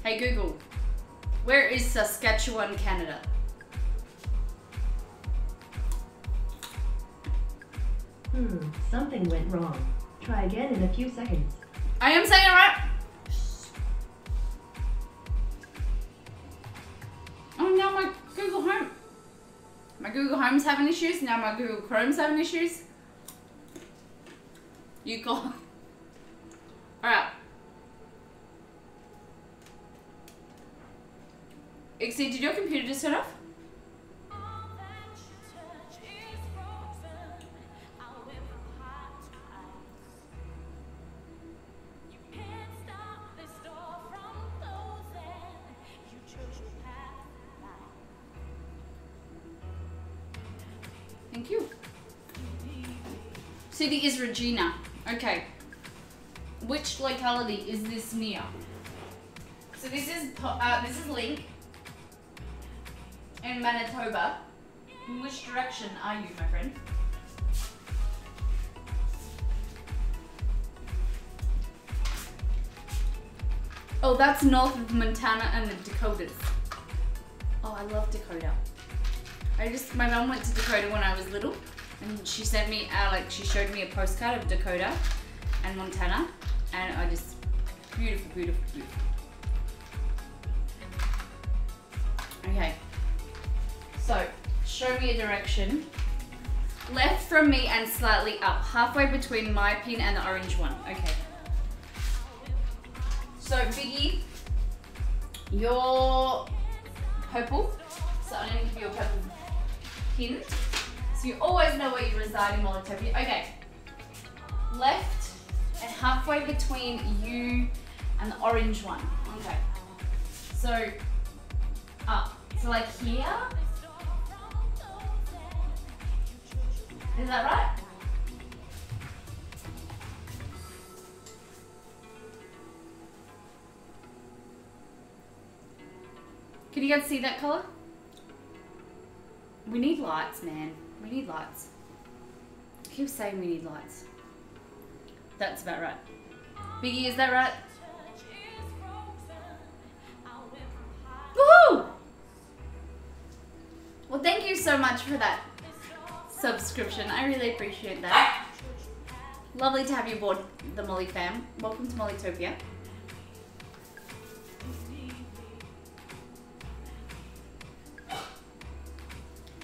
Hey Google, where is Saskatchewan, Canada? Hmm, something went wrong. Try again in a few seconds. I am saying right. Oh, now my Google Home. My Google Home's having issues. Now my Google Chrome's having issues. You call. Alright. Ixie, did your computer just turn off? Thank you. City is Regina. Okay. Which locality is this near? So this is uh, this is Link in Manitoba. In which direction are you, my friend? Oh, that's north of Montana and the Dakotas. Oh, I love Dakota. I just my mum went to Dakota when I was little, and she sent me uh, like she showed me a postcard of Dakota and Montana, and I just beautiful, beautiful, beautiful. Okay, so show me a direction. Left from me and slightly up, halfway between my pin and the orange one. Okay. So Biggie, you're purple. So I'm gonna give you a purple So you always know where you reside in Mollytopia. Okay. Left and halfway between you and the orange one. Okay. So up. So like here. Is that right? Can you guys see that color? We need lights, man. We need lights. I keep saying we need lights. That's about right. Biggie, is that right? Woohoo! Well, thank you so much for that subscription. I really appreciate that. Lovely to have you aboard the Molly fam. Welcome to Mollytopia.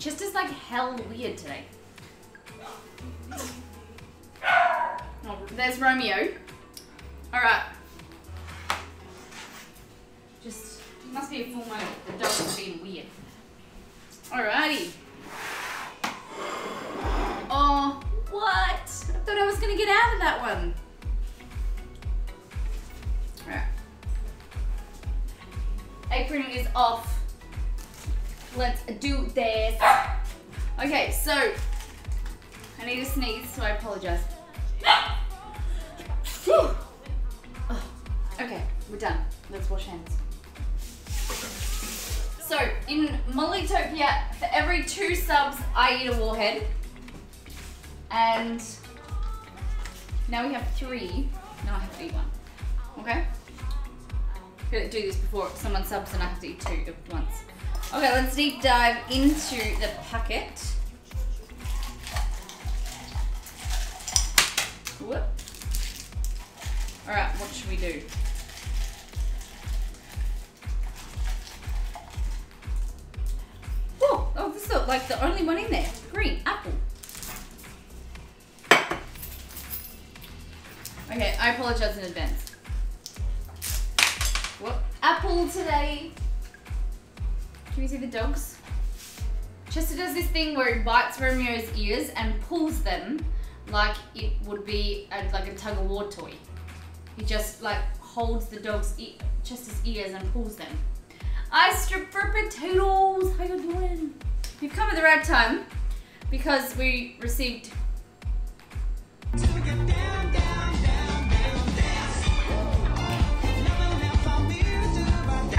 Just is like hell weird today. Oh, there's Romeo. Alright. Just, must be a full moon. The dog is being weird. Alrighty. Oh, what? I thought I was gonna get out of that one. Alright. Apron is off. Let's do this. Okay, so I need to sneeze, so I apologize. Okay, we're done. Let's wash hands. So in Mollytopia, for every two subs, I eat a warhead. And now we have three. Now I have to eat one. Okay? Gonna do this before someone subs and I have to eat two at once. Okay, let's deep dive into the packet. Whoop. Alright, what should we do? Oh, oh, this is like the only one in there. Green, apple. Okay, I apologize in advance. What? Apple today. Can you see the dogs? Chester does this thing where he bites Romeo's ears and pulls them like it would be a, like a tug of war toy. He just like holds the dog's e- Chester's ears and pulls them. I strip for potatoes. How you doing? You've come at the right time because we received. I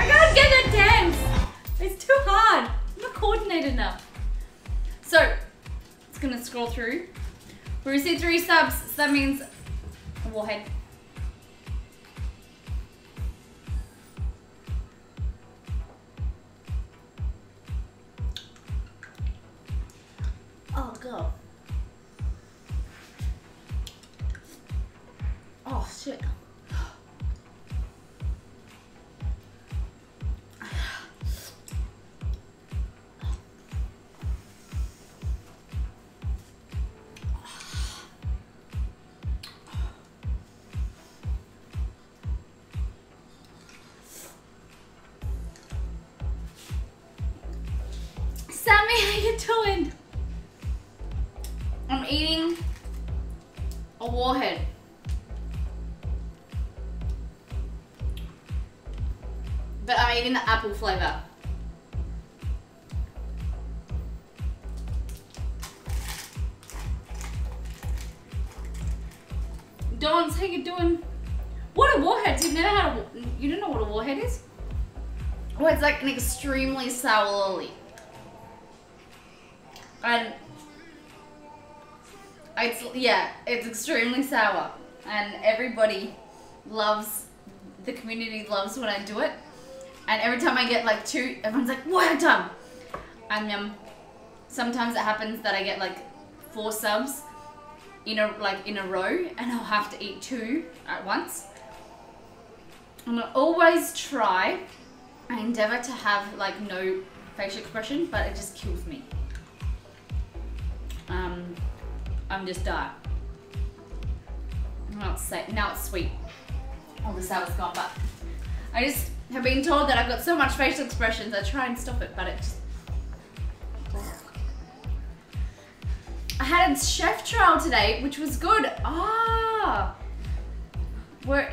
can't get that dance. It's too hard. I'm not coordinated enough. So, it's gonna scroll through. We received three subs. So that means warhead. Oh god. Oh shit. Sammy, how you doing? I'm eating a warhead. But I'm eating the apple flavor. Dons, how you doing? What a warhead? You've never had a you don't know what a warhead is? Oh, it's like an extremely sour lolly. And it's yeah, it's extremely sour, and everybody loves the community loves when I do it. And every time I get like two, everyone's like, "What time?" And um, sometimes it happens that I get like four subs in a like in a row, and I'll have to eat two at once. And I always try. I endeavor to have like no facial expression, but it just kills me. I'm just dark. Now it's now it's sweet. All the sour's gone, but I just have been told that I've got so much facial expressions. I try and stop it, but it just. I had a chef trial today, which was good. Ah,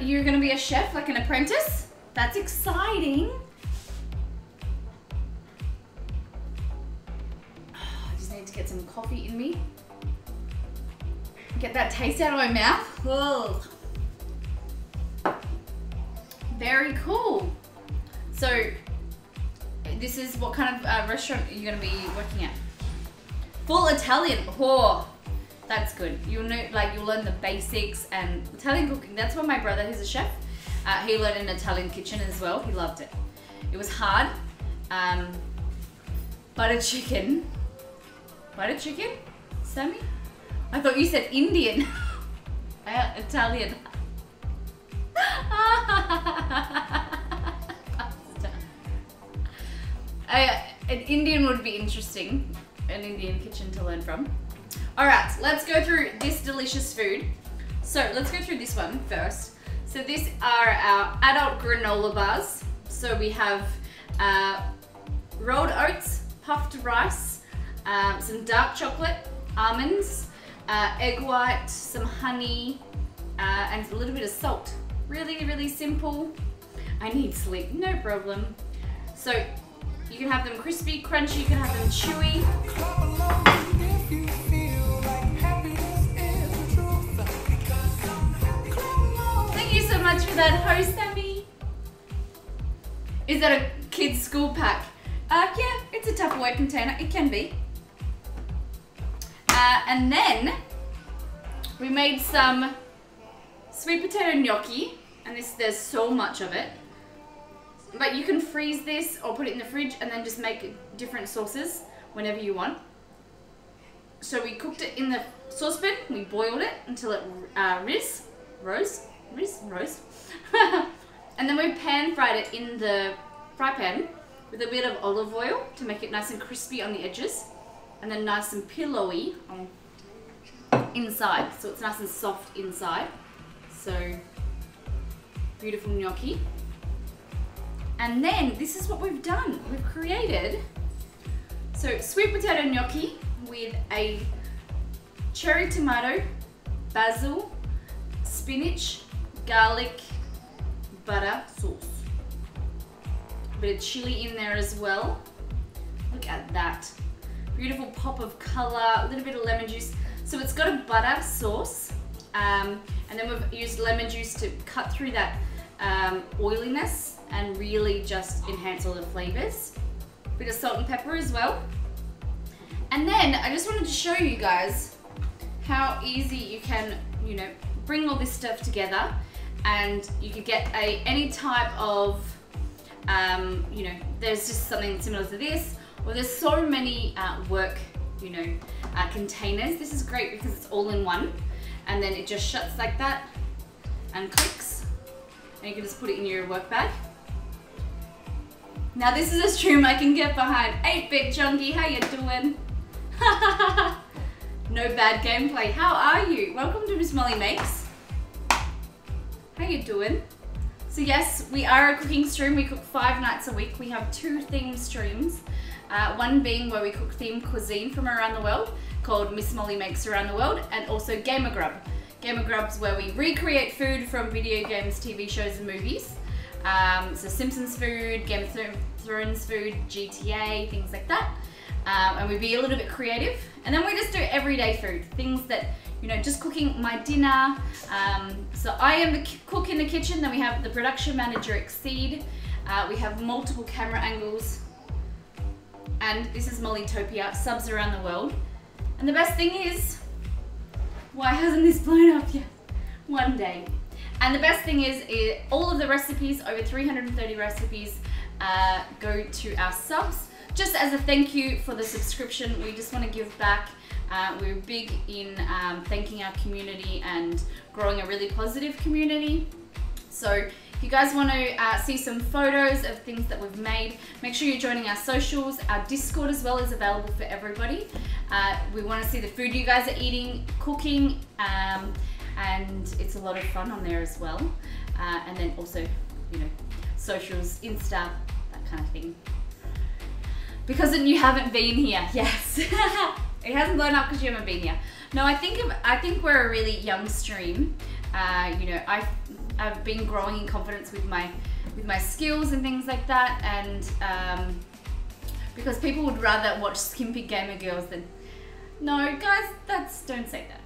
you're gonna be a chef, like an apprentice? That's exciting. I just need to get some coffee in me. Get that taste out of my mouth. Ugh. Very cool. So, this is what kind of uh, restaurant are you going to be working at? Full Italian. Oh, that's good. You'll know, like, you'll learn the basics and Italian cooking. That's what my brother, who's a chef, uh, he learned in Italian kitchen as well. He loved it. It was hard. Um, butter chicken. Butter chicken? Sammy? I thought you said Indian. Uh, Italian. I, an Indian would be interesting. An Indian kitchen to learn from. Alright, let's go through this delicious food. So let's go through this one first. So these are our adult granola bars. So we have uh, rolled oats, puffed rice, um, some dark chocolate, almonds, uh, egg white, some honey, uh, and a little bit of salt. Really, really simple. I need sleep, no problem. So you can have them crispy, crunchy, you can have them chewy. Thank you so much for that, host Sammy. Is that a kid's school pack? Uh, yeah, it's a Tupperware container. It can be. Uh, and then we made some sweet potato gnocchi, and this there's so much of it. But you can freeze this or put it in the fridge and then just make different sauces whenever you want. So we cooked it in the saucepan. We boiled it until it uh, riz, rose. Riz, roast. and then we pan fried it in the fry pan with a bit of olive oil to make it nice and crispy on the edges. And then nice and pillowy on inside. So it's nice and soft inside. So beautiful gnocchi. And then this is what we've done. We've created so sweet potato gnocchi with a cherry tomato, basil, spinach, garlic, butter sauce. A Bit of chili in there as well. Look at that. Beautiful pop of color, a little bit of lemon juice. So it's got a butter sauce, um, and then we've used lemon juice to cut through that um, oiliness and really just enhance all the flavors. Bit of salt and pepper as well. And then I just wanted to show you guys how easy you can, you know, bring all this stuff together and you could get a any type of, um, you know, there's just something similar to this, or there's so many uh, work, you know, uh, containers. This is great because it's all in one, and then it just shuts like that and clicks, and you can just put it in your work bag. Now this is a stream I can get behind. 8-bit junkie, how you doing? no bad gameplay. How are you? Welcome to Miss Molly Makes. How you doing? So yes, we are a cooking stream. We cook five nights a week. We have two theme streams. Uh, one being where we cook themed cuisine from around the world called Miss Molly Makes Around the World and also Gamer Grub. Gamer Grub's where we recreate food from video games, TV shows and movies. Um, so Simpsons food, Game of Thrones food, GTA, things like that. Um, and we be a little bit creative. And then we just do everyday food, things that, you know, just cooking my dinner. Um, so I am the cook in the kitchen, then we have the production manager Exceed. Uh, we have multiple camera angles. And this is Mollytopia, subs around the world. And the best thing is, why hasn't this blown up yet? One day. And the best thing is, all of the recipes, over 330 recipes, uh, go to our subs. Just as a thank you for the subscription, we just want to give back. Uh, we're big in um, thanking our community and growing a really positive community. So if you guys want to uh, see some photos of things that we've made, make sure you're joining our socials. Our Discord as well is available for everybody. Uh, we want to see the food you guys are eating, cooking, um, and it's a lot of fun on there as well. Uh, and then also, you know, socials, Insta, that kind of thing. Because you haven't been here, yes. it hasn't blown up because you haven't been here. No, I think of, I think we're a really young stream. Uh, you know, I've I've been growing in confidence with my with my skills and things like that, and um, because people would rather watch skimpy gamer girls than no guys. That's don't say that.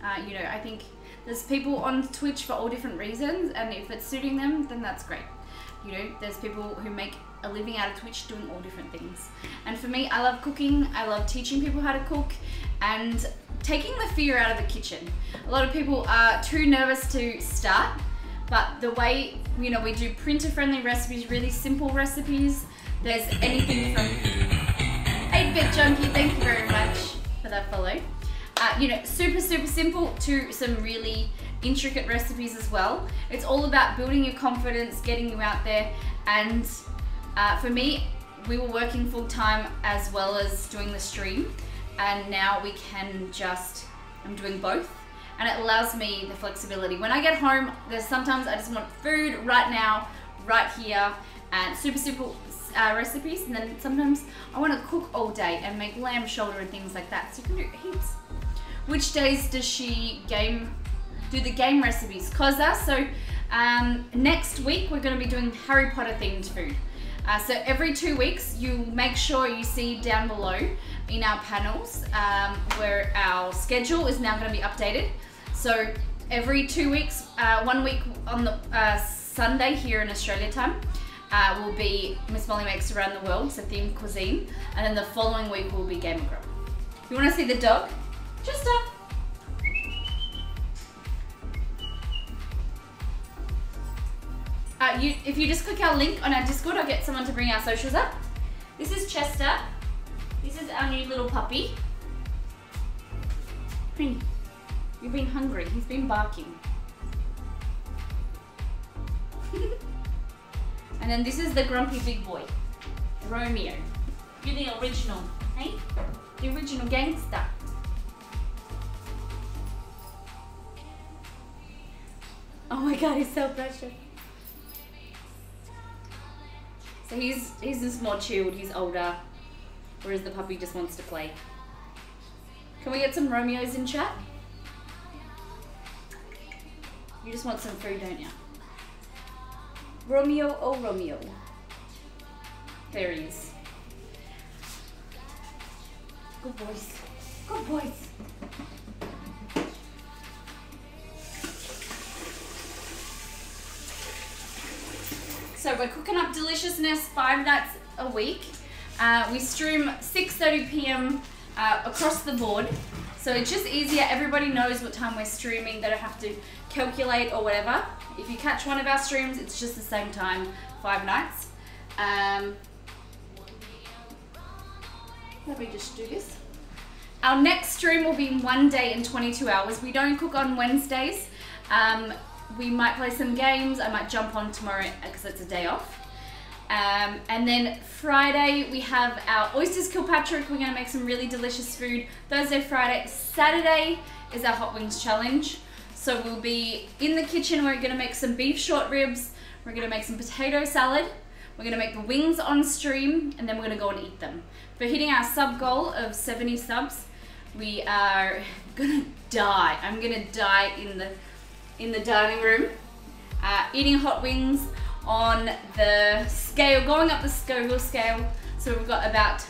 Uh, you know, I think there's people on Twitch for all different reasons, and if it's suiting them, then that's great. You know, there's people who make a living out of Twitch doing all different things. And for me, I love cooking, I love teaching people how to cook, and taking the fear out of the kitchen. A lot of people are too nervous to start, but the way, you know, we do printer friendly recipes, really simple recipes, there's anything from 8-Bit Junkie, thank you very much for that follow. Uh, you know, super, super simple to some really intricate recipes as well. It's all about building your confidence, getting you out there. And uh, for me, we were working full time as well as doing the stream. And now we can just, I'm doing both. And it allows me the flexibility. When I get home, there's sometimes I just want food right now, right here, and super simple uh, recipes. And then sometimes I want to cook all day and make lamb shoulder and things like that. So you can do heaps. Which days does she game do the game recipes? Koza. So um, next week we're going to be doing Harry Potter themed food. Uh, so every two weeks you make sure you see down below in our panels um, where our schedule is now going to be updated. So every two weeks, uh, one week on the uh, Sunday here in Australia time, uh, will be Miss Molly Makes Around the World, so themed cuisine, and then the following week will be Game Grub. You want to see the dog? Just up. Uh, you, if you just click our link on our Discord, I'll get someone to bring our socials up. This is Chester. This is our new little puppy. You've been hungry. He's been barking. and then this is the grumpy big boy, Romeo. You're the original, hey? The original gangster. Oh my god, he's so precious. So he's he's just more chilled, he's older. Whereas the puppy just wants to play. Can we get some Romeos in chat? You just want some food, don't you? Romeo, oh Romeo. There he is. Good boys. Good boys. So we're cooking up deliciousness five nights a week. Uh, we stream 6:30 p.m. Uh, across the board, so it's just easier. Everybody knows what time we're streaming. They don't have to calculate or whatever. If you catch one of our streams, it's just the same time, five nights. Um, let me just do this. Our next stream will be one day in 22 hours. We don't cook on Wednesdays. Um, we might play some games. I might jump on tomorrow because it's a day off. Um, and then Friday we have our oysters Kilpatrick. We're gonna make some really delicious food. Thursday, Friday, Saturday is our hot wings challenge. So we'll be in the kitchen. We're gonna make some beef short ribs. We're gonna make some potato salad. We're gonna make the wings on stream, and then we're gonna go and eat them. For hitting our sub goal of 70 subs, we are gonna die. I'm gonna die in the in the dining room, uh, eating hot wings on the scale, going up the Scoville scale. So we've got about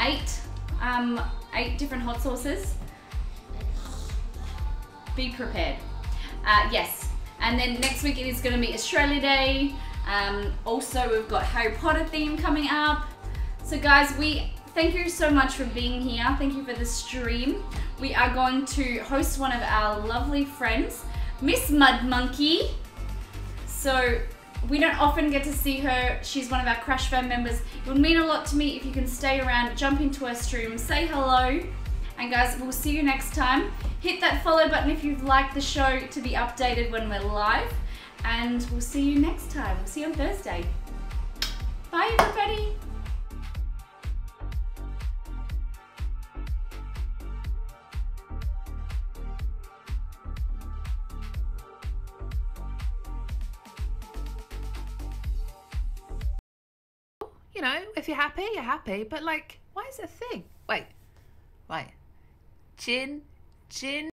eight, um, eight different hot sauces. Be prepared. Uh, yes, and then next week it is going to be Australia Day. Um, also, we've got Harry Potter theme coming up. So, guys, we thank you so much for being here. Thank you for the stream. We are going to host one of our lovely friends, Miss Mud Monkey. So we don't often get to see her. She's one of our Crash Fam members. It would mean a lot to me if you can stay around, jump into her stream, say hello. And guys, we'll see you next time. Hit that follow button if you've liked the show to be updated when we're live. And we'll see you next time. We'll see you on Thursday. Bye everybody. you know, if you're happy, you're happy. But like, why is it a thing? Wait, wait. Gin, gin.